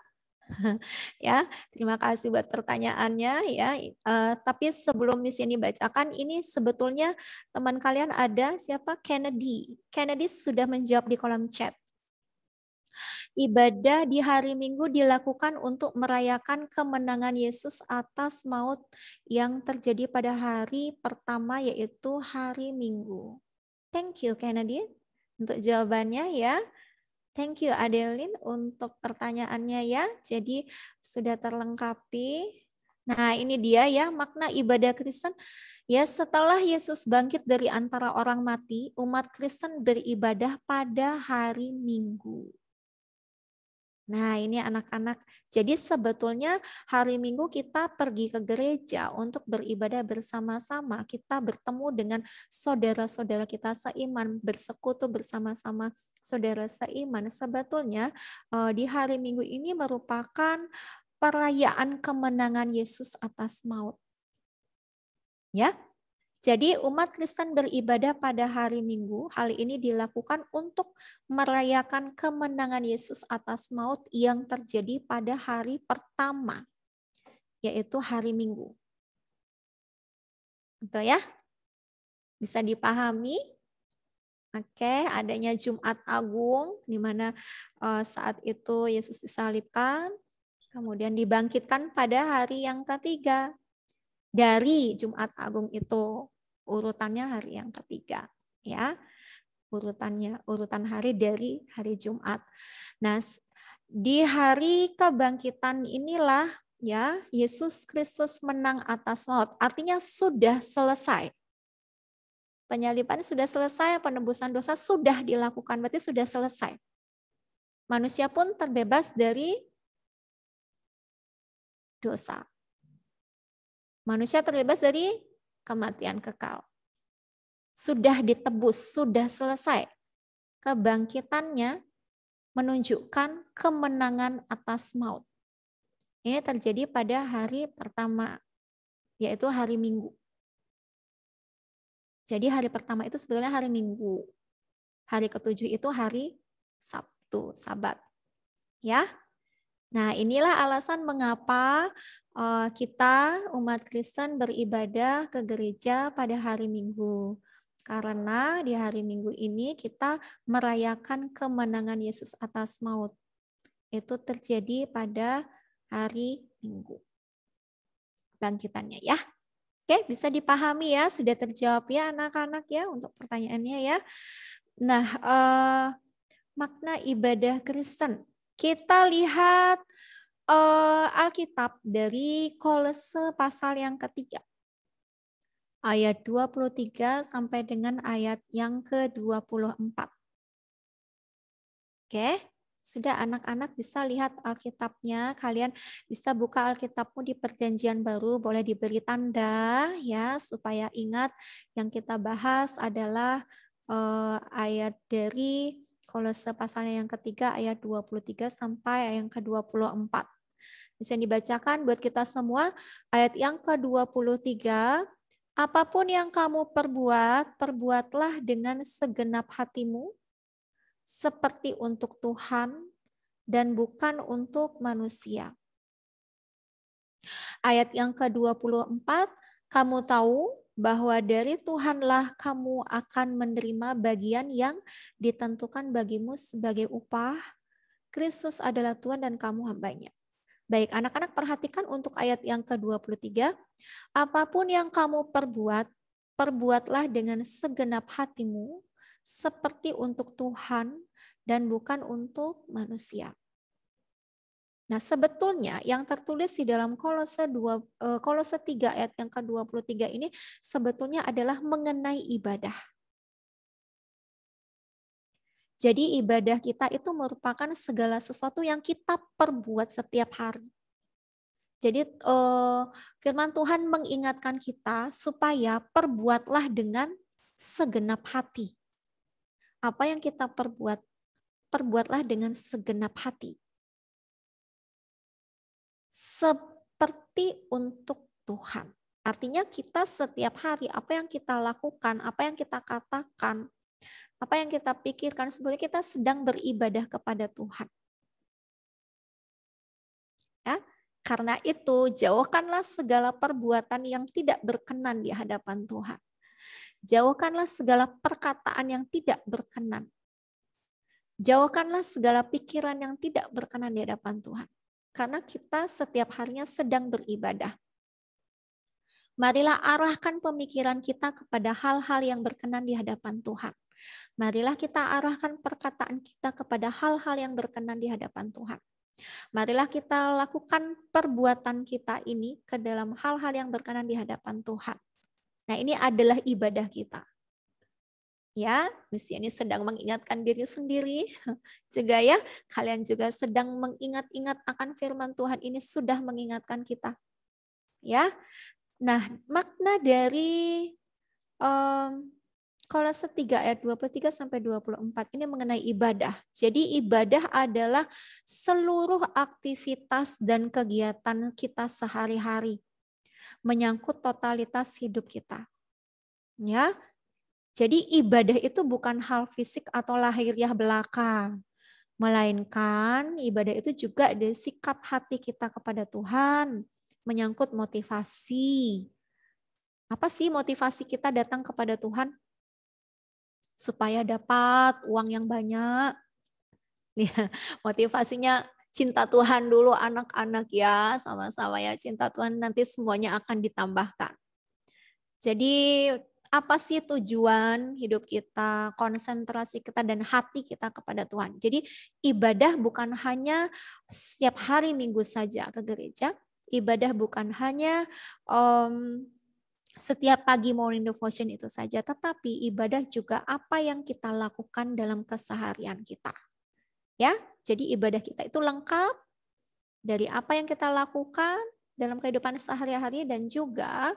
ya, terima kasih buat pertanyaannya ya. Uh, tapi sebelum misi ini bacakan, ini sebetulnya teman kalian ada siapa? Kennedy. Kennedy sudah menjawab di kolom chat. Ibadah di hari Minggu dilakukan untuk merayakan kemenangan Yesus atas maut yang terjadi pada hari pertama yaitu hari Minggu. Thank you Kennedy untuk jawabannya ya. Thank you Adeline untuk pertanyaannya ya. Jadi sudah terlengkapi. Nah, ini dia ya makna ibadah Kristen. Ya, setelah Yesus bangkit dari antara orang mati, umat Kristen beribadah pada hari Minggu. Nah, ini anak-anak. Jadi sebetulnya hari Minggu kita pergi ke gereja untuk beribadah bersama-sama. Kita bertemu dengan saudara-saudara kita seiman, bersekutu bersama-sama saudara seiman. Sebetulnya eh, di hari Minggu ini merupakan perayaan kemenangan Yesus atas maut. Ya, jadi umat Kristen beribadah pada hari Minggu. Hal ini dilakukan untuk merayakan kemenangan Yesus atas maut yang terjadi pada hari pertama, yaitu hari Minggu. Betul ya? Bisa dipahami? Oke, adanya Jumat Agung di mana uh, saat itu Yesus disalibkan, kemudian dibangkitkan pada hari yang ketiga dari Jumat Agung itu urutannya hari yang ketiga ya urutannya urutan hari dari hari Jumat. Nah, di hari kebangkitan inilah ya Yesus Kristus menang atas maut. Artinya sudah selesai. Penyaliban sudah selesai, penebusan dosa sudah dilakukan, berarti sudah selesai. Manusia pun terbebas dari dosa. Manusia terbebas dari kematian kekal. Sudah ditebus, sudah selesai. Kebangkitannya menunjukkan kemenangan atas maut. Ini terjadi pada hari pertama, yaitu hari Minggu. Jadi hari pertama itu sebenarnya hari Minggu. Hari ketujuh itu hari Sabtu, Sabat. Ya. Nah, inilah alasan mengapa Eh, kita umat Kristen beribadah ke gereja pada hari Minggu. Karena di hari Minggu ini kita merayakan kemenangan Yesus atas maut. Itu terjadi pada hari Minggu. Bangkitannya ya. Oke, bisa dipahami ya, sudah terjawab ya anak-anak ya untuk pertanyaannya ya. Nah, eh, makna ibadah Kristen. Kita lihat uh, Alkitab dari Kolose pasal yang ketiga. Ayat 23 sampai dengan ayat yang ke-24. Oke, sudah anak-anak bisa lihat Alkitabnya. Kalian bisa buka Alkitabmu di perjanjian baru, boleh diberi tanda ya supaya ingat yang kita bahas adalah uh, ayat dari Kolose pasalnya yang ketiga ayat 23 sampai yang ke-24. Bisa dibacakan buat kita semua ayat yang ke-23. Apa pun yang kamu perbuat, perbuatlah dengan segenap hatimu, seperti untuk Tuhan dan bukan untuk manusia. Ayat yang ke-24, kamu tahu bahwa dari Tuhanlah kamu akan menerima bagian yang ditentukan bagimu sebagai upah. Kristus adalah Tuhan dan kamu hambanya. Baik, anak-anak perhatikan untuk ayat yang ke-23. Apa pun yang kamu perbuat, perbuatlah dengan segenap hatimu, seperti untuk Tuhan dan bukan untuk manusia. Nah, sebetulnya yang tertulis di dalam Kolose 2 eh, Kolose 3 ayat yang ke-23 ini sebetulnya adalah mengenai ibadah. Jadi ibadah kita itu merupakan segala sesuatu yang kita perbuat setiap hari. Jadi eh, firman Tuhan mengingatkan kita supaya perbuatlah dengan segenap hati. Apa yang kita perbuat, perbuatlah dengan segenap hati. Seperti untuk Tuhan. Artinya kita setiap hari apa yang kita lakukan, apa yang kita katakan, apa yang kita pikirkan sebenarnya kita sedang beribadah kepada Tuhan. Ya, karena itu jauhkanlah segala perbuatan yang tidak berkenan di hadapan Tuhan. Jauhkanlah segala perkataan yang tidak berkenan. Jauhkanlah segala pikiran yang tidak berkenan di hadapan Tuhan. Karena kita setiap harinya sedang beribadah. Marilah arahkan pemikiran kita kepada hal-hal yang berkenan di hadapan Tuhan. Marilah kita arahkan perkataan kita kepada hal-hal yang berkenan di hadapan Tuhan. Marilah kita lakukan perbuatan kita ini ke dalam hal-hal yang berkenan di hadapan Tuhan. Nah, ini adalah ibadah kita. Ya, misi ini sedang mengingatkan diri sendiri. Juga ya, kalian juga sedang mengingat-ingat akan firman Tuhan ini sudah mengingatkan kita. Ya, nah makna dari um, Kolose 3 ayat 23 sampai 24 ini mengenai ibadah. Jadi ibadah adalah seluruh aktivitas dan kegiatan kita sehari-hari menyangkut totalitas hidup kita. Ya, jadi ibadah itu bukan hal fisik atau lahiriah belaka. Melainkan ibadah itu juga dari sikap hati kita kepada Tuhan. Menyangkut motivasi. Apa sih motivasi kita datang kepada Tuhan? Supaya dapat uang yang banyak. Ya, motivasinya cinta Tuhan dulu anak-anak ya. Sama-sama ya cinta Tuhan nanti semuanya akan ditambahkan. Jadi apa sih tujuan hidup kita, konsentrasi kita dan hati kita kepada Tuhan. Jadi ibadah bukan hanya setiap hari Minggu saja ke gereja, ibadah bukan hanya um, setiap pagi morning devotion itu saja, tetapi ibadah juga apa yang kita lakukan dalam keseharian kita. Ya, jadi ibadah kita itu lengkap dari apa yang kita lakukan dalam kehidupan sehari-hari dan juga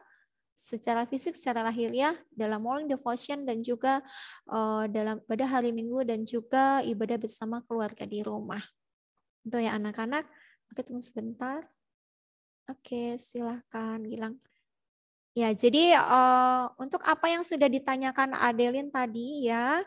secara fisik, secara lahiriah dalam morning devotion dan juga uh, dalam pada hari Minggu dan juga ibadah bersama keluarga di rumah. Itu ya anak-anak. Oke, tunggu sebentar. Oke, silahkan Gilang. Ya, jadi uh, untuk apa yang sudah ditanyakan Adelin tadi ya,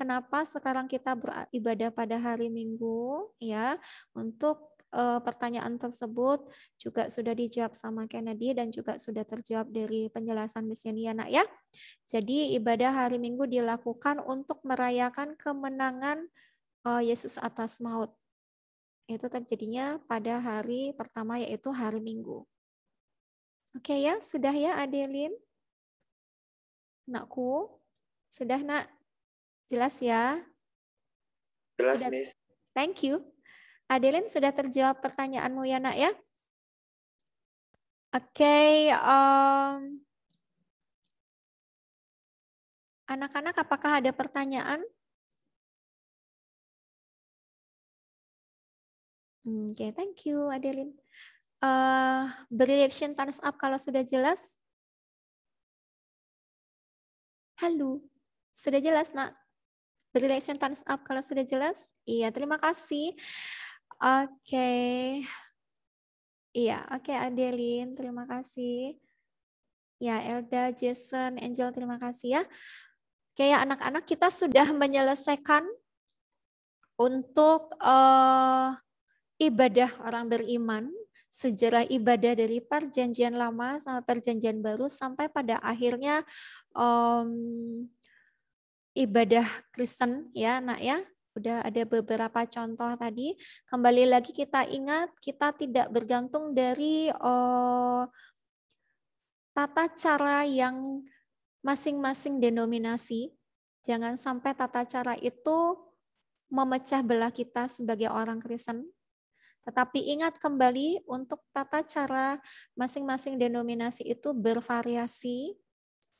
kenapa sekarang kita beribadah pada hari Minggu ya, untuk uh, pertanyaan tersebut juga sudah dijawab sama Kennedy dan juga sudah terjawab dari penjelasan Miss ya nak ya. Jadi ibadah hari Minggu dilakukan untuk merayakan kemenangan uh, Yesus atas maut. Itu terjadinya pada hari pertama yaitu hari Minggu. Oke ya, sudah ya Adelin? Nakku, sudah nak? Jelas ya? Jelas, sudah. Miss. Thank you. Adeline sudah terjawab pertanyaanmu ya nak ya? Oke, okay, um, anak-anak apakah ada pertanyaan? Oke, okay, thank you Adeline. Uh, beri reaction thumbs up kalau sudah jelas. Halo, sudah jelas nak? Beri reaction thumbs up kalau sudah jelas. Iya, terima kasih. Oke. Iya, oke Adeline, terima kasih. Ya, Elda, Jason, Angel, terima kasih ya. Oke ya anak-anak, kita sudah menyelesaikan untuk uh, ibadah orang beriman, sejarah ibadah dari perjanjian lama sampai perjanjian baru sampai pada akhirnya um, ibadah Kristen ya, nak ya. Udah ada beberapa contoh tadi. Kembali lagi kita ingat, kita tidak bergantung dari oh, tata cara yang masing-masing denominasi. Jangan sampai tata cara itu memecah belah kita sebagai orang Kristen. Tetapi ingat kembali untuk tata cara masing-masing denominasi itu bervariasi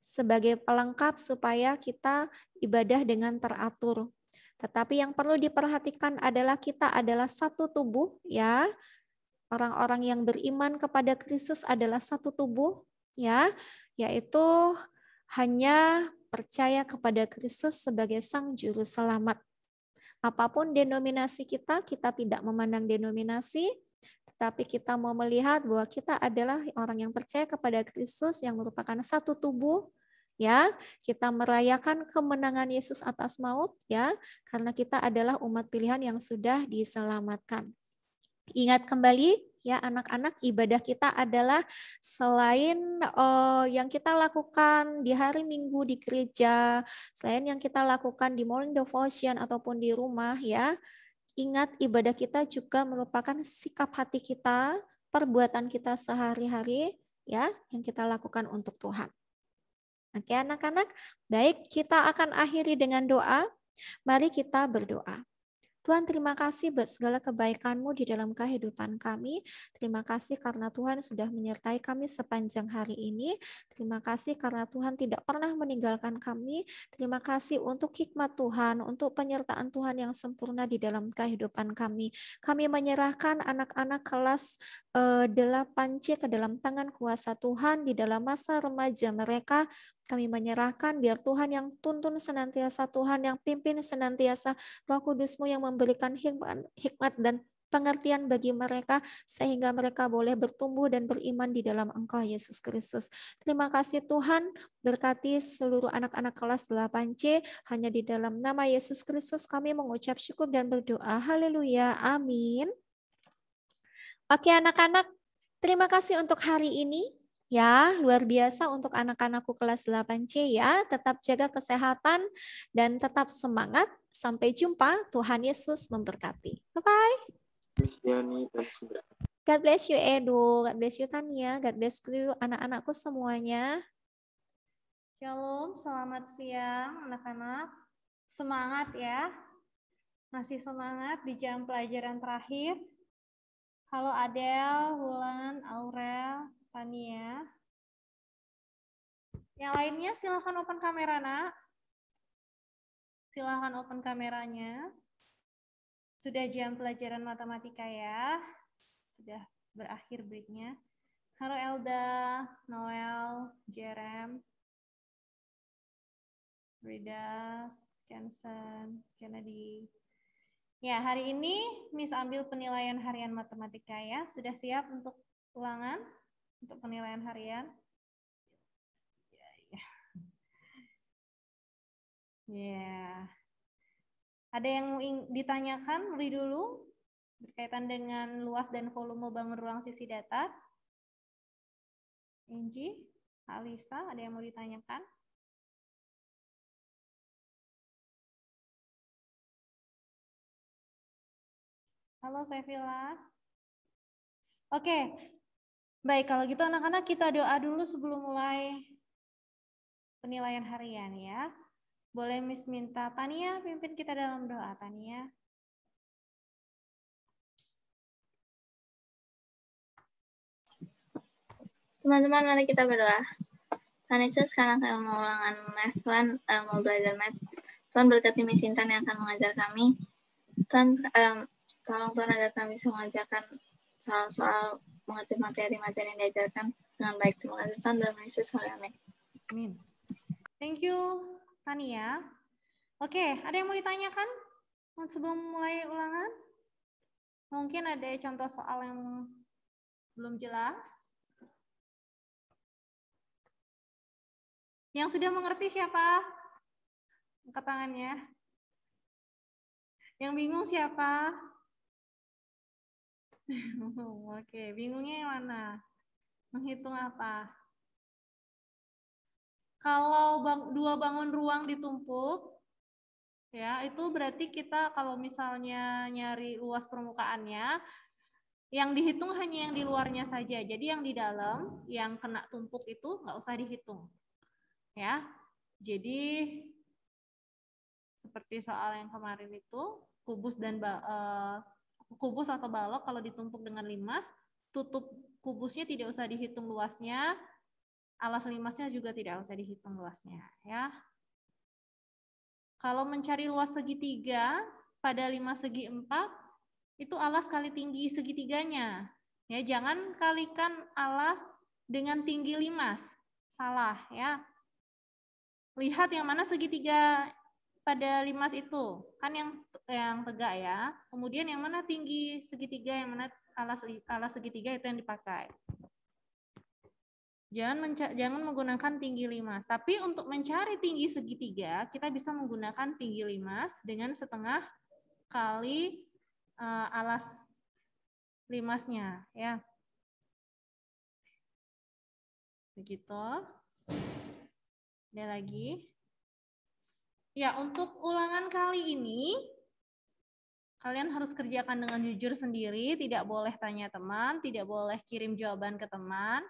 sebagai pelengkap supaya kita ibadah dengan teratur. Tetapi yang perlu diperhatikan adalah kita adalah satu tubuh ya. Orang-orang yang beriman kepada Kristus adalah satu tubuh ya, yaitu hanya percaya kepada Kristus sebagai sang juru selamat. Apa pun denominasi kita, kita tidak memandang denominasi, tetapi kita mau melihat bahwa kita adalah orang yang percaya kepada Kristus yang merupakan satu tubuh ya. Kita merayakan kemenangan Yesus atas maut ya karena kita adalah umat pilihan yang sudah diselamatkan. Ingat kembali ya anak-anak ibadah kita adalah selain uh, yang kita lakukan di hari Minggu di gereja selain yang kita lakukan di morning devotion ataupun di rumah ya ingat ibadah kita juga merupakan sikap hati kita perbuatan kita sehari-hari ya yang kita lakukan untuk Tuhan Oke anak-anak, baik kita akan akhiri dengan doa. Mari kita berdoa. Tuhan terima kasih buat segala kebaikan-Mu di dalam kehidupan kami. Terima kasih karena Tuhan sudah menyertai kami sepanjang hari ini. Terima kasih karena Tuhan tidak pernah meninggalkan kami. Terima kasih untuk hikmat Tuhan, untuk penyertaan Tuhan yang sempurna di dalam kehidupan kami. Kami menyerahkan anak-anak kelas 8C eh, ke dalam tangan kuasa Tuhan di dalam masa remaja mereka. Kami menyerahkan biar Tuhan yang tuntun senantiasa, Tuhan yang pimpin senantiasa, Roh Kudusmu yang memberikan hikmat dan pengertian bagi mereka sehingga mereka boleh bertumbuh dan beriman di dalam Engkau Yesus Kristus. Terima kasih Tuhan, berkati seluruh anak-anak kelas 8C hanya di dalam nama Yesus Kristus kami mengucap syukur dan berdoa. Haleluya. Amin. Oke anak-anak, terima kasih untuk hari ini. Ya, luar biasa untuk anak-anakku kelas 8C ya. Tetap jaga kesehatan dan tetap semangat. Sampai jumpa. Tuhan Yesus memberkati. Bye-bye. God bless you Edu, God bless you Tania, God bless you anak-anakku semuanya. Shalom, selamat siang anak-anak. Semangat ya. Masih semangat di jam pelajaran terakhir. Halo Adel, Wulan, Aurel, Tania. Yang lainnya silahkan open kamera, nak. Silahkan open kameranya. Sudah jam pelajaran matematika ya. Sudah berakhir breaknya. Halo Elda, Noel, Jerem, Rida, Kensen, Kennedy. Ya, hari ini Miss ambil penilaian harian matematika ya. Sudah siap untuk ulangan? untuk penilaian harian. Ya, ya. Ya. Ada yang ditanyakan lebih dulu berkaitan dengan luas dan volume bangun ruang sisi data? Inji, Alisa, ada yang mau ditanyakan? Halo Sevilla. Oke, Baik, kalau gitu anak-anak kita doa dulu sebelum mulai penilaian harian ya. Boleh Miss minta Tania pimpin kita dalam doa Tania. Teman-teman mari kita berdoa. Tuhan Yesus sekarang kami mau ulangan Math Tuhan uh, mau belajar Math. Tuhan berkati Miss Intan yang akan mengajar kami. Tuhan um, tolong Tuhan agar kami bisa mengajarkan soal-soal mengerti materi-materi yang diajarkan dengan baik. Terima kasih Tuhan dalam Yesus. Amin. Amin. Thank you, Tania. Oke, ada yang mau ditanyakan sebelum mulai ulangan? Mungkin ada contoh soal yang belum jelas. Yang sudah mengerti siapa? Angkat tangannya. Yang bingung siapa? Oke, bingungnya yang mana? Menghitung apa? Kalau bang, dua bangun ruang ditumpuk, ya itu berarti kita kalau misalnya nyari luas permukaannya, yang dihitung hanya yang di luarnya saja. Jadi yang di dalam, yang kena tumpuk itu nggak usah dihitung. Ya, jadi seperti soal yang kemarin itu, kubus dan uh, kubus atau balok kalau ditumpuk dengan limas, tutup kubusnya tidak usah dihitung luasnya, alas limasnya juga tidak usah dihitung luasnya. ya. Kalau mencari luas segitiga pada lima segi empat, itu alas kali tinggi segitiganya. Ya, jangan kalikan alas dengan tinggi limas. Salah ya. Lihat yang mana segitiga pada limas itu. Kan yang yang tegak ya. Kemudian yang mana tinggi segitiga yang mana alas alas segitiga itu yang dipakai. Jangan jangan menggunakan tinggi limas. Tapi untuk mencari tinggi segitiga kita bisa menggunakan tinggi limas dengan setengah kali uh, alas limasnya ya. Begitu. Ada lagi Ya, untuk ulangan kali ini, kalian harus kerjakan dengan jujur sendiri, tidak boleh tanya teman, tidak boleh kirim jawaban ke teman.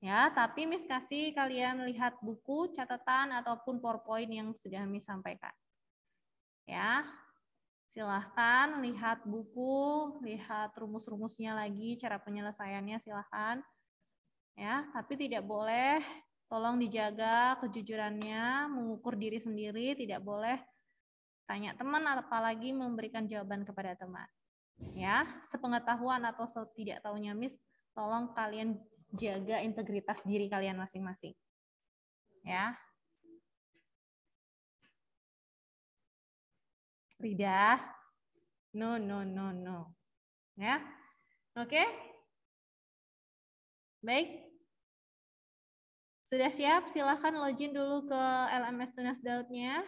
Ya, tapi Miss kasih kalian lihat buku, catatan, ataupun PowerPoint yang sudah Miss sampaikan. Ya, Silahkan lihat buku, lihat rumus-rumusnya lagi, cara penyelesaiannya silahkan. Ya, tapi tidak boleh tolong dijaga kejujurannya, mengukur diri sendiri, tidak boleh tanya teman apalagi memberikan jawaban kepada teman. Ya, sepengetahuan atau tidak tahunya Miss, tolong kalian jaga integritas diri kalian masing-masing. Ya, Ridas. No, no, no, no. Ya. Oke? Okay? Baik. Sudah siap? Silahkan login dulu ke LMS Tunas Daud-nya.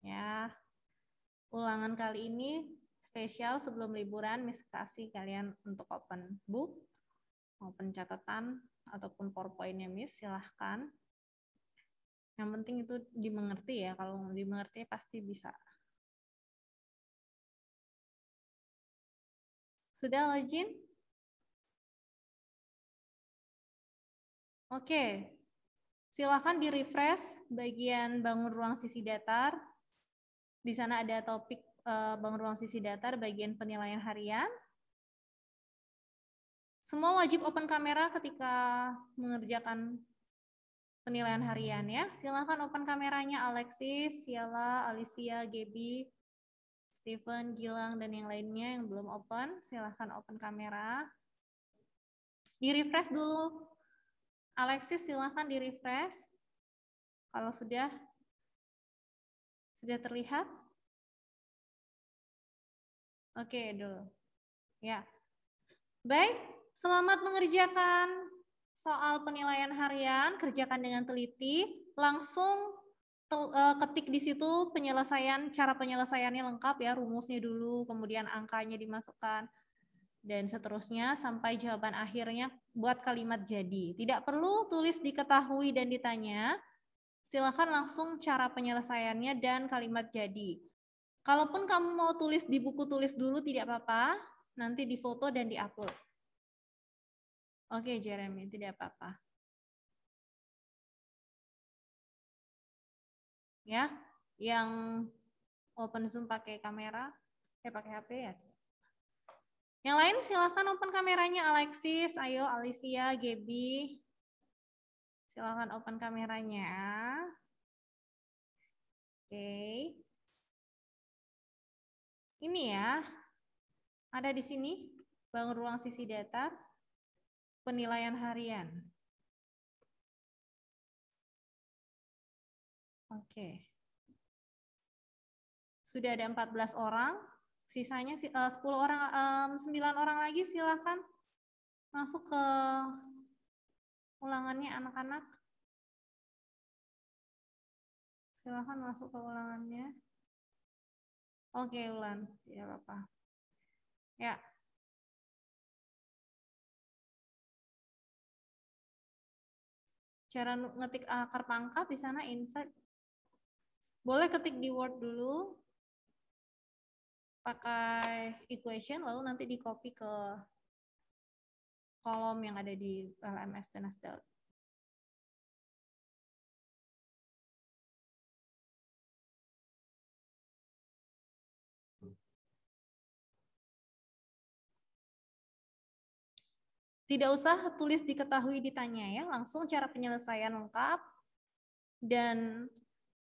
Ya. Ulangan kali ini spesial sebelum liburan, Miss kasih kalian untuk open book, open catatan, ataupun PowerPoint-nya Miss, silahkan. Yang penting itu dimengerti ya. Kalau dimengerti pasti bisa. Sudah login? Oke. Silakan di-refresh bagian bangun ruang sisi datar. Di sana ada topik eh, bangun ruang sisi datar bagian penilaian harian. Semua wajib open kamera ketika mengerjakan penilaian harian ya. Silahkan open kameranya Alexis, Siala, Alicia, Gaby, Steven, Gilang, dan yang lainnya yang belum open. Silahkan open kamera. Di refresh dulu. Alexis silahkan di refresh. Kalau sudah sudah terlihat. Oke, dulu. Ya. Baik, selamat mengerjakan soal penilaian harian, kerjakan dengan teliti, langsung eh, ketik di situ penyelesaian, cara penyelesaiannya lengkap ya, rumusnya dulu, kemudian angkanya dimasukkan, dan seterusnya sampai jawaban akhirnya buat kalimat jadi. Tidak perlu tulis diketahui dan ditanya, silakan langsung cara penyelesaiannya dan kalimat jadi. Kalaupun kamu mau tulis di buku tulis dulu tidak apa-apa, nanti difoto dan diupload. Oke, Jeremy, tidak apa-apa. Ya, yang open Zoom pakai kamera, eh pakai HP ya. Yang lain silahkan open kameranya Alexis, ayo Alicia, Gaby. Silahkan open kameranya. Oke. Ini ya, ada di sini, bangun ruang sisi data penilaian harian. Oke. Sudah ada 14 orang, sisanya 10 eh, orang 9 orang lagi silakan masuk ke ulangannya anak-anak. Silakan masuk ke ulangannya. Oke, Ulan, tidak apa-apa. Ya, cara ngetik akar pangkat di sana insert. Boleh ketik di Word dulu, pakai equation, lalu nanti di copy ke kolom yang ada di LMS Tenasdal. Tidak usah tulis diketahui ditanya ya, langsung cara penyelesaian lengkap dan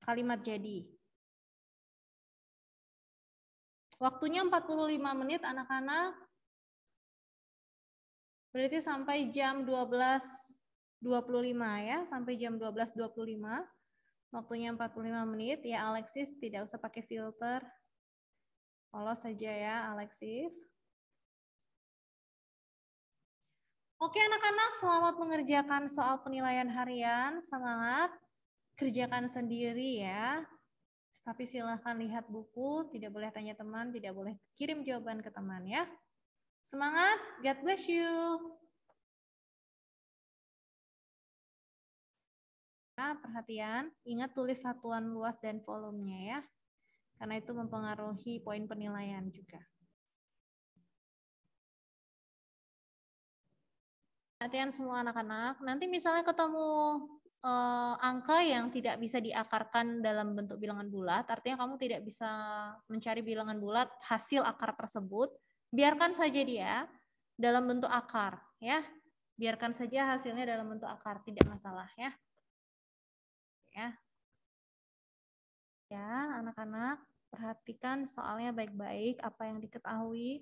kalimat jadi. Waktunya 45 menit anak-anak. Berarti sampai jam 12.25 ya, sampai jam 12.25. Waktunya 45 menit ya Alexis, tidak usah pakai filter. Polos saja ya Alexis. Oke anak-anak, selamat mengerjakan soal penilaian harian. Semangat, kerjakan sendiri ya. Tapi silahkan lihat buku, tidak boleh tanya teman, tidak boleh kirim jawaban ke teman ya. Semangat, God bless you. Nah, perhatian, ingat tulis satuan luas dan volumenya ya. Karena itu mempengaruhi poin penilaian juga. Latihan semua anak-anak. Nanti misalnya ketemu eh, angka yang tidak bisa diakarkan dalam bentuk bilangan bulat, artinya kamu tidak bisa mencari bilangan bulat hasil akar tersebut, biarkan saja dia dalam bentuk akar, ya. Biarkan saja hasilnya dalam bentuk akar, tidak masalah, ya. Ya. Ya, anak-anak, perhatikan soalnya baik-baik, apa yang diketahui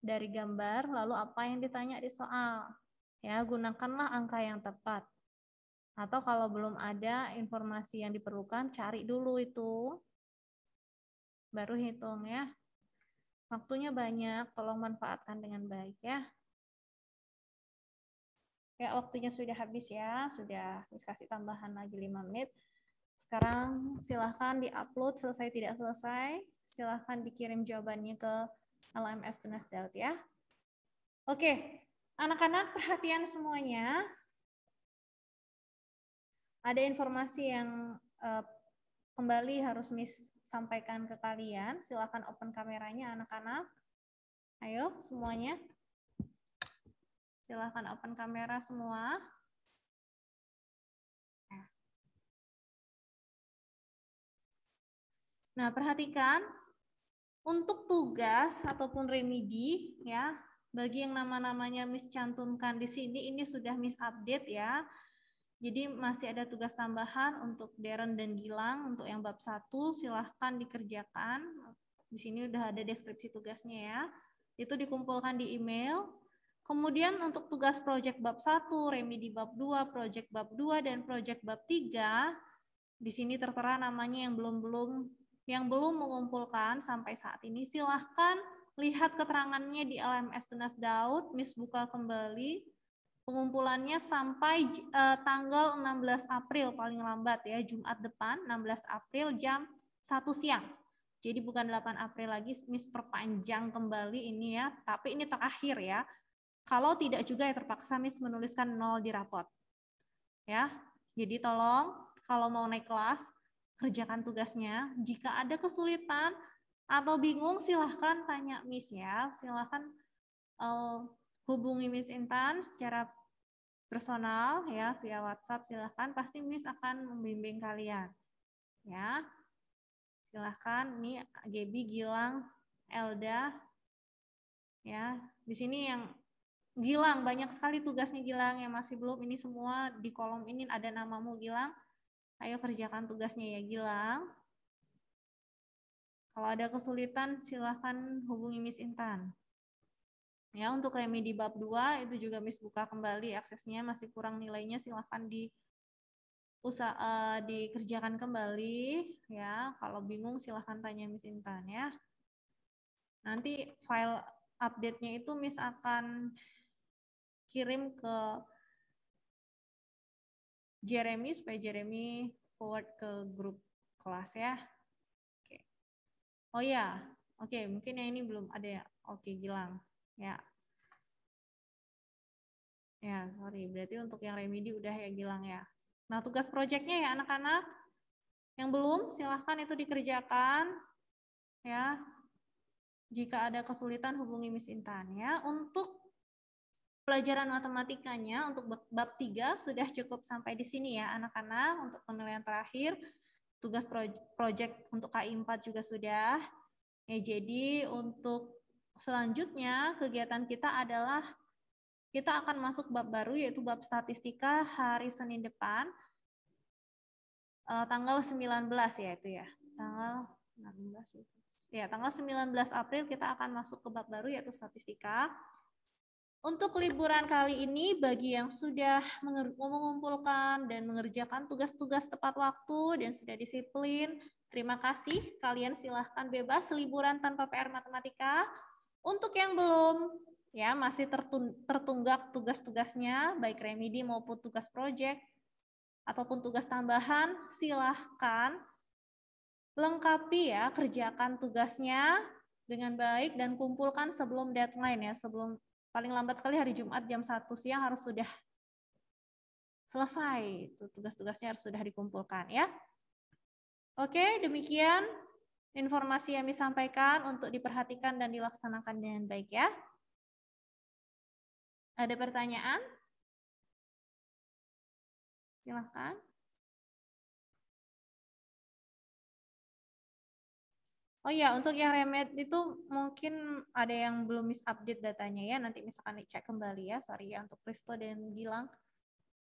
dari gambar, lalu apa yang ditanya di soal. Ya, gunakanlah angka yang tepat. Atau kalau belum ada informasi yang diperlukan, cari dulu itu. Baru hitung ya. Waktunya banyak, tolong manfaatkan dengan baik ya. Ya, waktunya sudah habis ya, sudah kasih tambahan lagi 5 menit. Sekarang silahkan di-upload selesai tidak selesai. Silahkan dikirim jawabannya ke LMS Tunas Daud ya. Oke, anak-anak perhatian semuanya ada informasi yang uh, kembali harus Miss sampaikan ke kalian. Silakan open kameranya anak-anak. Ayo semuanya. Silakan open kamera semua. Nah, perhatikan untuk tugas ataupun remedi ya, bagi yang nama-namanya Miss cantumkan di sini ini sudah Miss update ya. Jadi masih ada tugas tambahan untuk Darren dan Gilang untuk yang bab 1 silahkan dikerjakan. Di sini udah ada deskripsi tugasnya ya. Itu dikumpulkan di email. Kemudian untuk tugas project bab 1, remedi bab 2, project bab 2 dan project bab 3 di sini tertera namanya yang belum-belum yang belum mengumpulkan sampai saat ini silahkan lihat keterangannya di LMS Tunas Daud, Miss buka kembali Pengumpulannya sampai uh, tanggal 16 April paling lambat ya, Jumat depan 16 April jam 1 siang. Jadi bukan 8 April lagi, Miss perpanjang kembali ini ya, tapi ini terakhir ya. Kalau tidak juga ya terpaksa Miss menuliskan nol di rapot. Ya, jadi tolong kalau mau naik kelas, kerjakan tugasnya. Jika ada kesulitan atau bingung, silahkan tanya Miss ya. Silahkan uh, hubungi Miss Intan secara personal ya via WhatsApp silahkan. Pasti Miss akan membimbing kalian ya. Silahkan ini Gebi Gilang Elda ya. Di sini yang Gilang banyak sekali tugasnya Gilang yang masih belum. Ini semua di kolom ini ada namamu Gilang. Ayo kerjakan tugasnya ya Gilang. Kalau ada kesulitan silahkan hubungi Miss Intan Ya, untuk remedi bab 2 itu juga Miss buka kembali aksesnya masih kurang nilainya silahkan di usaha uh, dikerjakan kembali ya. Kalau bingung silahkan tanya Miss Intan ya. Nanti file update-nya itu Miss akan kirim ke Jeremy supaya Jeremy forward ke grup kelas ya. Oke. Oh ya, oke mungkin yang ini belum ada ya. Oke Gilang. Ya. Ya, sorry. Berarti untuk yang remedi udah ya Gilang ya. Nah, tugas proyeknya ya anak-anak. Yang belum, silahkan itu dikerjakan. Ya. Jika ada kesulitan, hubungi Miss Intan ya. Untuk pelajaran matematikanya, untuk bab 3 sudah cukup sampai di sini ya anak-anak. Untuk penilaian terakhir, tugas proyek untuk KI 4 juga sudah. Ya, jadi untuk selanjutnya kegiatan kita adalah kita akan masuk bab baru yaitu bab statistika hari Senin depan uh, tanggal 19 ya itu ya. Tanggal 16 ya, tanggal 19 April kita akan masuk ke bab baru yaitu statistika. Untuk liburan kali ini bagi yang sudah mengumpulkan dan mengerjakan tugas-tugas tepat waktu dan sudah disiplin, terima kasih. Kalian silahkan bebas liburan tanpa PR matematika. Untuk yang belum ya masih tertunggak tugas-tugasnya baik remedi maupun tugas proyek ataupun tugas tambahan, silahkan lengkapi ya kerjakan tugasnya dengan baik dan kumpulkan sebelum deadline ya, sebelum paling lambat sekali hari Jumat jam 1 siang harus sudah selesai. Itu tugas-tugasnya harus sudah dikumpulkan ya. Oke, demikian informasi yang disampaikan untuk diperhatikan dan dilaksanakan dengan baik ya. Ada pertanyaan? Silahkan. Oh iya, untuk yang remed itu mungkin ada yang belum miss update datanya ya. Nanti misalkan dicek kembali ya. Sorry ya untuk Kristo dan Gilang.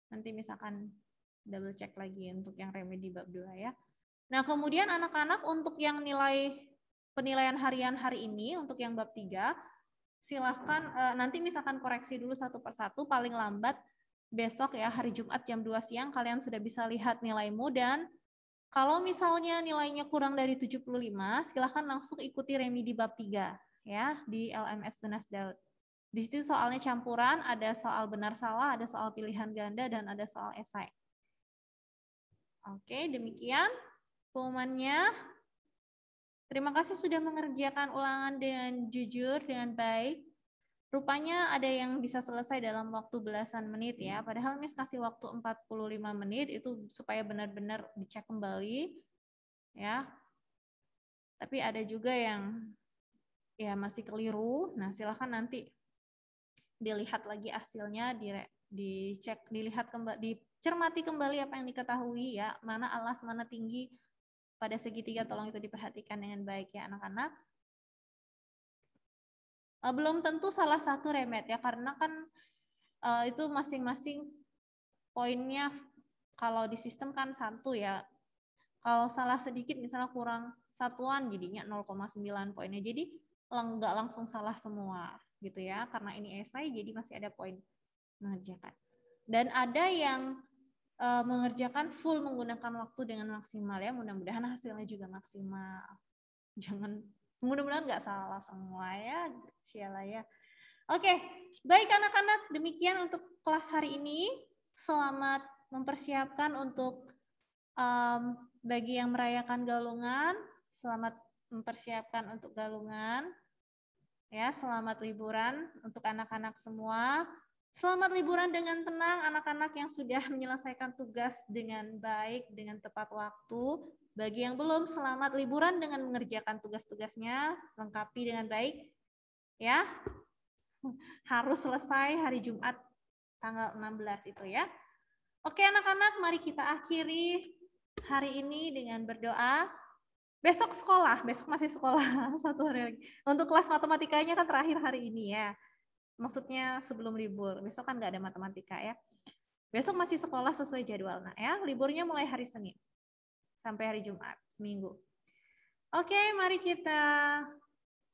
Nanti misalkan double check lagi untuk yang remedi bab 2 ya. Nah, kemudian anak-anak untuk yang nilai penilaian harian hari ini untuk yang bab 3 silahkan eh, nanti misalkan koreksi dulu satu persatu paling lambat besok ya hari Jumat jam 2 siang kalian sudah bisa lihat nilaimu dan kalau misalnya nilainya kurang dari 75, silahkan langsung ikuti remedi bab 3 ya di LMS Tunas Daud. Di situ soalnya campuran, ada soal benar salah, ada soal pilihan ganda, dan ada soal esai. Oke, demikian pengumumannya. Terima kasih sudah mengerjakan ulangan dengan jujur, dengan baik. Rupanya ada yang bisa selesai dalam waktu belasan menit ya. Padahal Miss kasih waktu 45 menit itu supaya benar-benar dicek kembali ya. Tapi ada juga yang ya masih keliru. Nah, silakan nanti dilihat lagi hasilnya, di dicek, dilihat kembali, dicermati kembali apa yang diketahui ya, mana alas, mana tinggi pada segitiga tolong itu diperhatikan dengan baik ya anak-anak. Eh, belum tentu salah satu remet ya karena kan uh, itu masing-masing poinnya kalau di sistem kan satu ya. Kalau salah sedikit misalnya kurang satuan jadinya 0,9 poinnya. Jadi nggak langsung salah semua gitu ya karena ini esai jadi masih ada poin. Mengerjakan dan ada yang uh, mengerjakan full menggunakan waktu dengan maksimal ya mudah-mudahan hasilnya juga maksimal jangan Mudah-mudahan nggak salah semua ya, Siala ya. Oke, baik anak-anak, demikian untuk kelas hari ini. Selamat mempersiapkan untuk um, bagi yang merayakan galungan, selamat mempersiapkan untuk galungan. Ya, selamat liburan untuk anak-anak semua. Selamat liburan dengan tenang anak-anak yang sudah menyelesaikan tugas dengan baik, dengan tepat waktu. Bagi yang belum, selamat liburan dengan mengerjakan tugas-tugasnya, lengkapi dengan baik. Ya, harus selesai hari Jumat tanggal 16 itu ya. Oke anak-anak, mari kita akhiri hari ini dengan berdoa. Besok sekolah, besok masih sekolah satu hari lagi. Untuk kelas matematikanya kan terakhir hari ini ya. Maksudnya sebelum libur. Besok kan nggak ada matematika ya. Besok masih sekolah sesuai jadwal. Nah ya, liburnya mulai hari Senin sampai hari Jumat seminggu. Oke, mari kita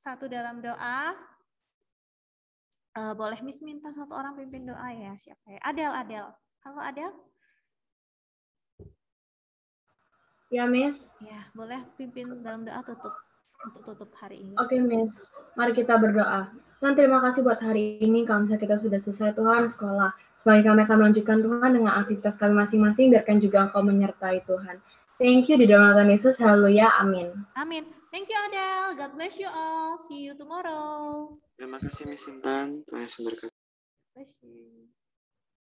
satu dalam doa. Uh, boleh Miss minta satu orang pimpin doa ya siapa ya? Adel, Adel. Halo Adel. Ya Miss. Ya, boleh pimpin dalam doa tutup untuk tutup hari ini. Oke Miss, mari kita berdoa. Tuhan terima kasih buat hari ini kalau misalnya kita sudah selesai Tuhan sekolah. Sebagai kami akan melanjutkan Tuhan dengan aktivitas kami masing-masing, biarkan juga Engkau menyertai Tuhan. Thank you di dalam nama Yesus. Haleluya. Amin. Amin. Thank you Adel. God bless you all. See you tomorrow. Terima kasih Miss Intan. Tuhan Yesus berkati. Bless you.